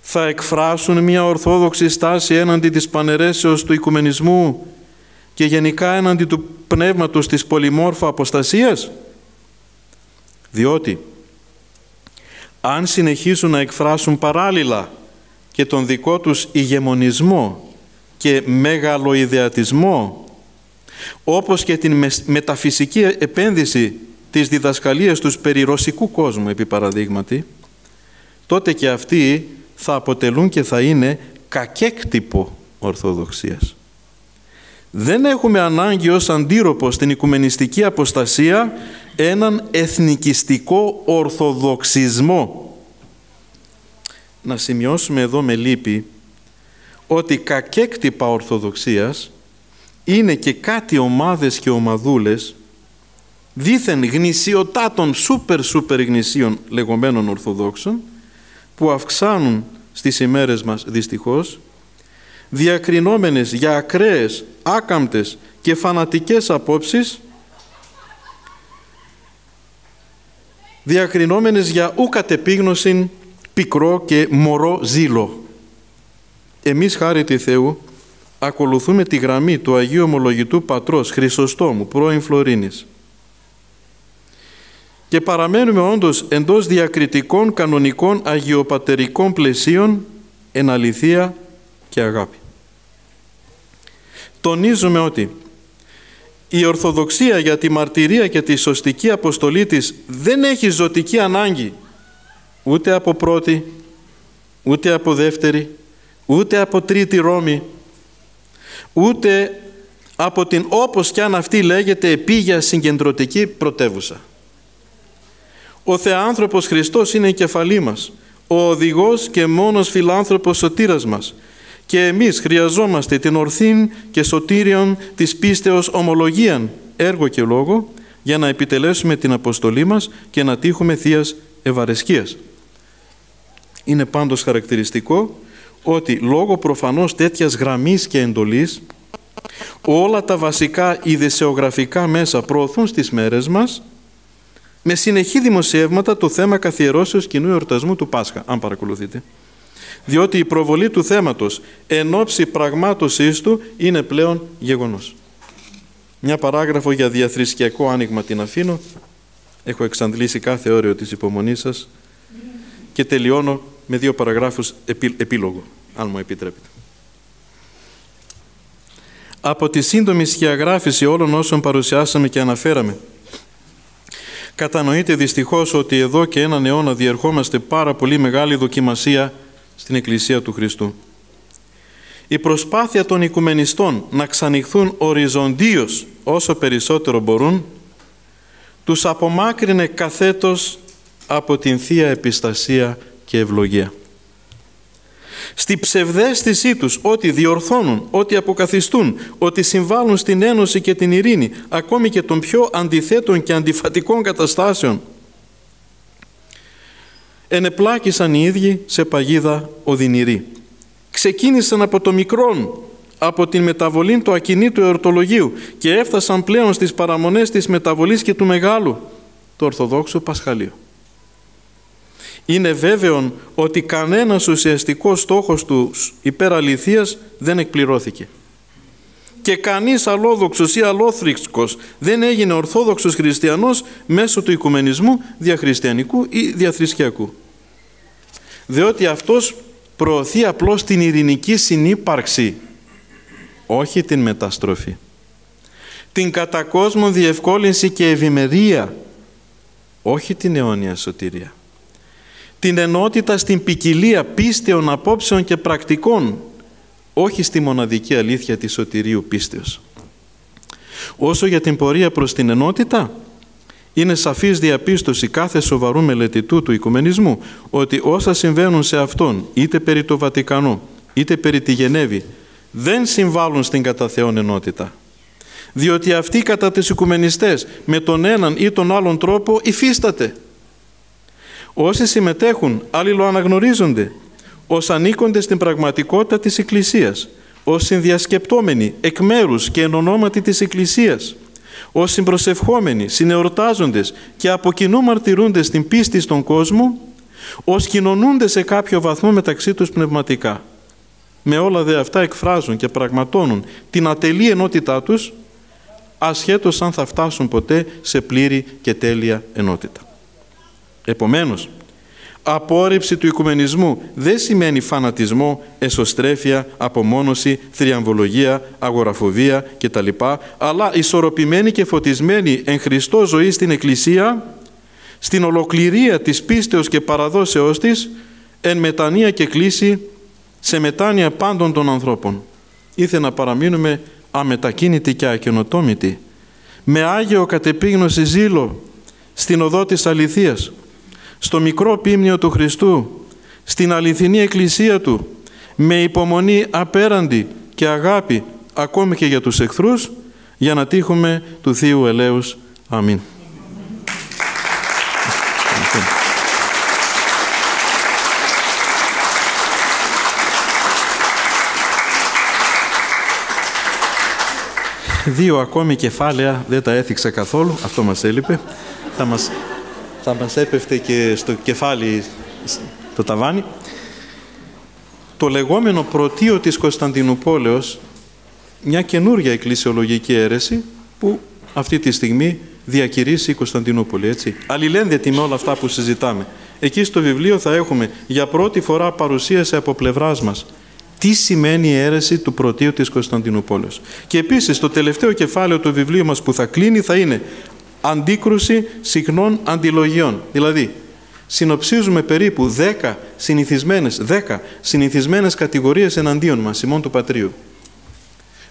θα εκφράσουν μια ορθόδοξη στάση έναντι της πανερέσεως του οικουμενισμού και γενικά έναντι του πνεύματος της πολυμόρφου αποστασίας; Διότι αν συνεχίσουν να εκφράσουν παράλληλα και τον δικό τους ηγεμονισμό και μεγαλοειδεατισμό όπως και την μεταφυσική επένδυση της διδασκαλίας τους περί ρωσικού κόσμου επί παραδείγματι τότε και αυτοί θα αποτελούν και θα είναι κακέκτυπο Ορθοδοξίας. Δεν έχουμε ανάγκη ως αντίρροπο στην οικουμενιστική αποστασία έναν εθνικιστικό ορθοδοξισμό. Να σημειώσουμε εδώ με λύπη ότι κακέκτυπα Ορθοδοξίας είναι και κάτι ομάδες και ομαδούλες δήθεν γνησιοτάτων σούπερ σούπερ γνησίων λεγόμενων Ορθοδόξων που αυξάνουν στις ημέρες μας δυστυχώς διακρινόμενες για ακραίες, άκαμπτες και φανατικές απόψεις διακρινόμενες για ου κατεπίγνωσιν πικρό και μωρό ζήλο. Εμείς χάρη τη Θεού ακολουθούμε τη γραμμή του Αγίου Ομολογητού Πατρός Χρυσοστόμου, πρώην Φλωρίνης. Και παραμένουμε όντως εντός διακριτικών κανονικών αγιοπατερικών πλαισίων εν αληθεία και αγάπη. Τονίζουμε ότι η Ορθοδοξία για τη μαρτυρία και τη σωστική αποστολή της δεν έχει ζωτική ανάγκη ούτε από πρώτη, ούτε από δεύτερη, ούτε από τρίτη Ρώμη, ούτε από την όπως κι αν αυτή λέγεται επίγεια συγκεντρωτική πρωτεύουσα. Ο Θεάνθρωπος Χριστός είναι η κεφαλή μας, ο οδηγός και μόνος φιλάνθρωπος σωτήρας μας και εμείς χρειαζόμαστε την ορθήν και σωτήριον της πίστεως ομολογίαν, έργο και λόγο, για να επιτελέσουμε την αποστολή μας και να τύχουμε Θείας Ευαρεσκίας. Είναι πάντως χαρακτηριστικό ότι λόγω προφανώς τέτοιας γραμμής και εντολής όλα τα βασικά ιδεσεογραφικά μέσα προωθούν στις μέρες μας με συνεχή δημοσιεύματα το θέμα καθιερώσεως κοινού εορτασμού του Πάσχα, αν παρακολουθείτε. Διότι η προβολή του θέματος εν ώψη πραγμάτωσής του είναι πλέον γεγονός. Μια παράγραφο για διαθρησκιακό άνοιγμα την αφήνω. Έχω εξαντλήσει κάθε όριο της υπομονής σας και τελειώνω με δύο παραγράφους επίλογο, αν μου επιτρέπετε. Από τη σύντομη σχεαγράφηση όλων όσων παρουσιάσαμε και αναφέραμε, κατανοείται δυστυχώς ότι εδώ και έναν αιώνα διερχόμαστε πάρα πολύ μεγάλη δοκιμασία στην Εκκλησία του Χριστού. Η προσπάθεια των οικουμενιστών να ξανοιχθούν οριζοντίως όσο περισσότερο μπορούν, τους απομάκρυνε καθέτος από την Θεία Επιστασία και Ευλογία. Στη ψευδέστησή τους ότι διορθώνουν, ότι αποκαθιστούν, ότι συμβάλλουν στην ένωση και την ειρήνη, ακόμη και των πιο αντιθέτων και αντιφατικών καταστάσεων, ενεπλάκησαν οι ίδιοι σε παγίδα οδυνηρή. Ξεκίνησαν από το μικρόν, από την μεταβολή του ακινήτου εορτολογίου και έφτασαν πλέον στις παραμονές της μεταβολής και του μεγάλου, το Ορθοδόξο Πασχαλίου. Είναι βέβαιο ότι κανένας ουσιαστικός στόχος τους υπεραληθείας δεν εκπληρώθηκε. Και κανείς αλόδοξος ή αλόθρησκος δεν έγινε ορθόδοξος χριστιανός μέσω του οικουμενισμού διαχριστιανικού ή διαθρησκιακού. Διότι αυτός προωθεί απλώς την ειρηνική συνύπαρξη, όχι την μεταστροφή. Την κατακόσμο διευκόλυνση και ευημερία, όχι την αιώνια σωτηρία. Την ενότητα στην ποικιλία πίστεων, απόψεων και πρακτικών, όχι στη μοναδική αλήθεια της σωτηρίου πίστεως. Όσο για την πορεία προς την ενότητα, είναι σαφής διαπίστωση κάθε σοβαρού μελετητού του οικουμενισμού ότι όσα συμβαίνουν σε αυτόν, είτε περί το Βατικανό, είτε περί τη Γενέβη, δεν συμβάλλουν στην κατά Θεόν ενότητα. Διότι αυτοί κατά τις οικουμενιστές με τον έναν ή τον άλλον τρόπο υφίσταται. Όσοι συμμετέχουν αλληλοαναγνωρίζονται ως ανήκονται στην πραγματικότητα της Εκκλησίας, ως συνδιασκεπτόμενοι εκ μέρους και εν ονόματι της Εκκλησίας, ως συμπροσευχόμενοι, συνεορτάζοντες και από κοινού μαρτυρούνται στην πίστη στον κόσμο, ως κοινωνούνται σε κάποιο βαθμό μεταξύ τους πνευματικά. Με όλα δε αυτά εκφράζουν και πραγματώνουν την ατελή ενότητά τους, ασχέτως αν θα φτάσουν ποτέ σε πλήρη και τέλεια ενότητα. Επομένως, απόρριψη του οικουμενισμού δεν σημαίνει φανατισμό, εσωστρέφεια, απομόνωση, θριαμβολογία, αγοραφοβία κτλ. Αλλά ισορροπημένη και φωτισμένη εν Χριστώ ζωή στην Εκκλησία, στην ολοκληρία της πίστεως και παραδόσεώς της, εν μετανία και κλίση σε μετάνοια πάντων των ανθρώπων. Ήθε να παραμείνουμε αμετακίνητοι και ακαινοτόμητοι, με Άγιο κατεπίγνωση ζήλο στην οδό της αληθείας, στο μικρό πίμνιο του Χριστού, στην αληθινή εκκλησία Του, με υπομονή απέραντη και αγάπη ακόμη και για τους εχθρούς, για να τύχουμε του Θείου Ελέους. Αμήν. Δύο ακόμη κεφάλαια δεν τα έθιξα καθόλου, αυτό μας έλειπε. Θα μας, θα μας έπεφτε και στο κεφάλι το ταβάνι. Το λεγόμενο πρωτείο της Κωνσταντινούπολεως, μια καινούργια εκκλησιολογική αίρεση που αυτή τη στιγμή διακηρύσει η Κωνσταντινούπολη. Έτσι. Αλληλένδετη με όλα αυτά που συζητάμε. Εκεί στο βιβλίο θα έχουμε για πρώτη φορά παρουσίαση από πλευράς μας τι σημαίνει η αίρεση του πρωτείου της Κωνσταντινούπολης. Και επίσης το τελευταίο κεφάλαιο του βιβλίου μας που θα κλείνει θα είναι αντίκρουση συχνών αντιλογιών. Δηλαδή, συνοψίζουμε περίπου 10 συνηθισμένες, 10 συνηθισμένες κατηγορίες εναντίον μας, ημών του Πατρίου.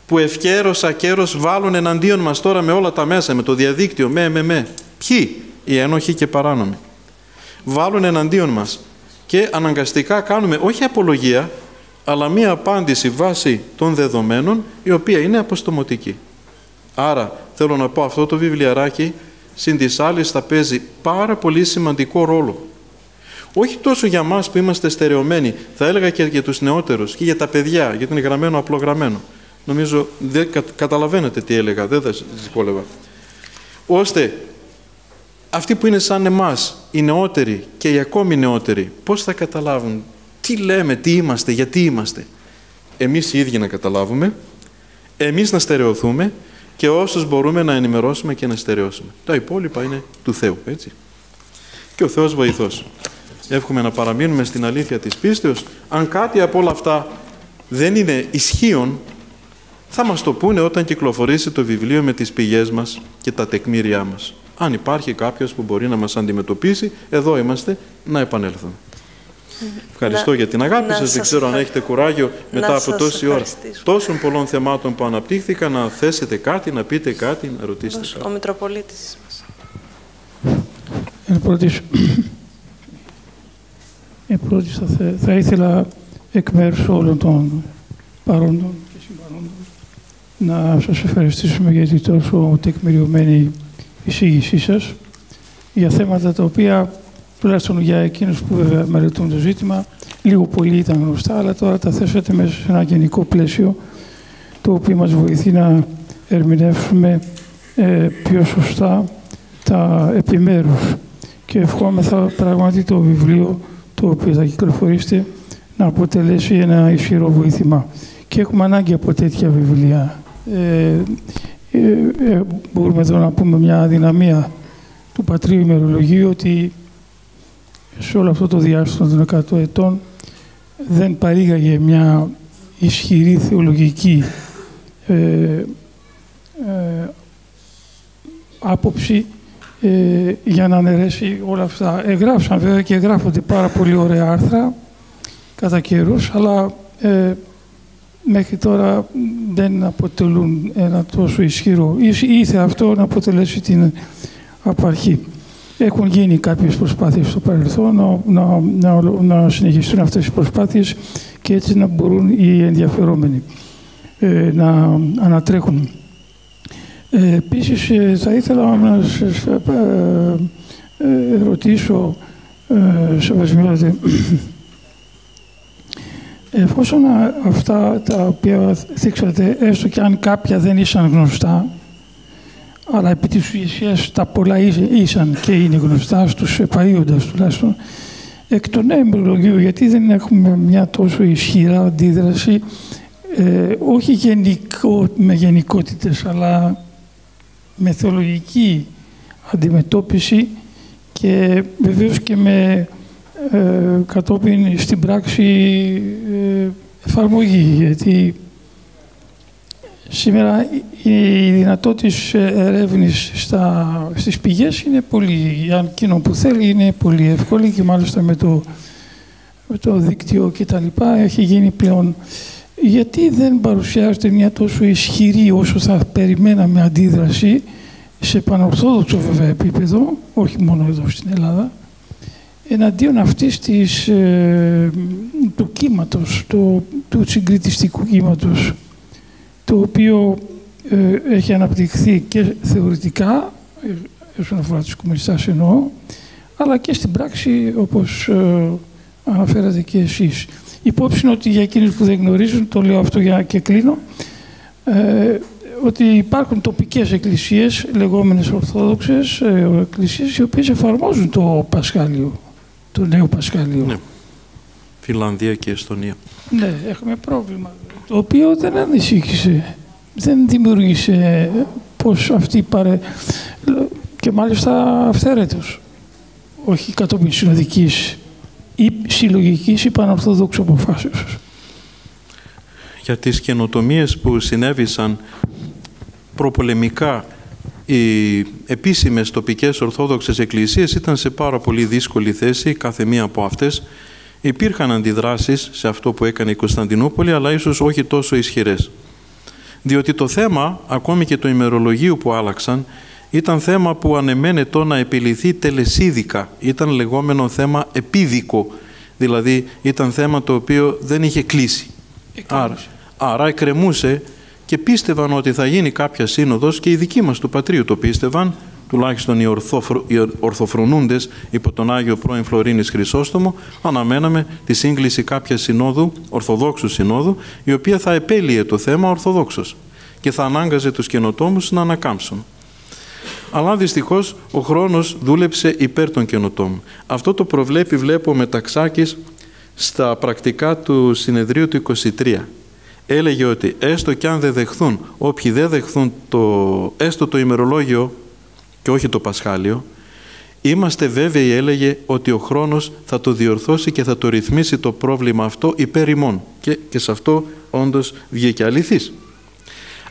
Που ευκαίρος, ακέρος βάλουν εναντίον μας τώρα με όλα τα μέσα, με το διαδίκτυο, με, με, με. Ποιοι, οι ένοχοι και παράνομοι. Βάλουν εναντίον μας και αναγκαστικά κάνουμε όχι απολογία, αλλά μία απάντηση βάσει των δεδομένων η οποία είναι αποστομωτική. Άρα θέλω να πω αυτό το βιβλιαράκι συν της άλλης θα παίζει πάρα πολύ σημαντικό ρόλο. Όχι τόσο για μας που είμαστε στερεωμένοι, θα έλεγα και για τους νεότερους και για τα παιδιά, γιατί είναι γραμμένο απλογραμμένο. Νομίζω δεν καταλαβαίνετε τι έλεγα, δεν θα δυσκόλευα. Ώστε αυτοί που είναι σαν εμάς, οι νεότεροι και οι ακόμη νεότεροι, πώς θα καταλάβουν τι λέμε, τι είμαστε, γιατί είμαστε. Εμείς οι ίδιοι να καταλάβουμε, εμείς να στερεωθούμε και όσους μπορούμε να ενημερώσουμε και να στερεώσουμε. Τα υπόλοιπα είναι του Θεού, έτσι. Και ο Θεός βοηθός. Εύχομαι να παραμείνουμε στην αλήθεια της πίστεως. Αν κάτι από όλα αυτά δεν είναι ισχύον, θα μας το πούνε όταν κυκλοφορήσει το βιβλίο με τις πηγές μας και τα τεκμήριά μας. Αν υπάρχει κάποιος που μπορεί να μας αντιμετωπίσει, εδώ είμαστε, να επανέλθουμε. Ευχαριστώ για την αγάπη σας. Δεν ξέρω αν έχετε κουράγιο μετά από τόση ώρα τόσων πολλών θεμάτων που αναπτύχθηκαν να θέσετε κάτι, να πείτε κάτι, να ρωτήσετε κάτι. Ο Μητροπολίτης μας. Εν πρώτης, εν πρώτης θα, θα, ήθελα εκ μέρους όλων των παρόντων και συμπαρόντων να σας ευχαριστήσουμε για την τόσο τεκμηριωμένη εισήγησή σας για θέματα τα οποία τουλάχιστον για εκείνους που βέβαια μελετούν το ζήτημα, λίγο πολύ ήταν γνωστά, αλλά τώρα τα θέσατε μέσα σε ένα γενικό πλαίσιο, το οποίο μας βοηθεί να ερμηνεύσουμε ε, πιο σωστά τα επιμέρους. Και ευχόμεθα πράγματι το βιβλίο το οποίο θα κυκλοφορήσετε να αποτελέσει ένα ισχυρό βοήθημα. Και έχουμε ανάγκη από τέτοια βιβλία. Ε, ε, ε μπορούμε εδώ να πούμε μια αδυναμία του πατρίου ημερολογίου ότι σε όλο αυτό το διάστημα των 100 ετών δεν παρήγαγε μια ισχυρή θεολογική ε, ε, άποψη ε, για να αναιρέσει όλα αυτά. Εγγράψαν βέβαια και εγγράφονται πάρα πολύ ωραία άρθρα κατά καιρούς, αλλά ε, μέχρι τώρα δεν αποτελούν ένα τόσο ισχυρό. Ήθε αυτό να αποτελέσει την απαρχή. Έχουν γίνει κάποιες προσπάθειες στο παρελθόν να, να, να, συνεχιστούν αυτές οι προσπάθειες και έτσι να μπορούν οι ενδιαφερόμενοι ε, να ανατρέχουν. Ε, επίσης, ε, θα ήθελα να σας ε, ε, ρωτήσω, ε, Σεβασμιώτε, εφόσον αυτά τα οποία θίξατε, έστω και αν κάποια δεν ήσαν γνωστά, αλλά επί της ουσίας τα πολλά ήσαν και είναι γνωστά στους επαΐοντας τουλάχιστον, εκ των εμπρολογίου, γιατί δεν έχουμε μια τόσο ισχυρά αντίδραση, ε, όχι γενικό, με γενικότητες, αλλά με θεολογική αντιμετώπιση και βεβαίως και με ε, κατόπιν στην πράξη ε, εφαρμογή, γιατί Σήμερα η δυνατότητα ερεύνης στα, στις πηγές είναι πολύ, αν εκείνο που θέλει είναι πολύ εύκολη και μάλιστα με το με το δίκτυο κτλ. έχει γίνει πλέον γιατί δεν παρουσιάζεται μια τόσο ισχυρή όσο θα περιμέναμε αντίδραση σε πανορθόδοξο βέβαια επίπεδο, όχι μόνο εδώ στην Ελλάδα, εναντίον αυτής της, ε, του κύματος, το, του συγκριτιστικού κύματος, το οποίο ε, έχει αναπτυχθεί και θεωρητικά, ε, όσον αφορά τους κομμουνιστάς εννοώ, αλλά και στην πράξη, όπως ε, αναφέρατε και εσείς. Υπόψη είναι ότι για εκείνους που δεν γνωρίζουν, το λέω αυτό για και κλείνω, ε, ότι υπάρχουν τοπικές εκκλησίες, λεγόμενες ορθόδοξες ε, εκκλησίες, οι οποίες εφαρμόζουν το Πασχάλιο, το νέο Πασχάλιο. Ναι. Φιλανδία και Εστονία. Ναι, έχουμε πρόβλημα, το οποίο δεν ανησύχησε, δεν δημιούργησε πως αυτή παρε... και μάλιστα αυθαίρετος, όχι κατόπιν συνοδικής ή συλλογικής ή πανορθόδοξου αποφάσεως. Για τις καινοτομίες που συνέβησαν προπολεμικά οι επίσημες τοπικές ορθόδοξες εκκλησίες ήταν σε πάρα πολύ δύσκολη θέση, κάθε μία από αυτές. Υπήρχαν αντιδράσεις σε αυτό που έκανε η Κωνσταντινούπολη, αλλά ίσως όχι τόσο ισχυρές. Διότι το θέμα, ακόμη και το ημερολογίου που άλλαξαν, ήταν θέμα που ανεμένετο να επιληθεί τελεσίδικα. Ήταν λεγόμενο θέμα επίδικο, δηλαδή ήταν θέμα το οποίο δεν είχε κλείσει. Άρα, άρα εκκρεμούσε και πίστευαν ότι θα γίνει κάποια σύνοδος και οι δικοί μας του Πατρίου το πίστευαν, τουλάχιστον οι, ορθοφρο, οι ορθοφρονούντες υπό τον Άγιο πρώην Φλωρίνης Χρυσόστομο, αναμέναμε τη σύγκληση κάποιας συνόδου, Ορθοδόξου Συνόδου, η οποία θα επέλυε το θέμα Ορθοδόξος και θα ανάγκαζε τους καινοτόμους να ανακάμψουν. Αλλά δυστυχώς ο χρόνος δούλεψε υπέρ των καινοτόμων. Αυτό το προβλέπει, βλέπω, Μεταξάκης στα πρακτικά του συνεδρίου του 23 έλεγε ότι έστω και αν δεν δεχθούν, όποιοι δεν δεχθούν το, έστω το ημερολόγιο και όχι το Πασχάλιο, είμαστε βέβαιοι, έλεγε, ότι ο χρόνος θα το διορθώσει και θα το ρυθμίσει το πρόβλημα αυτό υπέρ ημών. Και, και σε αυτό όντως βγήκε αληθής.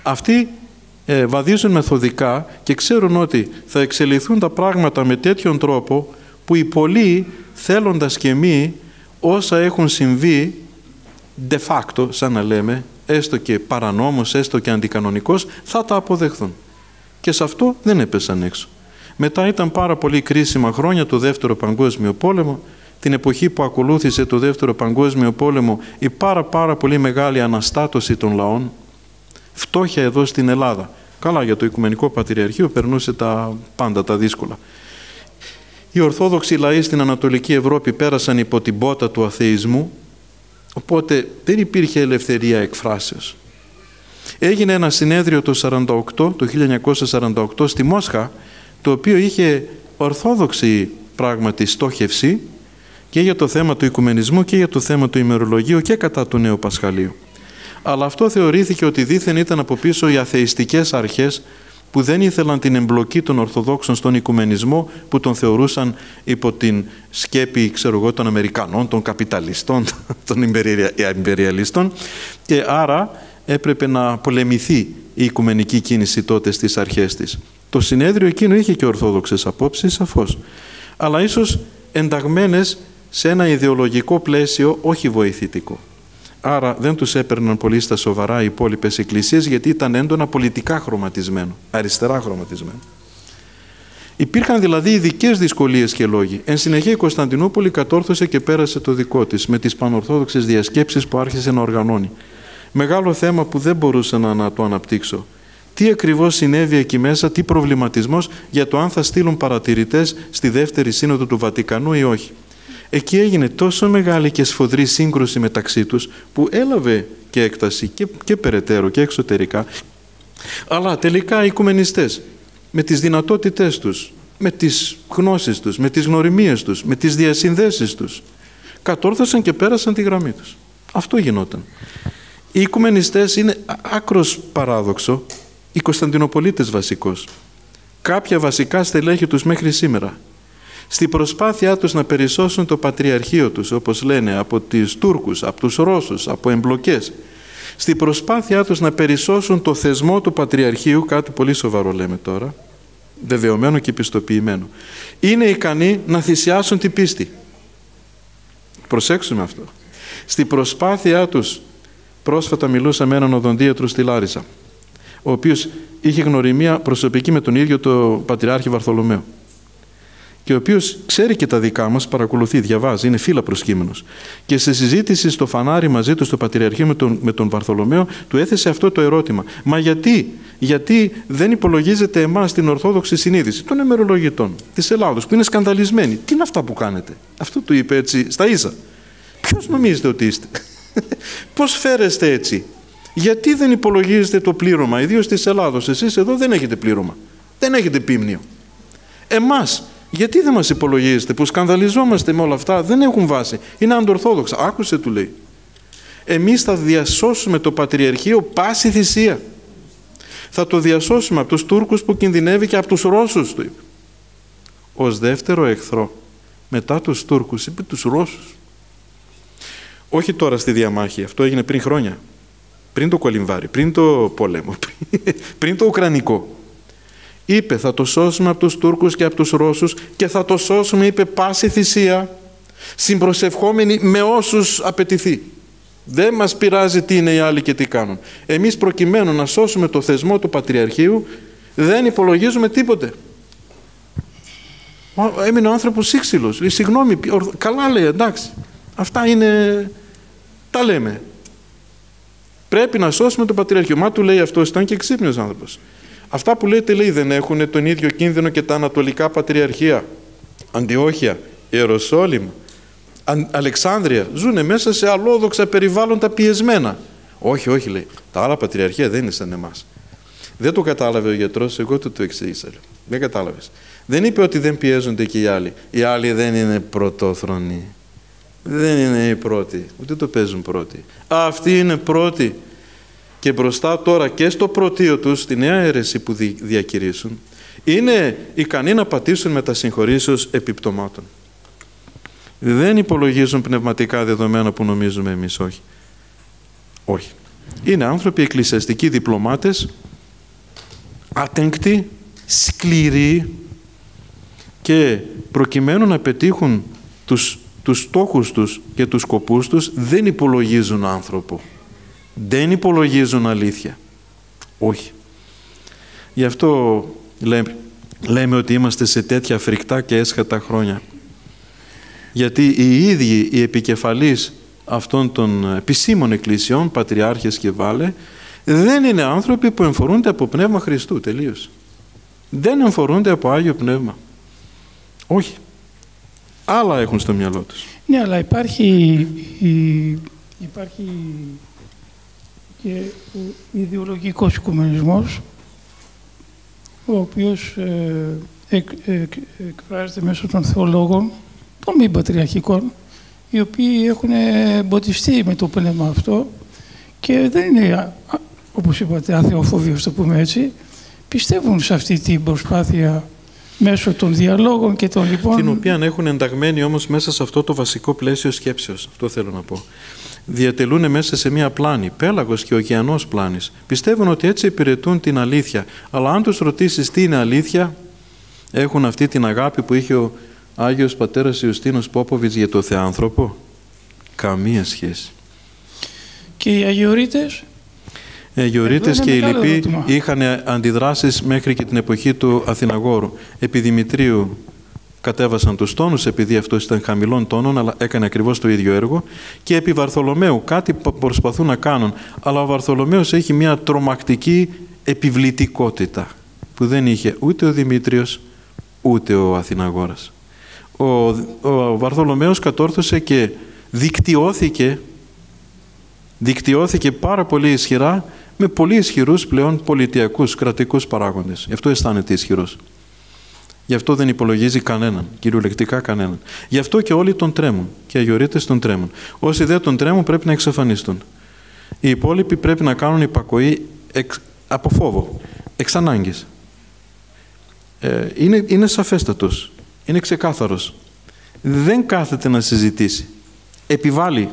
Αυτοί ε, βαδίζουν μεθοδικά και ξέρουν ότι θα εξελιχθούν τα πράγματα με τέτοιον τρόπο που οι πολλοί θέλοντας και μη όσα έχουν συμβεί de facto, σαν να λέμε, έστω και παρανόμος, έστω και αντικανονικός, θα τα αποδεχθούν. Και σε αυτό δεν έπεσαν έξω. Μετά ήταν πάρα πολύ κρίσιμα χρόνια το Δεύτερο Παγκόσμιο Πόλεμο, την εποχή που ακολούθησε το Δεύτερο Παγκόσμιο Πόλεμο η πάρα πάρα πολύ μεγάλη αναστάτωση των λαών, φτώχεια εδώ στην Ελλάδα. Καλά για το Οικουμενικό Πατριαρχείο περνούσε τα πάντα τα δύσκολα. Οι Ορθόδοξοι λαοί στην Ανατολική Ευρώπη πέρασαν υπό την πότα του αθεϊσμού Οπότε δεν υπήρχε ελευθερία εκφράσεως. Έγινε ένα συνέδριο το 48, το 1948 στη Μόσχα, το οποίο είχε ορθόδοξη πράγματι στόχευση και για το θέμα του οικουμενισμού και για το θέμα του ημερολογίου και κατά του Νέου Πασχαλίου. Αλλά αυτό θεωρήθηκε ότι δήθεν ήταν από πίσω οι αθεϊστικές αρχές που δεν ήθελαν την εμπλοκή των Ορθοδόξων στον οικουμενισμό που τον θεωρούσαν υπό την σκέπη ξέρω εγώ, των Αμερικανών, των καπιταλιστών, των υπεριαλιστών και άρα έπρεπε να πολεμηθεί η οικουμενική κίνηση τότε στις αρχές της. Το συνέδριο εκείνο είχε και ορθόδοξες απόψεις σαφώς, αλλά ίσως ενταγμένες σε ένα ιδεολογικό πλαίσιο όχι βοηθητικό. Άρα δεν τους έπαιρναν πολύ στα σοβαρά οι υπόλοιπες εκκλησίες γιατί ήταν έντονα πολιτικά χρωματισμένο, αριστερά χρωματισμένο. Υπήρχαν δηλαδή ειδικές δυσκολίες και λόγοι. Εν συνεχεία η Κωνσταντινούπολη κατόρθωσε και πέρασε το δικό της με τις πανορθόδοξες διασκέψεις που άρχισε να οργανώνει. Μεγάλο θέμα που δεν μπορούσα να, να το αναπτύξω. Τι ακριβώς συνέβη εκεί μέσα, τι προβληματισμός για το αν θα στείλουν παρατηρητές στη δεύτερη σύνοδο του Βατικανού ή όχι. Εκεί έγινε τόσο μεγάλη και σφοδρή σύγκρουση μεταξύ τους που έλαβε και έκταση και, και περαιτέρω και εξωτερικά. Αλλά τελικά οι οικουμενιστές με τις δυνατότητές τους, με τις γνώσεις τους, με τις γνωριμίες τους, με τις διασυνδέσεις τους κατόρθωσαν και πέρασαν τη γραμμή τους. Αυτό γινόταν. Οι οικουμενιστές είναι άκρος παράδοξο, οι Κωνσταντινοπολίτες βασικώς. Κάποια βασικά στελέχη τους μέχρι σήμερα Στη προσπάθειά τους να περισσώσουν το πατριαρχείο τους, όπως λένε, από τις Τούρκους, από τους Ρώσους, από εμπλοκές. Στη προσπάθειά τους να περισσώσουν το θεσμό του πατριαρχείου, κάτι πολύ σοβαρό λέμε τώρα, βεβαιωμένο και πιστοποιημένο, είναι ικανοί να θυσιάσουν την πίστη. Προσέξουμε αυτό. Στη προσπάθειά τους, πρόσφατα μιλούσα με έναν οδοντίατρο στη Λάρισα, ο οποίος είχε γνωριμία προσωπική με τον ίδιο το Πατριάρχη Βαρθολομαίο και ο οποίος ξέρει και τα δικά μας, παρακολουθεί, διαβάζει, είναι φύλλα προσκύμενος. Και σε συζήτηση στο φανάρι μαζί του στο Πατριαρχείο με τον, με τον Βαρθολομαίο, του έθεσε αυτό το ερώτημα. Μα γιατί, γιατί δεν υπολογίζετε εμάς την Ορθόδοξη συνείδηση των ημερολογητών της Ελλάδος, που είναι σκανδαλισμένοι; Τι είναι αυτά που κάνετε; Αυτό του είπε έτσι στα ίσα. Ποιος νομίζετε ότι είστε; Πώς φέρεστε έτσι; Γιατί δεν υπολογίζετε το πλήρωμα, ιδίως της Ελλάδος; Εσείς εδώ δεν έχετε πλήρωμα. Δεν έχετε πίμνιο. Εμάς γιατί δεν μας υπολογίζετε που σκανδαλιζόμαστε με όλα αυτά, δεν έχουν βάση. Είναι αντορθόδοξα. Άκουσε του λέει. Εμείς θα διασώσουμε το Πατριαρχείο πάση θυσία. Θα το διασώσουμε από τους Τούρκους που κινδυνεύει και από τους Ρώσους του είπε. Ως δεύτερο εχθρό μετά τους Τούρκους είπε τους Ρώσους. Όχι τώρα στη διαμάχη, αυτό έγινε πριν χρόνια. Πριν το κολυμβάρι, πριν το πόλεμο, πριν το Ουκρανικό. Είπε θα το σώσουμε από τους Τούρκους και από τους Ρώσους και θα το σώσουμε είπε πάση θυσία συμπροσευχόμενοι με όσους απαιτηθεί. Δεν μας πειράζει τι είναι οι άλλοι και τι κάνουν. Εμείς προκειμένου να σώσουμε το θεσμό του Πατριαρχείου δεν υπολογίζουμε τίποτε. Έμεινε ο άνθρωπος σύξυλος. Ε, συγγνώμη, καλά λέει, εντάξει. Αυτά είναι... Τα λέμε. Πρέπει να σώσουμε το Πατριαρχείο. Μα του λέει αυτό, ήταν και ξύπνιος άνθρωπος. Αυτά που λέτε λέει δεν έχουν τον ίδιο κίνδυνο και τα ανατολικά πατριαρχία. Αντιόχεια, Ιεροσόλυμ, Αλεξάνδρεια ζουν μέσα σε αλόδοξα περιβάλλοντα πιεσμένα. Όχι, όχι λέει. Τα άλλα πατριαρχία δεν είναι σαν εμάς. Δεν το κατάλαβε ο γιατρός, εγώ του το εξήγησα. Δεν κατάλαβες. Δεν είπε ότι δεν πιέζονται και οι άλλοι. Οι άλλοι δεν είναι πρωτόθρονοι. Δεν είναι οι πρώτοι. Ούτε το παίζουν πρώτοι. Αυτοί είναι πρώτοι και μπροστά τώρα και στο πρωτείο τους, στη νέα αίρεση που διακηρύσουν, είναι ικανοί να πατήσουν με τα συγχωρήσεως επιπτωμάτων. Δεν υπολογίζουν πνευματικά δεδομένα που νομίζουμε εμείς, όχι. Όχι. Είναι άνθρωποι εκκλησιαστικοί διπλωμάτες, άτεγκτοι, σκληροί και προκειμένου να πετύχουν τους, τους στόχους τους και τους σκοπούς τους δεν υπολογίζουν άνθρωπο δεν υπολογίζουν αλήθεια. Όχι. Γι' αυτό λέμε, λέμε ότι είμαστε σε τέτοια φρικτά και έσχατα χρόνια. Γιατί οι ίδιοι οι επικεφαλείς αυτών των επισήμων εκκλησιών, πατριάρχες και βάλε, δεν είναι άνθρωποι που εμφορούνται από Πνεύμα Χριστού, τελείως. Δεν εμφορούνται από Άγιο Πνεύμα. Όχι. Άλλα έχουν στο μυαλό τους. Ναι, αλλά υπάρχει, υπάρχει και ο ιδεολογικός οικουμενισμός ο οποίος ε, εκ, εκφράζεται μέσω των θεολόγων των μη πατριαρχικών οι οποίοι έχουν εμποτιστεί με το πνεύμα αυτό και δεν είναι όπως είπατε αθεοφοβίος το πούμε έτσι πιστεύουν σε αυτή την προσπάθεια μέσω των διαλόγων και των λοιπόν... Την οποία έχουν ενταγμένη όμως μέσα σε αυτό το βασικό πλαίσιο σκέψεως. Αυτό θέλω να πω διατελούν μέσα σε μία πλάνη, πέλαγος και ωκεανός πλάνης. Πιστεύουν ότι έτσι υπηρετούν την αλήθεια. Αλλά αν τους ρωτήσεις τι είναι αλήθεια, έχουν αυτή την αγάπη που είχε ο Άγιος Πατέρας Ιουστίνος Πόποβιτς για το Θεάνθρωπο. Καμία σχέση. Και οι Αγιορείτες; Οι Αγιορείτες και οι λοιποί είχαν αντιδράσεις μέχρι και την εποχή του Αθηναγόρου. Επί Δημητρίου κατέβασαν τους τόνους επειδή αυτός ήταν χαμηλών τόνων αλλά έκανε ακριβώς το ίδιο έργο και επί Βαρθολομαίου κάτι προσπαθούν να κάνουν αλλά ο Βαρθολομαίος έχει μια τρομακτική επιβλητικότητα που δεν είχε ούτε ο Δημήτριος ούτε ο Αθηναγόρας. Ο, ο Βαρθολομαίος κατόρθωσε και δικτυώθηκε δικτυώθηκε πάρα πολύ ισχυρά με πολύ ισχυρούς πλέον πολιτιακούς, κρατικούς παράγοντες. Γι' αυτό αισθάνεται ισχυρός. Γι' αυτό δεν υπολογίζει κανέναν, κυριολεκτικά κανέναν. Γι' αυτό και όλοι τον τρέμουν και οι αγιορείτες τον τρέμουν. Όσοι δεν τον τρέμουν πρέπει να εξαφανιστούν. Οι υπόλοιποι πρέπει να κάνουν υπακοή εξ, από φόβο, εξ ανάγκης. Ε, είναι, είναι σαφέστατος, είναι ξεκάθαρος. Δεν κάθεται να συζητήσει. Επιβάλλει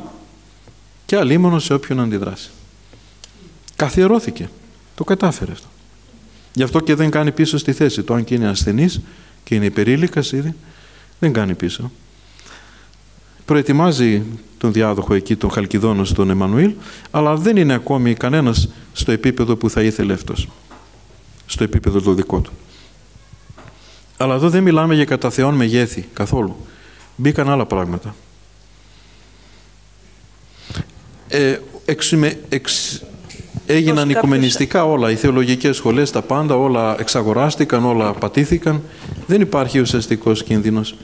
και αλίμονο σε όποιον αντιδράσει. Καθιερώθηκε. Το κατάφερε αυτό. Γι' αυτό και δεν κάνει πίσω στη θέση του. Αν και είναι ασθενής και είναι υπερήλικας ήδη, δεν κάνει πίσω. προετοιμάζει τον διάδοχο εκεί, τον Χαλκιδόνος, τον Εμμανουήλ, αλλά δεν είναι ακόμη κανένας στο επίπεδο που θα ήθελε αυτός. Στο επίπεδο το δικό του. Αλλά εδώ δεν μιλάμε για κατά Θεόν μεγέθη καθόλου. Μπήκαν άλλα πράγματα. Ε, εξουμε, εξ, έγιναν οικουμενιστικά όλα, οι θεολογικές σχολές, τα πάντα, όλα εξαγοράστηκαν, όλα πατήθηκαν. Δεν υπάρχει ουσιαστικός κίνδυνος.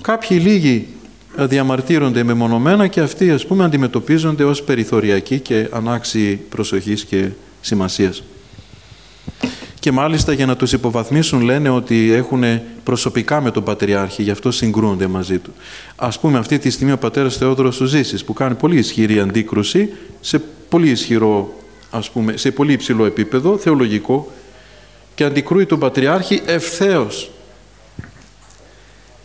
Κάποιοι λίγοι διαμαρτύρονται μεμονωμένα και αυτοί ας πούμε αντιμετωπίζονται ως περιθωριακοί και ανάξιοι προσοχής και σημασίας. Και μάλιστα για να τους υποβαθμίσουν λένε ότι έχουν προσωπικά με τον Πατριάρχη, γι' αυτό συγκρούονται μαζί του. Ας πούμε αυτή τη στιγμή ο πατέρας Θεόδωρος Σουζήσης που κάνει πολύ ισχυρή αντίκρουση σε πολύ ισχυρό, ας πούμε, σε πολύ υψηλό επίπεδο, θεολογικό και αντικρούει τον Πατριάρχη ευθέως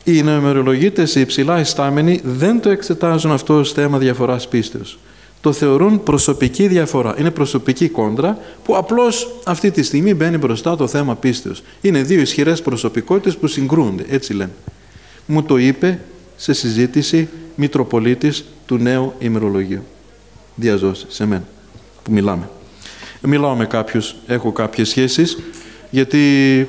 οι νεομερολογίτες, οι υψηλά ειστάμενοι δεν το εξετάζουν αυτό ως θέμα διαφοράς πίστεως. Το θεωρούν προσωπική διαφορά. Είναι προσωπική κόντρα που απλώς αυτή τη στιγμή μπαίνει μπροστά το θέμα πίστεως. Είναι δύο ισχυρές προσωπικότητες που συγκρούνται, έτσι λένε. Μου το είπε σε συζήτηση Μητροπολίτης του νέου ημερολογίου. Διαζώσει σε μένα που μιλάμε. Μιλάω με κάποιους, έχω κάποιες σχέσεις, γιατί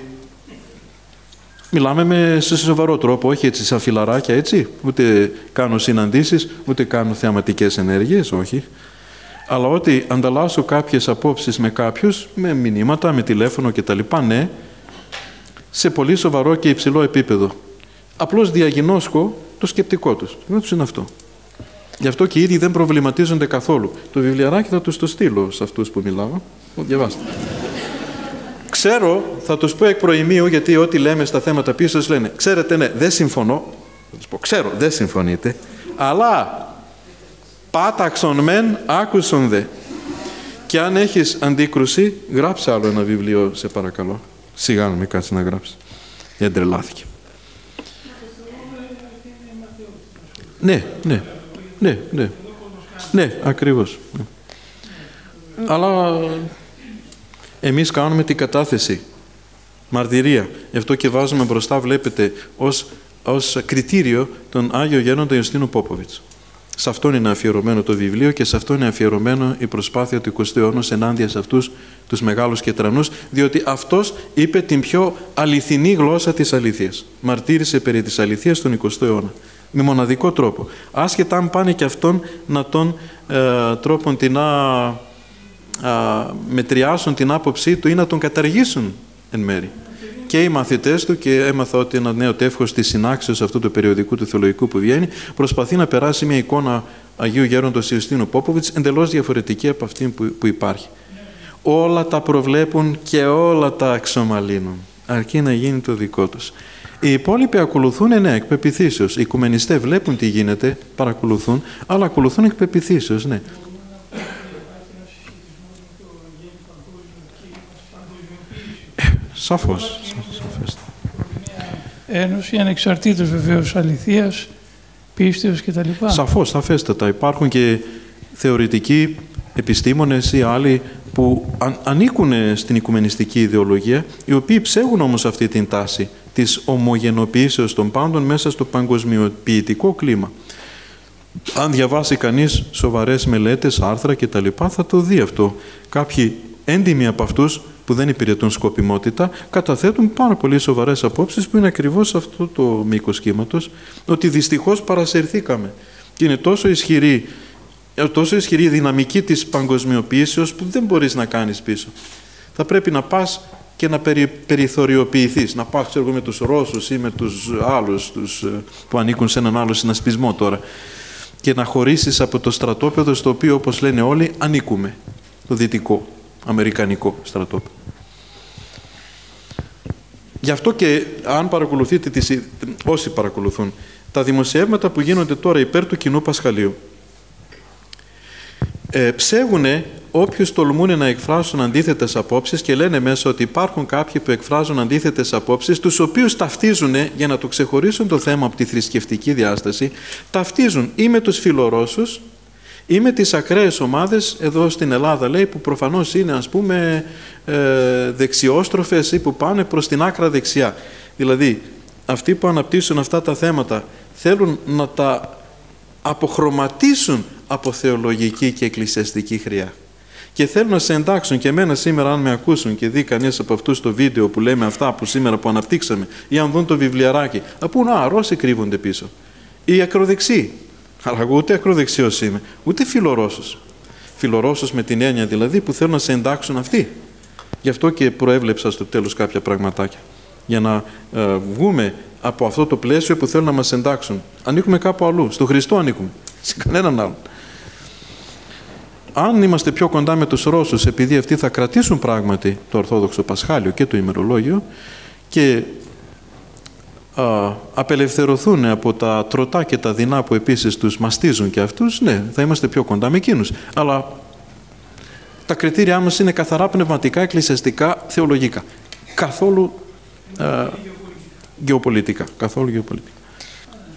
Μιλάμε με, σε σοβαρό τρόπο, όχι έτσι σαν φιλαράκια, έτσι. Ούτε κάνω συναντήσεις, ούτε κάνω θεαματικές ενέργειες, όχι. Αλλά ότι ανταλλάσσω κάποιες απόψεις με κάποιους, με μηνύματα, με τηλέφωνο κτλ. Ναι, σε πολύ σοβαρό και υψηλό επίπεδο. Απλώς διαγινώσκω το σκεπτικό τους. Δεν τους είναι αυτό. Γι' αυτό και οι ίδιοι δεν προβληματίζονται καθόλου. Το βιβλιαράκι θα τους το στείλω σε αυτούς που μιλάω. Διαβάστε. Ξέρω, θα τους πω εκ προημίου, γιατί ό,τι λέμε στα θέματα πίσω λένε, ξέρετε, ναι, δεν συμφωνώ, θα τους πω, ξέρω, δεν συμφωνείτε, αλλά πάταξον μεν, άκουσον δε. Και αν έχεις αντίκρουση, γράψε άλλο ένα βιβλίο, σε παρακαλώ. Σιγά να μην κάτσεις να γράψεις. Δεν τρελάθηκε. Ναι, ναι, ναι, ναι. Ναι, ακριβώς. Ναι. Αλλά εμείς κάνουμε την κατάθεση, μαρτυρία. Γι' αυτό και βάζουμε μπροστά, βλέπετε, ως, ως κριτήριο τον Άγιο Γέροντα Ιωστίνο Πόποβιτς. Σε αυτόν είναι αφιερωμένο το βιβλίο και σε αυτό είναι αφιερωμένο η προσπάθεια του 20ου αιώνα ενάντια σε αυτούς τους μεγάλους κετρανούς, διότι αυτός είπε την πιο αληθινή γλώσσα της αλήθειας. Μαρτύρησε περί της αληθείας τον 20ο αιώνα. Με μοναδικό τρόπο. Άσχετα αν πάνε και αυτόν να τον ε, τρόπον την α, μετριάσουν την άποψή του ή να τον καταργήσουν εν μέρη. Και οι μαθητές του, και έμαθα ότι ένα νέο τεύχος της συνάξεως αυτού του περιοδικού του θεολογικού που βγαίνει, προσπαθεί να περάσει μια εικόνα Αγίου Γέροντος Ιωστίνου Πόποβιτς εντελώς διαφορετική από αυτή που, που υπάρχει. Όλα τα προβλέπουν και όλα τα αξιομαλύνουν, αρκεί να γίνει το δικό τους. Οι υπόλοιποι ακολουθούν, ναι, εκ Οι οικουμενιστές βλέπουν τι γίνεται, παρακολουθούν, αλλά ακολουθούν εκ ναι. Σαφώς. Ένωση ανεξαρτήτως βεβαίως αληθείας, πίστεως κτλ. Σαφώς, σαφέστατα. Υπάρχουν και θεωρητικοί επιστήμονες ή άλλοι που ανήκουν στην οικουμενιστική ιδεολογία, οι οποίοι ψέγουν όμως αυτή την τάση της ομογενοποίησεως των πάντων μέσα στο παγκοσμιοποιητικό κλίμα. Αν διαβάσει κανείς σοβαρές μελέτες, άρθρα κτλ. θα το δει αυτό. Κάποιοι έντιμοι από αυτούς που δεν υπηρετούν σκοπιμότητα, καταθέτουν πάρα πολύ σοβαρές απόψεις που είναι ακριβώς αυτό το μήκος κύματος, ότι δυστυχώς παρασυρθήκαμε. Και είναι τόσο ισχυρή, τόσο ισχυρή η δυναμική της παγκοσμιοποίησεως που δεν μπορείς να κάνεις πίσω. Θα πρέπει να πας και να περι, περιθωριοποιηθείς, να πας ξέρω, με τους Ρώσους ή με τους άλλους τους, ε, που ανήκουν σε έναν άλλο συνασπισμό τώρα και να χωρίσεις από το στρατόπεδο στο οποίο όπως λένε όλοι ανήκουμε, το δυτικό, αμερικανικό στρατόπεδο. Γι' αυτό και αν παρακολουθείτε, τις, όσοι παρακολουθούν, τα δημοσιεύματα που γίνονται τώρα υπέρ του κοινού Πασχαλίου, ε, ψέγουνε όποιους τολμούν να εκφράσουν αντίθετες απόψεις και λένε μέσα ότι υπάρχουν κάποιοι που εκφράζουν αντίθετες απόψεις, τους οποίους ταυτίζουν για να το ξεχωρίσουν το θέμα από τη θρησκευτική διάσταση, ταυτίζουν ή με τους φιλορώσους ή με τις ακραίες ομάδες εδώ στην Ελλάδα λέει που προφανώς είναι ας πούμε ε, δεξιόστροφες ή που πάνε προς την άκρα δεξιά. Δηλαδή αυτοί που αναπτύσσουν αυτά τα θέματα θέλουν να τα αποχρωματίσουν από θεολογική και εκκλησιαστική χρειά. Και θέλουν να σε εντάξουν και εμένα σήμερα αν με ακούσουν και δει κανείς από αυτούς το βίντεο που λέμε αυτά που σήμερα που αναπτύξαμε ή αν δουν το βιβλιαράκι, να πούν «Α, Ρώσοι κρύβονται πίσω». Ή ακροδεξοί. Αλλά εγώ ούτε ακροδεξιός είμαι, ούτε φιλορώσος. Φιλορώσος με την έννοια δηλαδή που θέλουν να σε εντάξουν αυτοί. Γι' αυτό και προέβλεψα στο τέλος κάποια πραγματάκια. Για να ε, βγούμε από αυτό το πλαίσιο που θέλουν να μας εντάξουν. Ανήκουμε κάπου αλλού. Στο Χριστό ανήκουμε. Σε κανέναν άλλον. Αν είμαστε πιο κοντά με τους Ρώσους, επειδή αυτοί θα κρατήσουν πράγματι το Ορθόδοξο Πασχάλιο και το ημερολόγιο και α, απελευθερωθούν από τα τροτά και τα δεινά που επίσης τους μαστίζουν και αυτούς, ναι, θα είμαστε πιο κοντά με εκείνους. Αλλά τα κριτήριά μας είναι καθαρά πνευματικά, εκκλησιαστικά, θεολογικά. Καθόλου α, γεωπολιτικά. Καθόλου γεωπολιτικά.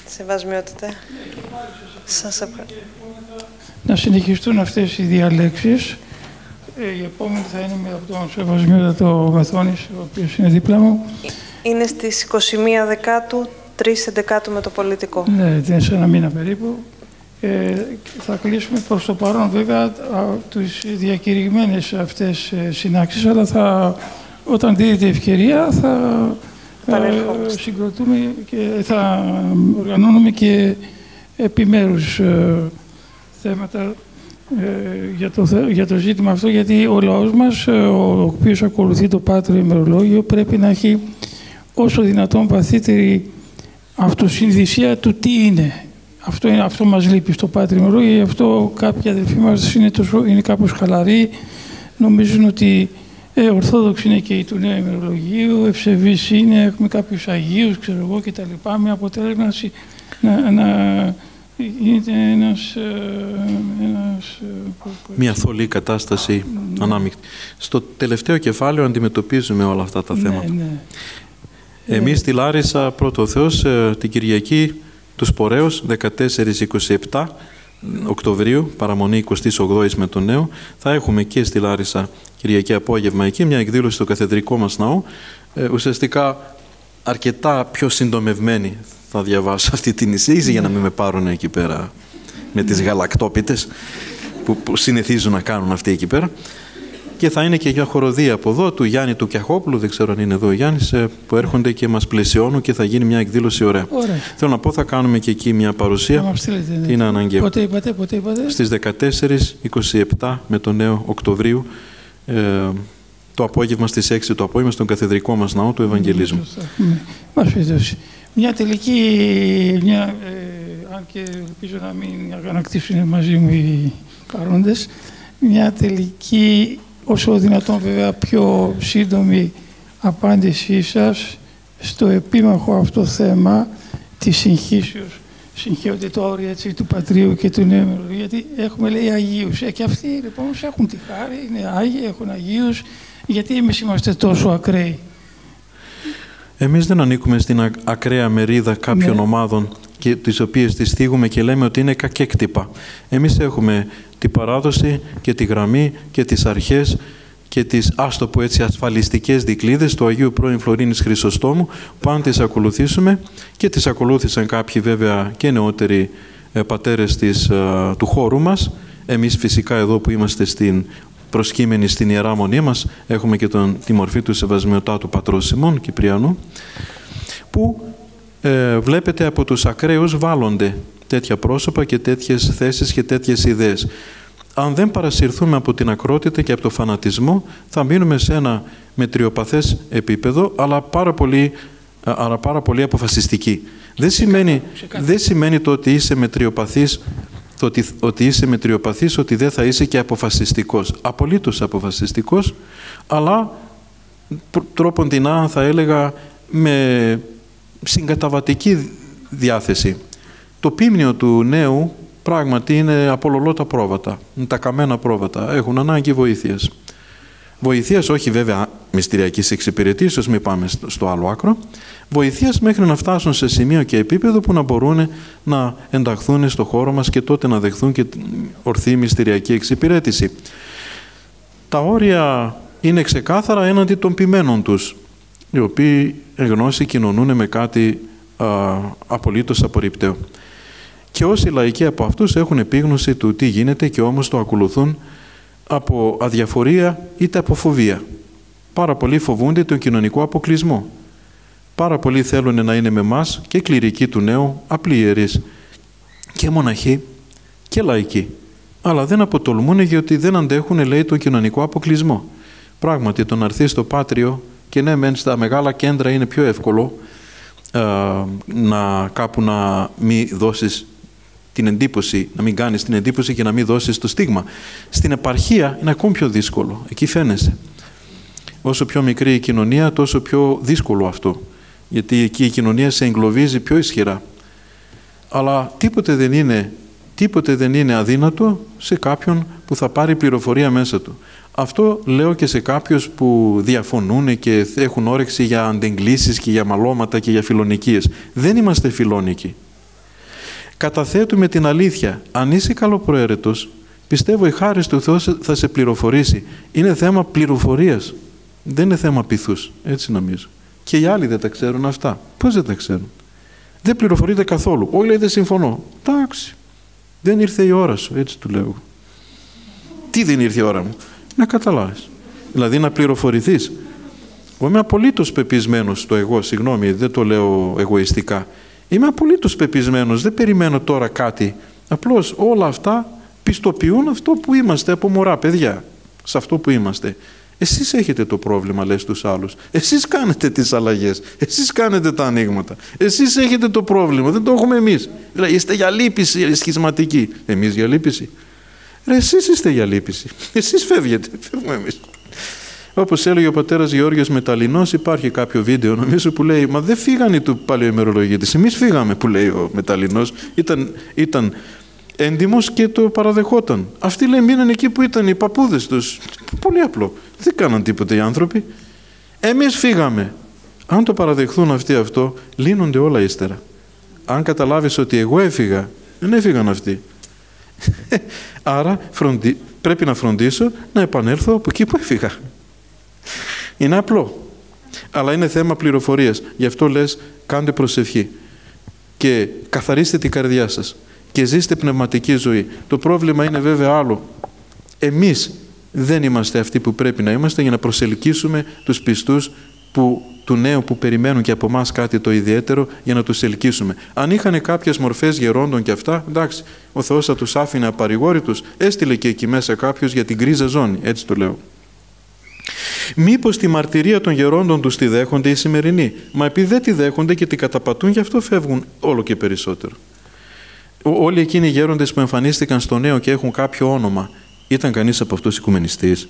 Σεβασμιότητα. Σας ευχαριστώ. Να συνεχιστούν αυτές οι διαλέξεις. Ε, η επόμενη θα είναι με από τον Σεβασμιότατο Μεθόνης, ο οποίος είναι δίπλα μου. Είναι στις 21 Δεκάτου, 3 Δεκάτου με το πολιτικό. Ναι, είναι σε ένα μήνα περίπου. Ε, θα κλείσουμε προς το παρόν βέβαια α, τις διακηρυγμένες αυτές ε, συνάξεις, αλλά θα, όταν δίνεται ευκαιρία θα ε, συγκροτούμε και θα οργανώνουμε και επιμέρους ε, θέματα ε, για, το, για το ζήτημα αυτό, γιατί ο λαός μας, ε, ο οποίος ακολουθεί το πάτρο ημερολόγιο, πρέπει να έχει όσο δυνατόν βαθύτερη αυτοσυνδυσία του τι είναι. Αυτό, είναι, αυτό μας λείπει στο πάτρο ημερολόγιο, γι' αυτό κάποιοι αδελφοί μας είναι, τόσο, είναι κάπως χαλαροί, νομίζουν ότι ε, Ορθόδοξη είναι και η του νέου ημερολογίου, ευσεβής είναι, έχουμε κάποιους Αγίους, ξέρω εγώ και τα λοιπά, με αποτέλεσμα να, να γίνεται ένας... Ε, ένας ε, Μια θολή κατάσταση ναι. ανάμεικτη. Στο τελευταίο κεφάλαιο αντιμετωπίζουμε όλα αυτά τα ναι, θέματα. Ναι. Εμείς στη Λάρισα, πρώτο Θεός, την Κυριακή τους Σπορέως, 14-27 Οκτωβρίου, παραμονή 28 με τον Νέο, θα έχουμε και στη Λάρισα Κυριακή απόγευμα εκεί μια εκδήλωση στο καθεδρικό μας ναό, ε, ουσιαστικά αρκετά πιο συντομευμένη θα διαβάσω αυτή την εισήγηση για να μην με πάρουν εκεί πέρα με τις γαλακτόπιτες που, που συνηθίζουν να κάνουν αυτοί εκεί πέρα. Και θα είναι και για χοροδία από εδώ του Γιάννη του Κιαχόπουλου, δεν ξέρω αν είναι εδώ ο Γιάννης, ε, που έρχονται και μας πλαισιώνουν και θα γίνει μια εκδήλωση ωραία. ωραία. Θέλω να πω θα κάνουμε και εκεί μια παρουσία. Θα στείλετε, ναι. Είναι αναγκαίο. Πότε είπατε, πότε είπατε. Στις 14-27 με τον νέο Οκτωβρίου ε, το απόγευμα στις 6 το απόγευμα στον καθεδρικό μας ναό του Ευαγγελίσμου. Ναι, μια τελική, μια, ε, αν και ελπίζω να μην αγανακτήσουν μαζί μου οι παρόντες, μια τελική, όσο δυνατόν βέβαια πιο σύντομη απάντησή σας στο επίμαχο αυτό θέμα της συγχύσεως συγχέονται το όρια έτσι, του Πατρίου και του Νέου γιατί έχουμε λέει Αγίους. Ε, και αυτοί λοιπόν έχουν τη χάρη, είναι Άγιοι, έχουν Αγίους, γιατί εμείς είμαστε τόσο ακραίοι; Εμείς δεν ανήκουμε στην ακραία μερίδα κάποιων ναι. ομάδων και τις οποίες τις θίγουμε και λέμε ότι είναι κακέκτυπα. Εμείς έχουμε την παράδοση και τη γραμμή και τις αρχές και τις, ας το πω έτσι, ασφαλιστικές δικλείδες του Αγίου πρώην Φλωρίνης Χρυσοστόμου που αν τις ακολουθήσουμε και τις ακολούθησαν κάποιοι βέβαια και νεότεροι ε, πατέρες της, ε, του χώρου μας εμείς φυσικά εδώ που είμαστε στην προσκύμενοι στην Ιερά Μονή μας έχουμε και τον, τη μορφή του Σεβασμιωτάτου Πατρός Σιμών Κυπριανού που ε, βλέπετε από τους ακραίους βάλλονται τέτοια πρόσωπα και τέτοιες θέσεις και τέτοιες ιδέες αν δεν παρασυρθούμε από την ακρότητα και από το φανατισμό, θα μείνουμε σε ένα μετριοπαθές επίπεδο, αλλά πάρα πολύ, αλλά πάρα πολύ αποφασιστική. Δεν σημαίνει, δεν σημαίνει το ότι είσαι μετριοπαθής, το ότι, ότι είσαι μετριοπαθής, ότι δεν θα είσαι και αποφασιστικός. Απολύτως αποφασιστικός, αλλά τρόπον την θα έλεγα με συγκαταβατική διάθεση. Το πίμνιο του νέου πράγματι είναι απολολότα πρόβατα, είναι τα καμένα πρόβατα, έχουν ανάγκη βοήθειας. Βοηθείας όχι βέβαια μυστηριακής εξυπηρετήσεως, μην πάμε στο άλλο άκρο, βοηθείας μέχρι να φτάσουν σε σημείο και επίπεδο που να μπορούν να ενταχθούν στο χώρο μας και τότε να δεχθούν και ορθή μυστηριακή εξυπηρέτηση. Τα όρια είναι ξεκάθαρα έναντι των ποιμένων τους, οι οποίοι γνώση κοινωνούν με κάτι α, απολύτως απορριπταίο. Και όσοι λαϊκοί από αυτούς έχουν επίγνωση του τι γίνεται και όμως το ακολουθούν από αδιαφορία είτε από φοβία. Πάρα πολλοί φοβούνται τον κοινωνικό αποκλεισμό. Πάρα πολλοί θέλουν να είναι με εμά και κληρικοί του νέου, απλοί ιερείς και μοναχοί και λαϊκοί. Αλλά δεν αποτολμούν γιατί δεν αντέχουν, λέει, τον κοινωνικό αποκλεισμό. Πράγματι, το να έρθει στο Πάτριο και ναι, μεν στα μεγάλα κέντρα είναι πιο εύκολο να κάπου να μην δώσεις την εντύπωση, να μην κάνεις την εντύπωση και να μην δώσεις το στίγμα. Στην επαρχία είναι ακόμη πιο δύσκολο. Εκεί φαίνεσαι. Όσο πιο μικρή η κοινωνία, τόσο πιο δύσκολο αυτό. Γιατί εκεί η κοινωνία σε εγκλωβίζει πιο ισχυρά. Αλλά τίποτε δεν είναι, τίποτε δεν είναι αδύνατο σε κάποιον που θα πάρει πληροφορία μέσα του. Αυτό λέω και σε κάποιους που διαφωνούν και έχουν όρεξη για αντεγκλήσεις και για μαλώματα και για φιλονικίες. Δεν είμαστε φιλόνικοι. Καταθέτουμε την αλήθεια. Αν είσαι καλοπροαίρετος, πιστεύω η χάρη του Θεού θα σε πληροφορήσει. Είναι θέμα πληροφορίας. Δεν είναι θέμα πειθούς. Έτσι νομίζω. Και οι άλλοι δεν τα ξέρουν αυτά. Πώς δεν τα ξέρουν; Δεν πληροφορείται καθόλου. Όχι λέει δεν συμφωνώ. Εντάξει. Δεν ήρθε η ώρα σου. Έτσι του λέω. Τι δεν ήρθε η ώρα μου; Να καταλάβεις. Δηλαδή να πληροφορηθείς. Εγώ είμαι απολύτως πεπισμένος στο εγώ, συγγνώμη, δεν το λέω εγωιστικά. Είμαι απολύτως πεπισμένος, δεν περιμένω τώρα κάτι. Απλώς όλα αυτά πιστοποιούν αυτό που είμαστε από μωρά παιδιά. Σε αυτό που είμαστε. Εσείς έχετε το πρόβλημα, λες τους άλλους. Εσείς κάνετε τις αλλαγές. Εσείς κάνετε τα ανοίγματα. Εσείς έχετε το πρόβλημα. Δεν το έχουμε εμείς. Δηλαδή, είστε για λύπηση σχισματική. Εμείς για λύπηση. Ρε, εσείς είστε για λύπηση. Εσείς φεύγετε. Φεύγουμε εμείς. Όπως έλεγε ο πατέρας Γεώργιος Μεταλλινός, υπάρχει κάποιο βίντεο νομίζω που λέει «Μα δεν φύγανε του παλαιοημερολογίτης, εμείς φύγαμε» που λέει ο Μεταλλινός. Ήταν, ήταν έντιμος και το παραδεχόταν. Αυτοί λέει μείναν εκεί που ήταν οι παππούδες τους. Πολύ απλό. Δεν κάναν τίποτα οι άνθρωποι. Εμείς φύγαμε. Αν το παραδεχθούν αυτοί αυτό, λύνονται όλα ύστερα. Αν καταλάβεις ότι εγώ έφυγα, δεν έφυγαν αυτοί. Άρα πρέπει να φροντίσω να επανέλθω από εκεί που έφυγα. Είναι απλό. Αλλά είναι θέμα πληροφορίας. Γι' αυτό λες κάντε προσευχή. Και καθαρίστε την καρδιά σας. Και ζήστε πνευματική ζωή. Το πρόβλημα είναι βέβαια άλλο. Εμείς δεν είμαστε αυτοί που πρέπει να είμαστε για να προσελκύσουμε τους πιστούς που του νέου που περιμένουν και από εμά κάτι το ιδιαίτερο για να τους ελκύσουμε. Αν είχαν κάποιες μορφές γερόντων και αυτά, εντάξει, ο Θεός θα τους άφηνε απαρηγόρητους, έστειλε και εκεί μέσα κάποιος για την κρίζα ζώνη, έτσι το λέω. Μήπως τη μαρτυρία των γερόντων τους τη δέχονται οι σημερινοί, μα επειδή δεν τη δέχονται και την καταπατούν, γι' αυτό φεύγουν όλο και περισσότερο. Όλοι εκείνοι οι γέροντες που εμφανίστηκαν στο νέο και έχουν κάποιο όνομα, ήταν κανείς από αυτούς οικουμενιστής;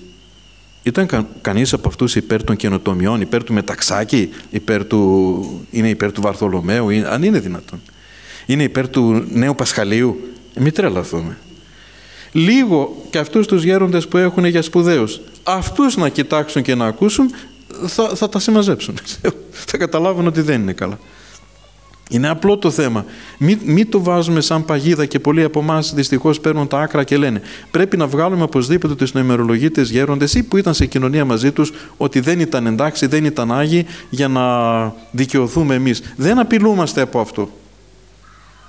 Ήταν κα, κανείς από αυτούς υπέρ των καινοτομιών, υπέρ του Μεταξάκη, υπέρ του, είναι υπέρ του Βαρθολομαίου, αν είναι δυνατόν. Είναι υπέρ του νέου Πασχαλίου. Μην τρελαθούμε. Λίγο και αυτούς τους γέροντες που έχουν για σπουδαίους, αυτούς να κοιτάξουν και να ακούσουν, θα, θα τα συμμαζέψουν. θα καταλάβουν ότι δεν είναι καλά. Είναι απλό το θέμα. Μην, μην το βάζουμε σαν παγίδα και πολλοί από εμάς δυστυχώς παίρνουν τα άκρα και λένε πρέπει να βγάλουμε οπωσδήποτε τους νοημερολογίτε γέροντες ή που ήταν σε κοινωνία μαζί τους ότι δεν ήταν εντάξει, δεν ήταν άγιοι για να δικαιωθούμε εμείς. Δεν απειλούμαστε από αυτό.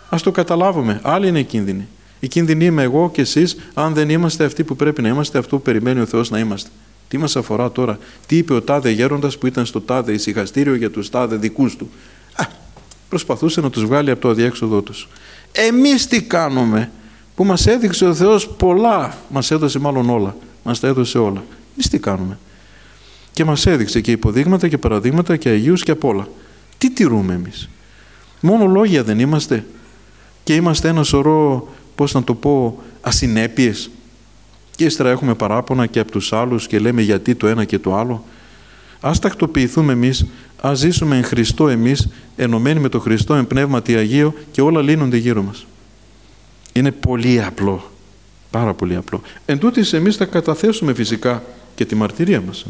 Α το καταλάβουμε. Άλλοι είναι οι κίνδυνοι. Οι κίνδυνοι είμαι εγώ και εσείς, αν δεν είμαστε αυτοί που πρέπει να είμαστε, αυτό που περιμένει ο Θεός να είμαστε. Τι μας αφορά τώρα, τι είπε ο τάδε γέροντας που ήταν στο τάδε ησυχαστήριο για τους τάδε δικούς του; Προσπαθούσε να τους βγάλει από το αδιέξοδό τους. Εμείς τι κάνουμε που μας έδειξε ο Θεός πολλά, μας έδωσε μάλλον όλα, μας τα έδωσε όλα. Εμείς τι κάνουμε. Και μας έδειξε και υποδείγματα και παραδείγματα και Αγίους και απ' όλα. Τι τηρούμε εμείς. Μόνο λόγια δεν είμαστε και είμαστε ένα σωρό, πώς να το πω, ασυνέπειες. Και ύστερα έχουμε παράπονα και από τους άλλους και λέμε γιατί το ένα και το άλλο. Ας τακτοποιηθούμε εμείς Ας ζήσουμε εν Χριστώ εμείς, ενωμένοι με τον Χριστό, εν πνεύματι Αγίο και όλα λύνονται γύρω μας. Είναι πολύ απλό. Πάρα πολύ απλό. Εν τούτης εμείς θα καταθέσουμε φυσικά και τη μαρτυρία μας.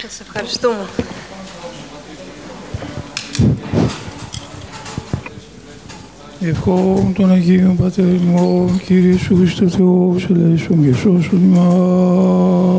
Σας ευχαριστούμε. Ευχόμουν τον Αγίον Πατέρ Κύριε Σου Χριστό Θεός, ελέησον και σώσον ημάς.